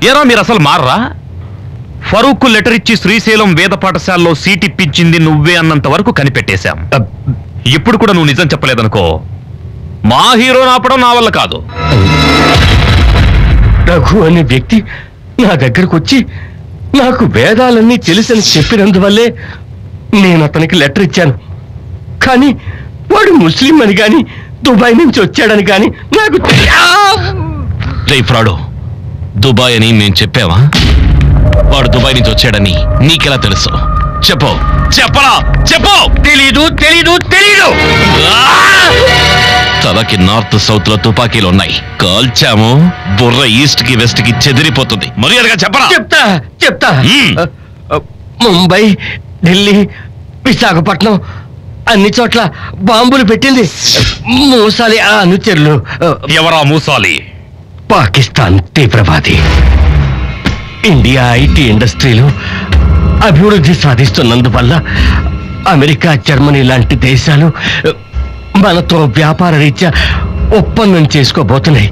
ఏరా మీరు అసలు మారరా? ఫరూక్ లెటర్ ఇచ్చి శ్రీశైలం వేద పాఠశాలలో సీట్ ఇప్పించింది నువ్వే అన్నంత వరకు కనిపెట్టేశాం. ఇప్పుడు కూడా నువ్వు నిజం చెప్పలేదనుకో మా హీరోని ఆపడం నా వల్ల కాదు. రఘు అనే వ్యక్తి నా దగ్గరకు వచ్చి నాకు వేదాలన్నీ తెలుసని చెప్పినందువల్లే నేను అతనికి లెటర్ ఇచ్చాను. కానీ వాడు ముస్లిం అని గాని దుబాయ్ నుంచి వచ్చాడని గాని నాకు! రే ఫ్రాడు దుబాయ్ అని మేము చెప్పావా? వాడు దుబాయ్ నుంచి వచ్చాడని నీకెలా తెలుసు? చెప్పు చెప్పరా చెప్పు! తెలీదు తెలీదు తెలీదు! తలకి నార్త్ సౌత్లో తుపాకీలు ఉన్నాయి. కాల్చాము బుర్ర ఈస్ట్కి వెస్ట్కి చెదిరిపోతుంది. మర్యాదగా చెప్పరా? చెప్తా చెప్తా. ముంబై ఢిల్లీ విశాఖపట్నం అన్ని చోట్ల బాంబులు పెట్టింది. మూసాలి ఆ అనుచరులు. ఎవరా మూసాలి? పాకిస్తాన్ తీవ్రవాది. ఇండియా ఐటీ ఇండస్ట్రీలు అభివృద్ధి సాధిస్తున్నందువల్ల అమెరికా జర్మనీ లాంటి దేశాలు మనతో వ్యాపార రీత్యా ఒప్పందం చేసుకోబోతున్నాయి.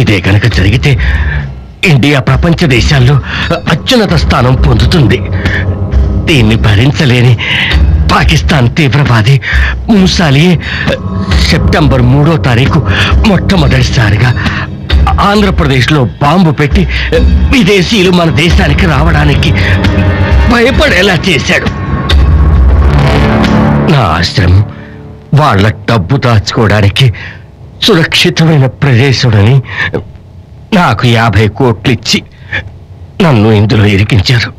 ఇదే కనుక జరిగితే ఇండియా ప్రపంచ దేశాల్లో అత్యున్నత స్థానం పొందుతుంది. దీన్ని భరించలేని పాకిస్తాన్ తీవ్రవాది మూసాలి సెప్టెంబర్ మూడో తారీఖు మొట్టమొదటిసారిగా ఆంధ్రప్రదేశ్లో బాంబు పెట్టి విదేశీయులు మన దేశానికి రావడానికి భయపడేలా చేశాడు. నా ఆశ్రమం వాళ్ళ డబ్బు దాచుకోవడానికి సురక్షితమైన ప్రదేశుడని నాకు యాభై కోట్లు ఇచ్చి నన్ను ఇందులో ఇరికించారు.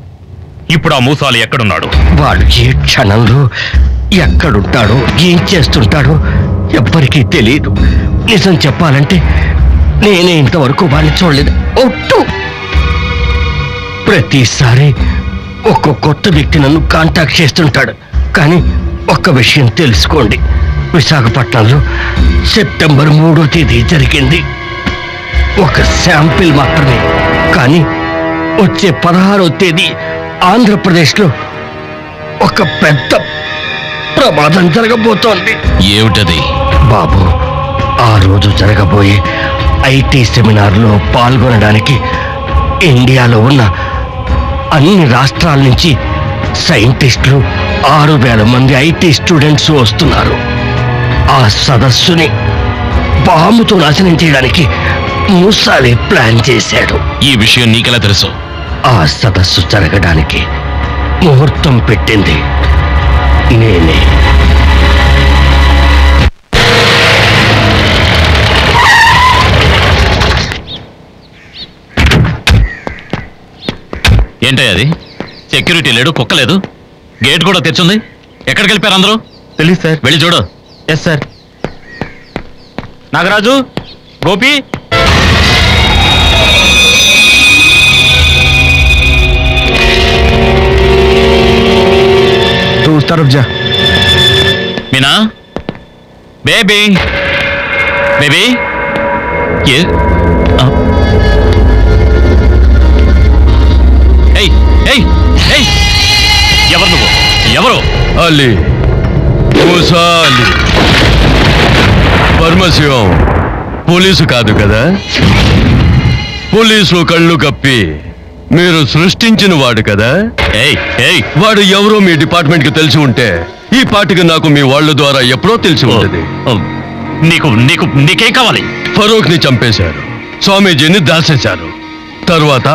ఇప్పుడు ఆ మూసాలి ఎక్కడున్నాడు? వాడు ఏ క్షణంలో ఎక్కడుంటాడో ఏం చేస్తుంటాడో ఎవ్వరికీ తెలియదు నిజం చెప్పాలంటే నేనే ఇంతవరకు వాడిని చూడలేదు. ఒట్టు! ప్రతిసారి ఒక్క కొత్త వ్యక్తి నన్ను కాంటాక్ట్ చేస్తుంటాడు. కానీ ఒక్క విషయం తెలుసుకోండి. విశాఖపట్నంలో సెప్టెంబర్ మూడో తేదీ జరిగింది. ఒక శాంపిల్ మాత్రమే. కానీ వచ్చే పదహారో తేదీ ఆంధ్రప్రదేశ్లో ఒక పెద్ద ప్రమాదం జరగబోతోంది. ఏమిటది? బాబు ఆ రోజు జరగబోయే ఐటీ సెమినార్లో పాల్గొనడానికి ఇండియాలో ఉన్న అన్ని రాష్ట్రాల నుంచి సైంటిస్టులు ఆరు వేల మంది ఐటీ స్టూడెంట్స్ వస్తున్నారు. ఆ సదస్సుని బాంబుతో నాశనం చేయడానికి మూసాలి ప్లాన్ చేశాడు. ఈ విషయం నీకెలా తెలుసు? ఆ సదస్సు జరగడానికి ముహూర్తం పెట్టింది నేనే. ఏంటయ్య అది? సెక్యూరిటీ లేడు కుక్క లేదు గేట్ కూడా తెచ్చుంది ఎక్కడికి వెళ్ళిపోయారు అందరూ తెలియదు సార్ వెళ్ళి చూడు ఎస్ సార్ నాగరాజు గోపి तू उस तरफ जा మీనా బేబీ బేబీ ఏ ఎవరు? అలీ. మూసా అలీ. పరమశివం. పోలీసు కాదు కదా? పోలీసులు కళ్ళు కప్పి మీరు సృష్టించిన వాడు కదా? వాడు ఎవరో మీ డిపార్ట్మెంట్కి తెలిసి ఉంటే ఈ పాటికి నాకు మీ వాళ్ళ ద్వారా ఎప్పుడో తెలిసి ఉంటుంది. నీకు నీకు నీకేం కావాలి? ఫరూక్ని చంపేశారు. స్వామీజీని దాసేశారు. తర్వాత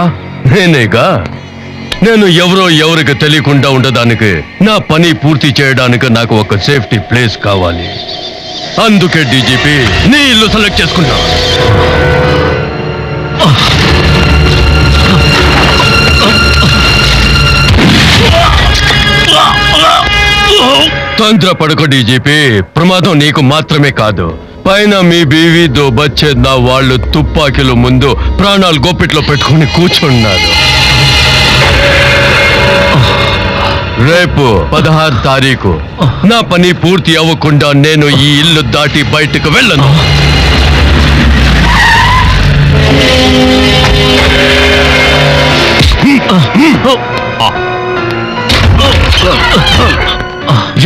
నేనేగా నేను ఎవరో ఎవరికి తెలియకుండా ఉండడానికి నా పని పూర్తి చేయడానికి నాకు ఒక సేఫ్టీ ప్లేస్ కావాలి. అందుకే డీజీపీ నీ ఇల్లు సెలెక్ట్ చేసుకున్నా తంత్ర పడక డీజీపీ ప్రమాదం నీకు మాత్రమే కాదు. పైన మీ బీవీతో బచ్చేద్దా వాళ్ళు తుపాకీలు ముందు ప్రాణాలు గోపిట్లో పెట్టుకుని కూర్చున్నారు. రేపు పదహారు తారీఖు. నా పని పూర్తి అవ్వకుండా నేను ఈ ఇల్లు దాటి బయటకు వెళ్ళను.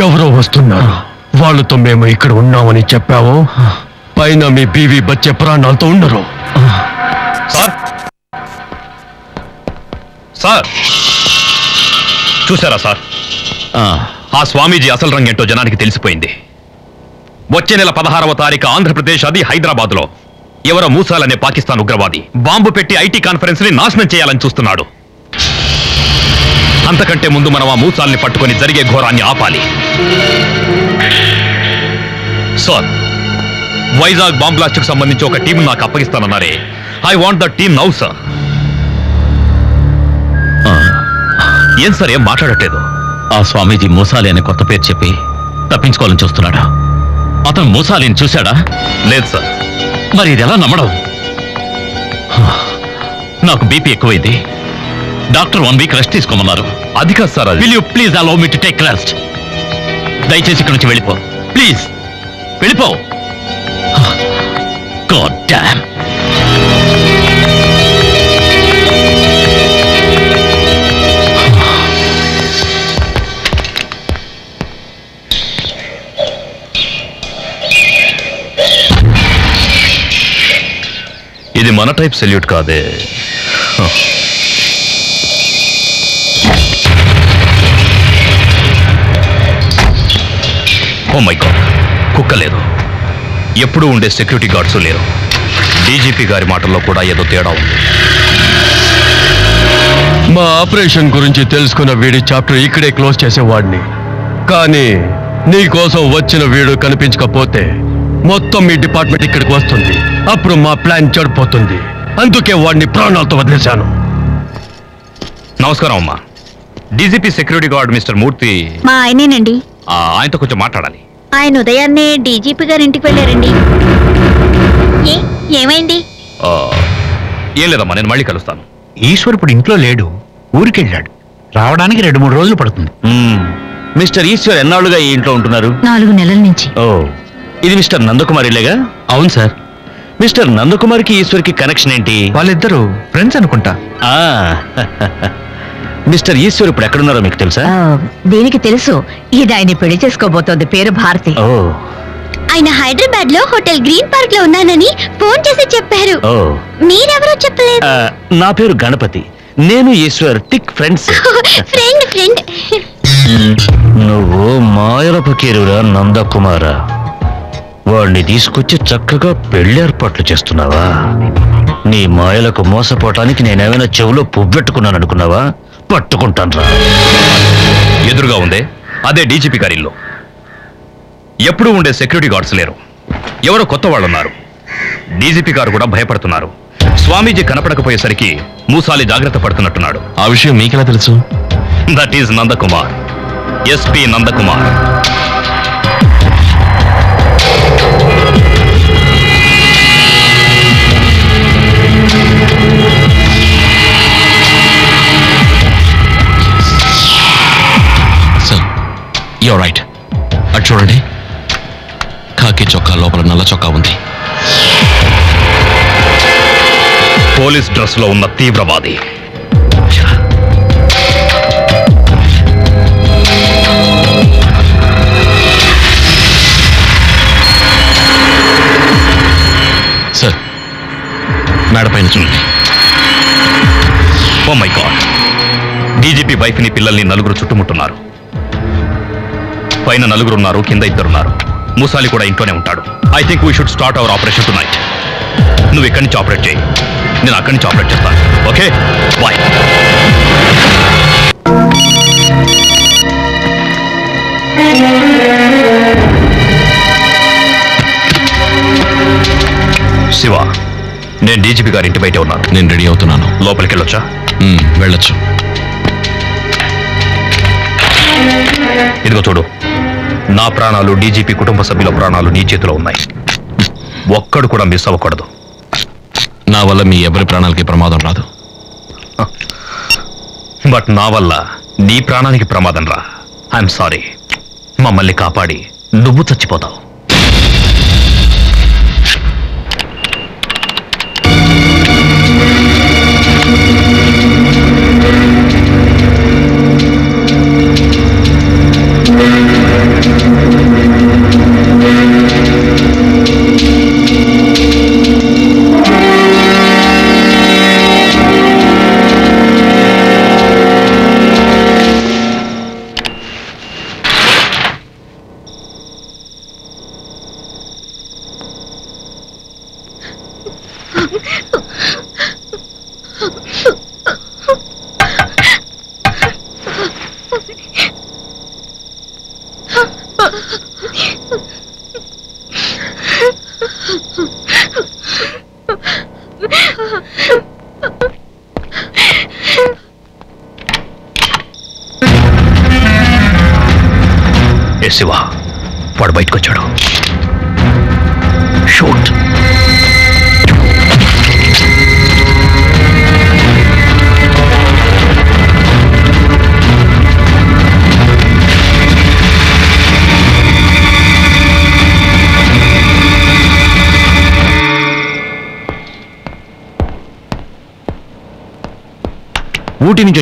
ఎవరో వస్తున్నారు. వాళ్ళతో మేము ఇక్కడ ఉన్నామని చెప్పావు? పైన మీ బీవీ బచ్చే ప్రాణాలతో ఉండరు. సార్. సార్. చూసారా సార్? ఆ స్వామీజీ అసలు రంగేంటో జనానికి తెలిసిపోయింది. వచ్చే నెల పదహారవ తారీఖు ఆంధ్రప్రదేశ్ అది హైదరాబాద్లో ఎవరో మూసాలనే పాకిస్తాన్ ఉగ్రవాది. బాంబు పెట్టి ఐటీ కాన్ఫరెన్స్ని నాశనం చేయాలని చూస్తున్నాడు. అంతకంటే ముందు మనం ఆ మూసాల్ని పట్టుకొని జరిగే ఘోరాన్ని ఆపాలి. సార్ వైజాగ్ బాంబ్ బ్లాస్ట్కు సంబంధించి ఒక టీం నాకు అప్పగిస్తానన్నారే. I want the team now sir. ఏం సార్ ఏం మాట్లాడట్లేదు? ఆ స్వామీజీ మూసాలి అనే కొత్త పేరు చెప్పి తప్పించుకోవాలని చూస్తున్నాడు? అతను మూసాలిని చూశాడా? లేదు సార్. మరి ఇది ఎలా నమ్మడం? నాకు బీపీ ఎక్కువైంది. డాక్టర్ వన్ వీక్ రెస్ట్ తీసుకోమన్నారు. అది కాదు sir will you please allow me to take rest దయచేసి ఇక్కడి నుంచి వెళ్ళిపో. ప్లీజ్ వెళ్ళిపో. గాడ్ డామ్ ఇది మన టైప్ సెల్యూట్ కాదే. ఓ మై గాడ్ కుక్క లేదు. ఎప్పుడూ ఉండే సెక్యూరిటీ గార్డ్స్ లేరు. డీజీపీ గారి మాటల్లో కూడా ఏదో తేడా ఉంది. మా ఆపరేషన్ గురించి తెలుసుకున్న వీడి చాప్టర్ ఇక్కడే క్లోజ్ చేసేవాడిని. కానీ నీకోసం వచ్చిన వీడు కనిపించకపోతే మొత్తం మీ డిపార్ట్మెంట్ ఇక్కడికి వస్తుంది. అప్పుడు మా ప్లాన్ చెడిపోతుంది. అందుకే వాడిని ప్రాణాలతో వదిలేశాను. నమస్కారం అమ్మా. DGP security guard mister Murthy. మా ఆయనేనండి. ఆ, ఆయనతో కొంచెం మాట్లాడాలి. ఆయన ఉదయాన్నే డీజీపీ గారి ఇంటికి వెళ్ళారండి. ఏ ఏమైంది? ఆ, ఏం లేదమ్మా నేను మళ్ళీ కలుస్తాను. ఈశ్వర్ ఇప్పుడు ఇంట్లో లేడు ఊరికెళ్ళాడు. రావడానికి రెండు మూడు రోజులు పడుతుంది. మిస్టర్ ఈశ్వర్ ఎన్నాళ్ళుగా ఈ ఇంట్లో ఉంటున్నారు? నాలుగు నెలల నుంచి. ఓ. ఇది మిస్టర్ నందకుమార్ ఇల్లేగా అవును సార్. మిస్టర్ నందకుమార్కి ఈశ్వర్కి కనెక్షన్ ఏంటి? వాళ్ళిద్దరూ ఫ్రెండ్స్ అనుకుంటా. ఆ, మిస్టర్ ఈశ్వర్ ఇప్పుడు ఎక్కడున్నారో మీకు తెలుసా? ఆ, దీనికి తెలుసు. ఇది ఆయన పెళ్ళి చేసుకోబోతోంది. పేరు భారతి. ఓ. ఆయన హైదరాబాద్లో హోటల్ గ్రీన్ పార్క్లో ఉన్నానని ఫోన్ చేసి చెప్పారు. ఓ. మీరెవరో చెప్పలేదు. ఆ, నా పేరు గణపతి. నేను Eshwar thick friends. Friend friend. నువ్వు మాయల పకీరురా నందకుమారా? వాడిని తీసుకొచ్చి చక్కగా పెళ్ళి ఏర్పాట్లు చేస్తున్నావా? నీ మాయలకు మోసపోవటానికి నేనేమైనా చెవులో పువ్వెట్టుకున్నాను అనుకున్నావా పట్టుకుంటాను రా ఎదురుగా ఉందే అదే డీజీపీ గారి ఇల్లు. ఎప్పుడూ ఉండే సెక్యూరిటీ గార్డ్స్ లేరు. ఎవరో కొత్త వాళ్ళు ఉన్నారు డీజీపీ గారు కూడా భయపడుతున్నారు. స్వామీజీ కనపడకపోయేసరికి మూసాలి జాగ్రత్త పడుతున్నట్టున్నాడు. ఆ విషయం మీకెలా తెలుసు? That is Nandakumar SP Nandakumar you're right అటు చూడండి కాకి చొక్కా లోపల నల్ల చొక్కా ఉంది. పోలీస్ డ్రెస్లో ఉన్న తీవ్రవాది. సార్ మేడ పైన చూడండి. ఓ మై గాడ్ డీజీపీ వైఫ్ని పిల్లల్ని నలుగురు చుట్టుముట్టున్నారు. పైన నలుగురున్నారు కింద ఇద్దరున్నారు. మూసాలి కూడా ఇంట్లోనే ఉంటాడు. I think we should start our operation tonight నువ్వు ఇక్కడి నుంచి ఆపరేట్ చేయి? నేను అక్కడి నుంచి ఆపరేట్ చేస్తాను. ఓకే బాయ్ శివ నేను డీజీపీ గారి ఇంటి బయట ఉన్నాను. నేను రెడీ అవుతున్నాను. లోపలికి వెళ్ళొచ్చా? వెళ్ళొచ్చు. ఇదిగో చూడు. నా ప్రాణాలు డీజీపీ కుటుంబ సభ్యుల ప్రాణాలు నీ చేతిలో ఉన్నాయి. ఒక్కడు కూడా మిస్ అవ్వకూడదు. నా వల్ల మీ ఎవరి ప్రాణాలకి ప్రమాదం రాదు? బట్ నా వల్ల నీ ప్రాణానికి ప్రమాదం రా. I'm sorry. మమ్మల్ని కాపాడి నువ్వు చచ్చిపోతావు.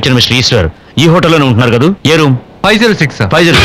వచ్చిన మిస్టర్ ఈశ్వర్ ఈ హోటల్లోనే ఉంటున్నారు కదా? ఏ room? Five zero six five zero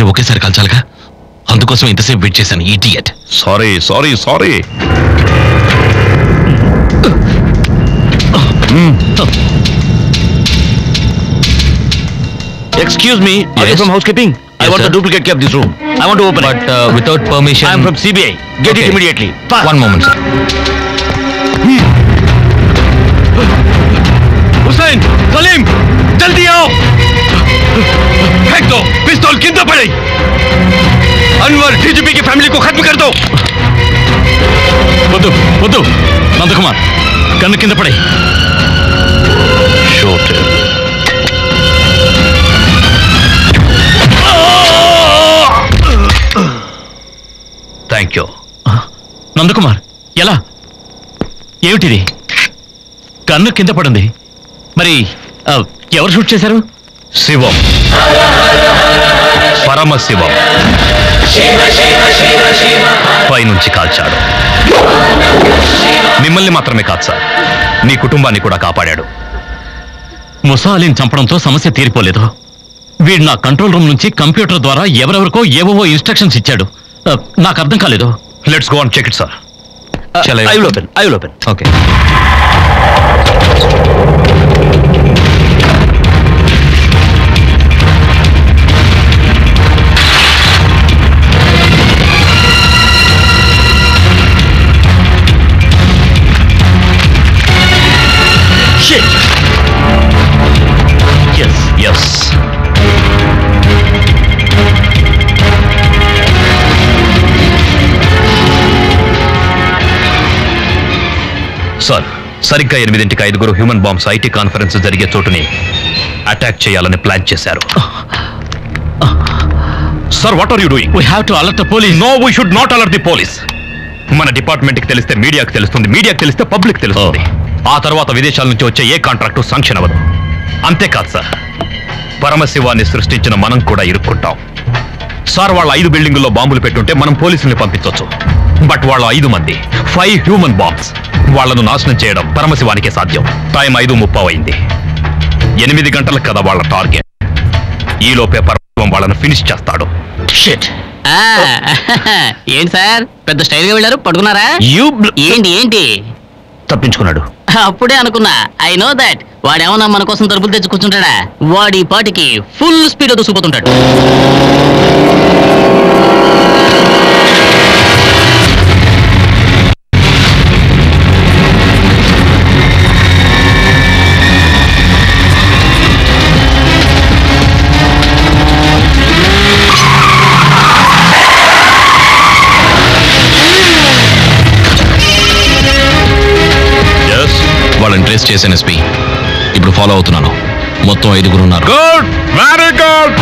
ఇద్దరిని ఒకేసారి కలచాలిగా అందుకోసం ఇంతసేపు వెయిట్ చేశాను idiot sorry sorry sorry Excuse me, yes. are you from housekeeping? Yes, I want sir. the duplicate key of this room. I want to open but, it. But uh, without permission... I am from CBI. Get okay. it immediately. Fast. One moment, sir. Hussain! Salim! Jaldi aao! फेंक दो पिस्तौल गिनते पड़े Anwar DGP की family को खत्म कर दो వద్దు వద్దు నందకుమార్ కన్ను కింద పడే షూట్ థ్యాంక్ యూ నందకుమార్ ఎలా ఏమిటిది కన్ను కింద పడింది మరి ఆ, ఎవరు షూట్ చేశారు శివం. పరమశివం. పైనుంచి కాల్చాడు. మిమ్మల్ని మాత్రమే కాదు సార్ నీ కుటుంబాన్ని కూడా కాపాడాడు. ముసాలిని చంపడంతో సమస్య తీరిపోలేదు. వీడు నా కంట్రోల్ రూమ్ నుంచి కంప్యూటర్ ద్వారా ఎవరెవరికో ఏవో ఇన్స్ట్రక్షన్స్ ఇచ్చాడు. నాకు అర్థం కాలేదు. Let's go and check it sir I will open I will open okay Shit! Yes, yes. Sir సరిగ్గా ఎనిమిదింటికి ఐదుగురు హ్యూమన్ బాంబ్స్ ఐటీ కాన్ఫరెన్స్ జరిగే చోటుని అటాక్ చేయాలని ప్లాన్ చేశారు. Sir what are you doing we have to alert the police no we should not alert the police మన డిపార్ట్మెంట్కి తెలిస్తే మీడియాకి తెలుస్తుంది మీడియాకి తెలిస్తే పబ్లిక్ తెలుస్తుంది. ఆ తర్వాత విదేశాల నుంచి వచ్చే ఏ కాంట్రాక్టు శాంక్షన్ అవ్వదు. అంతేకాదు సార్ పరమశివాన్ని సృష్టించిన మనం కూడా ఇరుక్కుంటాం. సార్ వాళ్ళ ఐదు బిల్డింగుల్లో బాంబులు పెట్టుంటే మనం పోలీసుల్ని పంపించవచ్చు బట్ వాళ్ళ ఐదు మంది ఫైవ్ హ్యూమన్ బాంబ్స్ వాళ్ళను నాశనం చేయడం పరమశివానికే సాధ్యం. టైం ఐదు ముప్పావు అయింది. ఎనిమిది గంటలకు కదా వాళ్ళ టార్గెట్. ఈలోపే పరమశివం వాళ్ళను ఫినిష్ చేస్తాడు. షిట్ ఏంటి సార్? పెద్ద స్టైల్గా వెళ్ళారు? పడుకున్నారా? ఏంటి ఏంటి? తప్పించుకున్నాడు. అప్పుడే అనుకున్నా. ఐ నో దట్ వాడేమన్నా మన కోసం తలుపులు తెచ్చి కూర్చుంటాడా? వాడి పాటికి ఫుల్ స్పీడ్ దూసుకుపోతుంటాడు. అరెస్ట్ చేశాను ఎస్పీ. ఇప్పుడు ఫాలో అవుతున్నాను. మొత్తం ఐదుగురు ఉన్నారు. Good! Very good!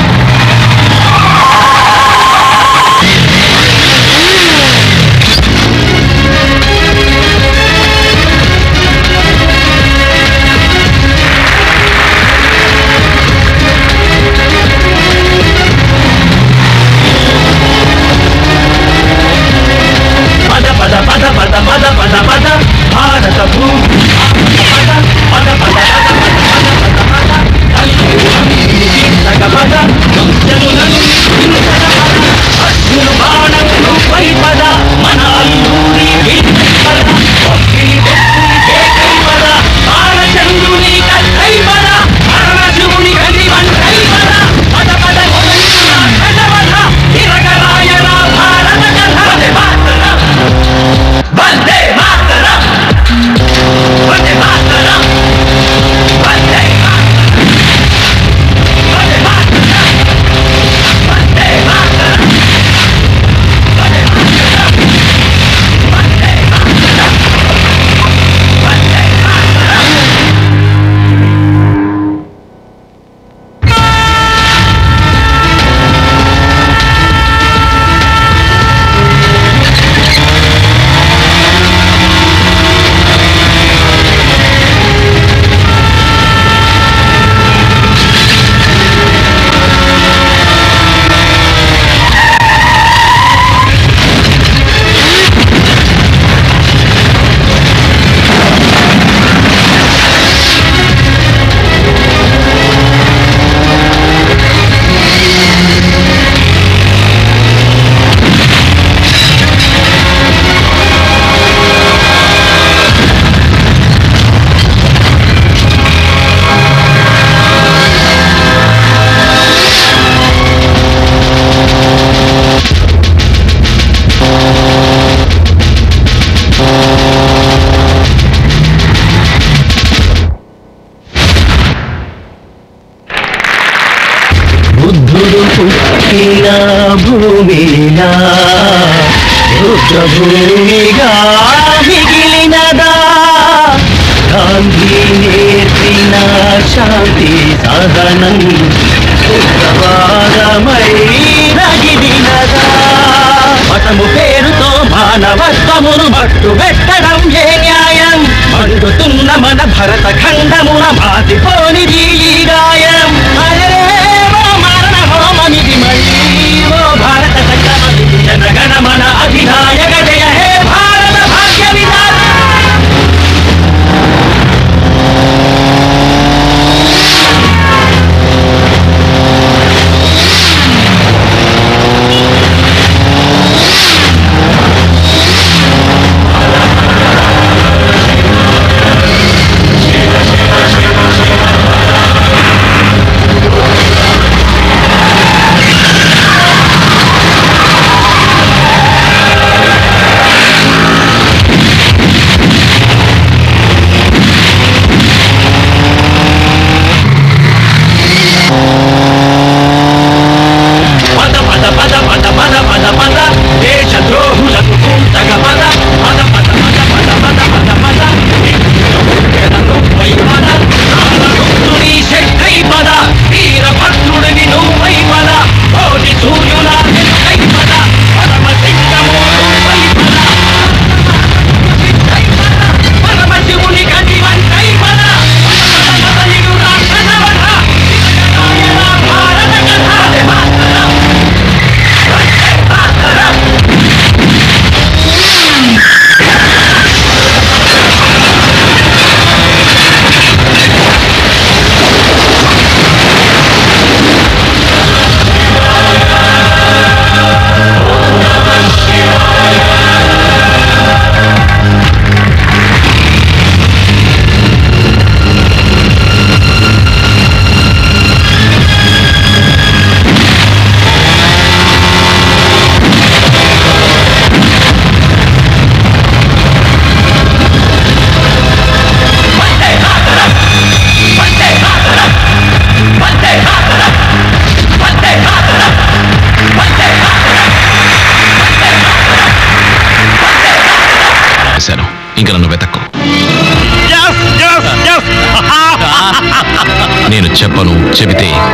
Thank you.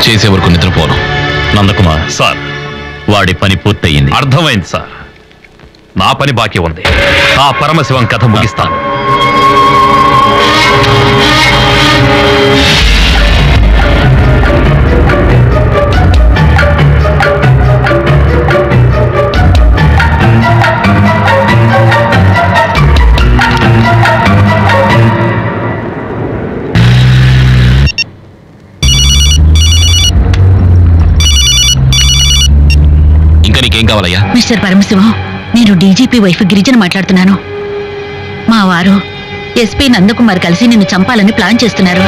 చేసే వరకు నిద్రపోను. నందకుమార్. సార్. వాడి పని పూర్తయింది. అర్థమైంది సార్. నా పని బాకీ ఉంది. ఆ పరమశివం కథ ముగిస్తాను. ఇంకా నీకేం కావాలయ్యా? మిస్టర్ పరమశివం నేను డీజీపీ వైఫ్ గిరిజన మాట్లాడుతున్నాను. మా వారు ఎస్పీ నందకుమార్ కలిసి నిన్ను చంపాలని ప్లాన్ చేస్తున్నారు.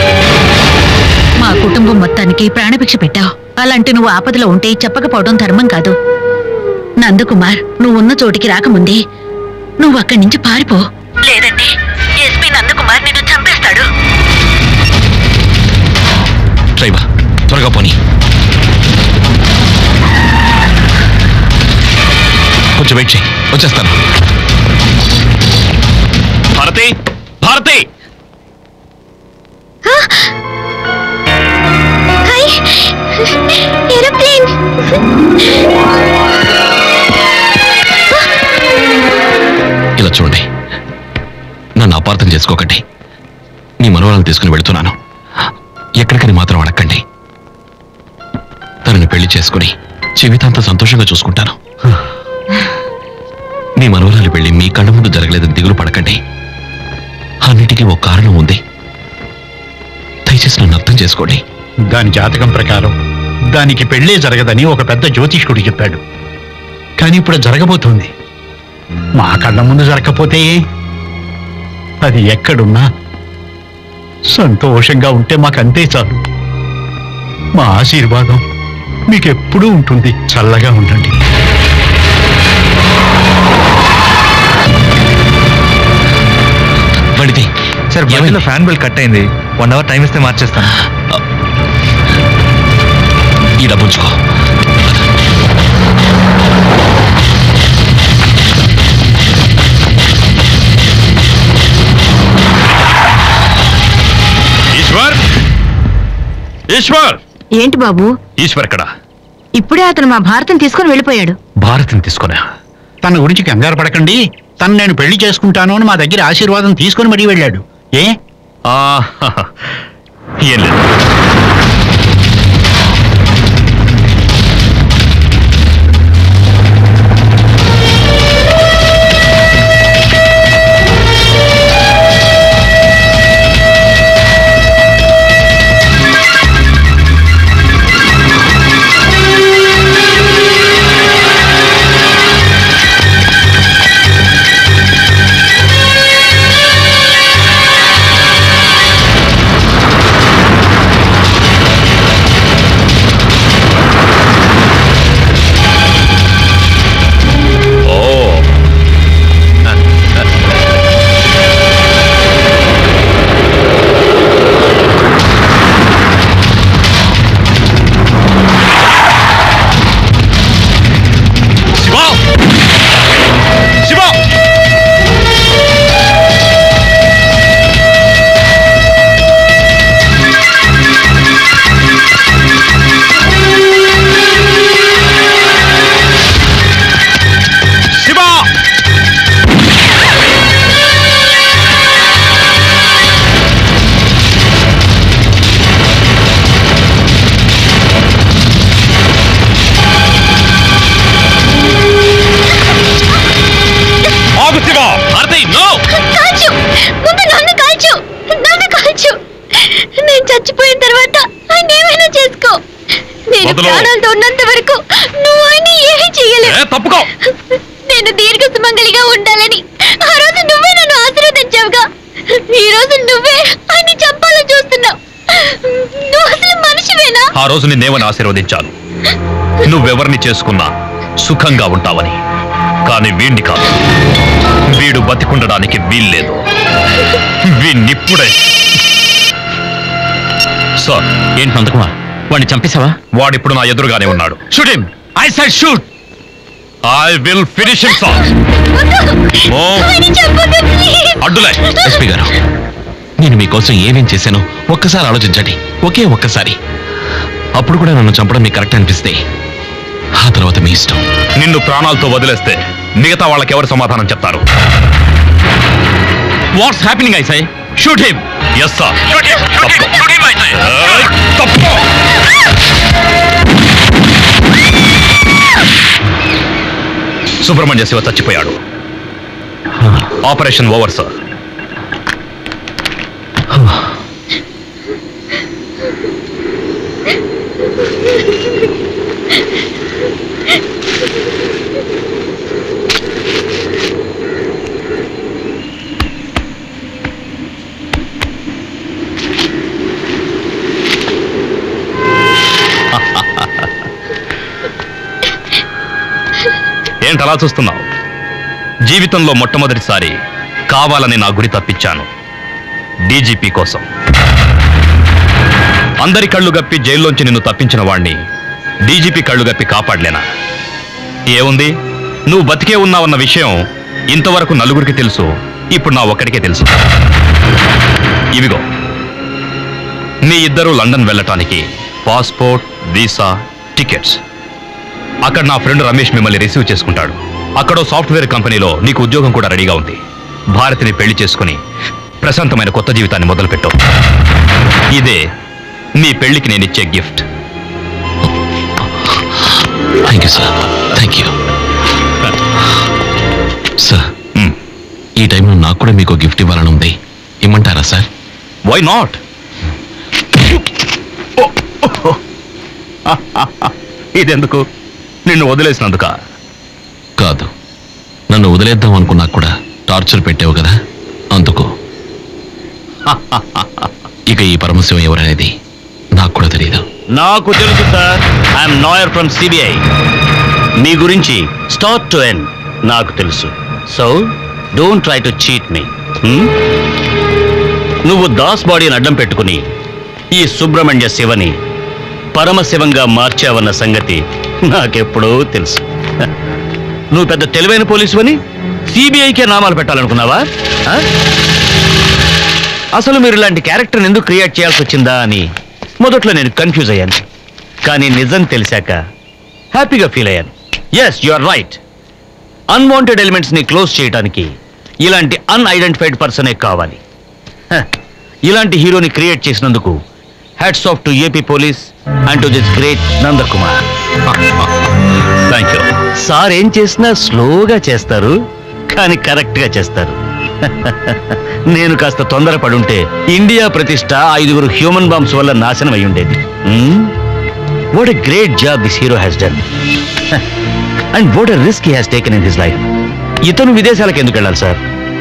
మా కుటుంబం మొత్తానికి ప్రాణభిక్ష పెట్టావు. అలాంటి నువ్వు ఆపదలో ఉంటే చెప్పకపోవడం ధర్మం కాదు. నందకుమార్ నువ్వు ఉన్న చోటికి రాకముందే నువ్వు అక్కడి నుంచి పారిపో. లేదంటే ఎస్పీ నందకుమార్ నిన్ను చంపేస్తాడు. త్వరగా పోనీ. కొంచెం వెయిట్ చేయి. వచ్చేస్తాను. భారతి భారతి! ఇలా చూడండి. నన్ను అపార్థం చేసుకోకండి. మీ మనవరాలను తీసుకుని వెళ్తున్నాను. ఎక్కడికని మాత్రం అడగండి తనని పెళ్ళి చేసుకుని జీవితాంతం సంతోషంగా చూసుకుంటాను. మీ మనవరాలు వెళ్ళి మీ కళ్ళ ముందు జరగలేదని దిగులు పడకండి. అన్నిటికీ ఓ కారణం ఉంది. దయచేసి నన్ను అర్థం చేసుకోండి. దాని జాతకం ప్రకారం దానికి పెళ్ళే జరగదని ఒక పెద్ద జ్యోతిష్కుడు చెప్పాడు. కానీ ఇప్పుడు జరగబోతుంది. మా కళ్ళ ముందు జరగకపోతే అది ఎక్కడున్నా? సంతోషంగా ఉంటే మాకంతే చాలు. మా ఆశీర్వాదం మీకెప్పుడూ ఉంటుంది. చల్లగా ఉండండి. సార్ ఫ్యాన్ బిల్ కట్ అయింది. వన్ అవర్ టైం ఇస్తే మార్చేస్తాను. ఈ డబ్బు ఉంచుకో. ఈశ్వర్? ఈశ్వర్? ఏంటి బాబు? ఈశ్వర్ ఎక్కడ? ఇప్పుడే అతను మా భారతం తీసుకుని వెళ్ళిపోయాడు. భారతిని తీసుకున్నా తన గురించి కంగారు పడకండి. తను నేను పెళ్ళి చేసుకుంటాను అని మా దగ్గర ఆశీర్వాదం తీసుకొని మరీ వెళ్ళాడు. ఏ ఆ, ప్రాణాలతో ఉన్నంత వరకు నువ్వు ఆయన ఏమీ చెయ్యలేవు తప్పుకో. నేను దీర్ఘ సుమంగళిగా ఉండాలని ఆ రోజు నువ్వే నన్ను ఆశీర్వదించావుగా. ఈ రోజు నువ్వే ఆయన చంపాలని చూస్తున్నావు. నువ్వు అసలు మనిషివేనా? ఆ రోజు నిన్నేమని ఆశీర్వదించాను. నువ్వెవరిని చేసుకున్నా సుఖంగా ఉంటావని. కానీ వీణ్ణి కాదు. వీడు బతికుండడానికి వీల్లేదు. వీణ్ణిప్పుడే సార్ ఏంటి నందకుమార్? వాడిని చంపేశావా? వాడిప్పుడు నా ఎదురుగానే ఉన్నాడు. Shoot him I said shoot I will finish him oh. అడ్డులే. SP గారు నేను మీకోసం ఏమేం చేశానో ఒక్కసారి ఆలోచించండి. ఒకే ఒక్కసారి. అప్పుడు కూడా నన్ను చంపడం మీకు కరెక్ట్ అనిపిస్తే ఆ తర్వాత మీ ఇష్టం. నిన్ను ప్రాణాలతో వదిలేస్తే మిగతా వాళ్ళకి ఎవరు సమాధానం చెప్తారు? What's happening I said shoot him yes sir Subrahmanya Shiva చచ్చిపోయాడు ఆపరేషన్ ఓవర్ సార్ ఏంటి అలా చూస్తున్నావు. జీవితంలో మొట్టమొదటిసారి కావాలని నా గురి తప్పించాను. డీజీపీ కోసం. అందరి కళ్ళు గప్పి జైల్లోంచి నిన్ను తప్పించిన వాణ్ణి డీజీపీ కళ్ళు గప్పి కాపాడలేనా? ఏముంది? నువ్వు బతికే ఉన్నావన్న విషయం ఇంతవరకు నలుగురికి తెలుసు. ఇప్పుడు నా ఒక్కడికే తెలుసు. ఇవిగో. మీ ఇద్దరూ లండన్ వెళ్ళటానికి పాస్పోర్ట్ వీసా టికెట్స్. అక్కడ నా ఫ్రెండ్ రమేష్ మిమ్మల్ని రిసీవ్ చేసుకుంటాడు. అక్కడో సాఫ్ట్వేర్ కంపెనీలో నీకు ఉద్యోగం కూడా రెడీగా ఉంది. భారతిని పెళ్ళి చేసుకుని ప్రశాంతమైన కొత్త జీవితాన్ని మొదలుపెట్టు. ఇదే నీ పెళ్ళికి నేను ఇచ్చే gift. Thank you sir thank you sir ఈ టైంలో నాకు కూడా మీకు గిఫ్ట్ ఇవ్వాలని ఉంది. ఇమ్మంటారా సార్ వై నాట్ ఇదెందుకు? నిన్ను వదిలేసినందుక. కాదు. నన్ను వదిలేద్దాం అనుకున్నా కూడా టార్చర్ పెట్టావు కదా? అందుకు. ఇక ఈ పరమశివం ఎవరనేది నాకు కూడా తెలియదు నాకు తెలుసు sir. I'm Nair from CBI మీ గురించి స్టార్ట్ టు ఎండ్ నాకు తెలుసు. So don't try to cheat me నువ్వు దాస్ బాడీని అడ్డం పెట్టుకుని ఈ సుబ్రహ్మణ్య శివని పరమశివంగా మార్చావన్న సంగతి నాకెప్పుడో తెలుసు. నువ్వు పెద్ద తెలివైన పోలీసువని సిబిఐకే నామాలు పెట్టాలనుకున్నావా? అసలు మీరు ఇలాంటి క్యారెక్టర్ని ఎందుకు క్రియేట్ చేయాల్సి వచ్చిందా అని మొదట్లో నేను కన్ఫ్యూజ్ అయ్యాను. కానీ నిజం తెలిసాక హ్యాపీగా ఫీల్ అయ్యాను. Yes you are right unwanted ఎలిమెంట్స్ని close చేయడానికి ఇలాంటి అన్ఐడెంటిఫైడ్ పర్సనే కావాలి. ఇలాంటి హీరోని క్రియేట్ చేసినందుకు hats off to AP police and to this great Nandakumar thank you sir ఏం చేసినా స్లోగా చేస్తారు కానీ కరెక్ట్గా చేస్తారు. నేను కాస్త తొందరపడుంటే ఇండియా ప్రతిష్ట ఐదుగురు హ్యూమన్ బాంబ్స్ వల్ల నాశనం అయి ఉండేది what a great job this hero has done and what a risk he has taken in his life ఇతను విదేశాలకు ఎందుకు వెళ్ళాలి సార్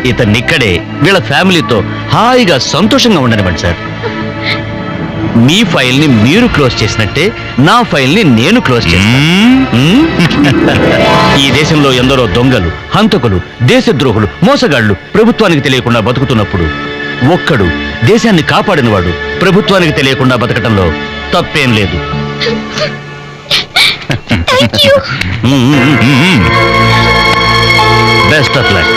ఇతన్ని ఇక్కడే వీళ్ళ ఫ్యామిలీతో హాయిగా సంతోషంగా ఉండనివ్వండి సార్ మీ ఫైల్ని మీరు క్లోజ్ చేసినట్టే నా ఫైల్ని నేను క్లోజ్ చేస్తాను? ఈ దేశంలో ఎందరో దొంగలు హంతకులు దేశద్రోహులు మోసగాళ్ళు ప్రభుత్వానికి తెలియకుండా బతుకుతున్నప్పుడు ఒక్కడు దేశాన్ని కాపాడినవాడు ప్రభుత్వానికి తెలియకుండా బతకటంలో తప్పేం లేదు. Best of luck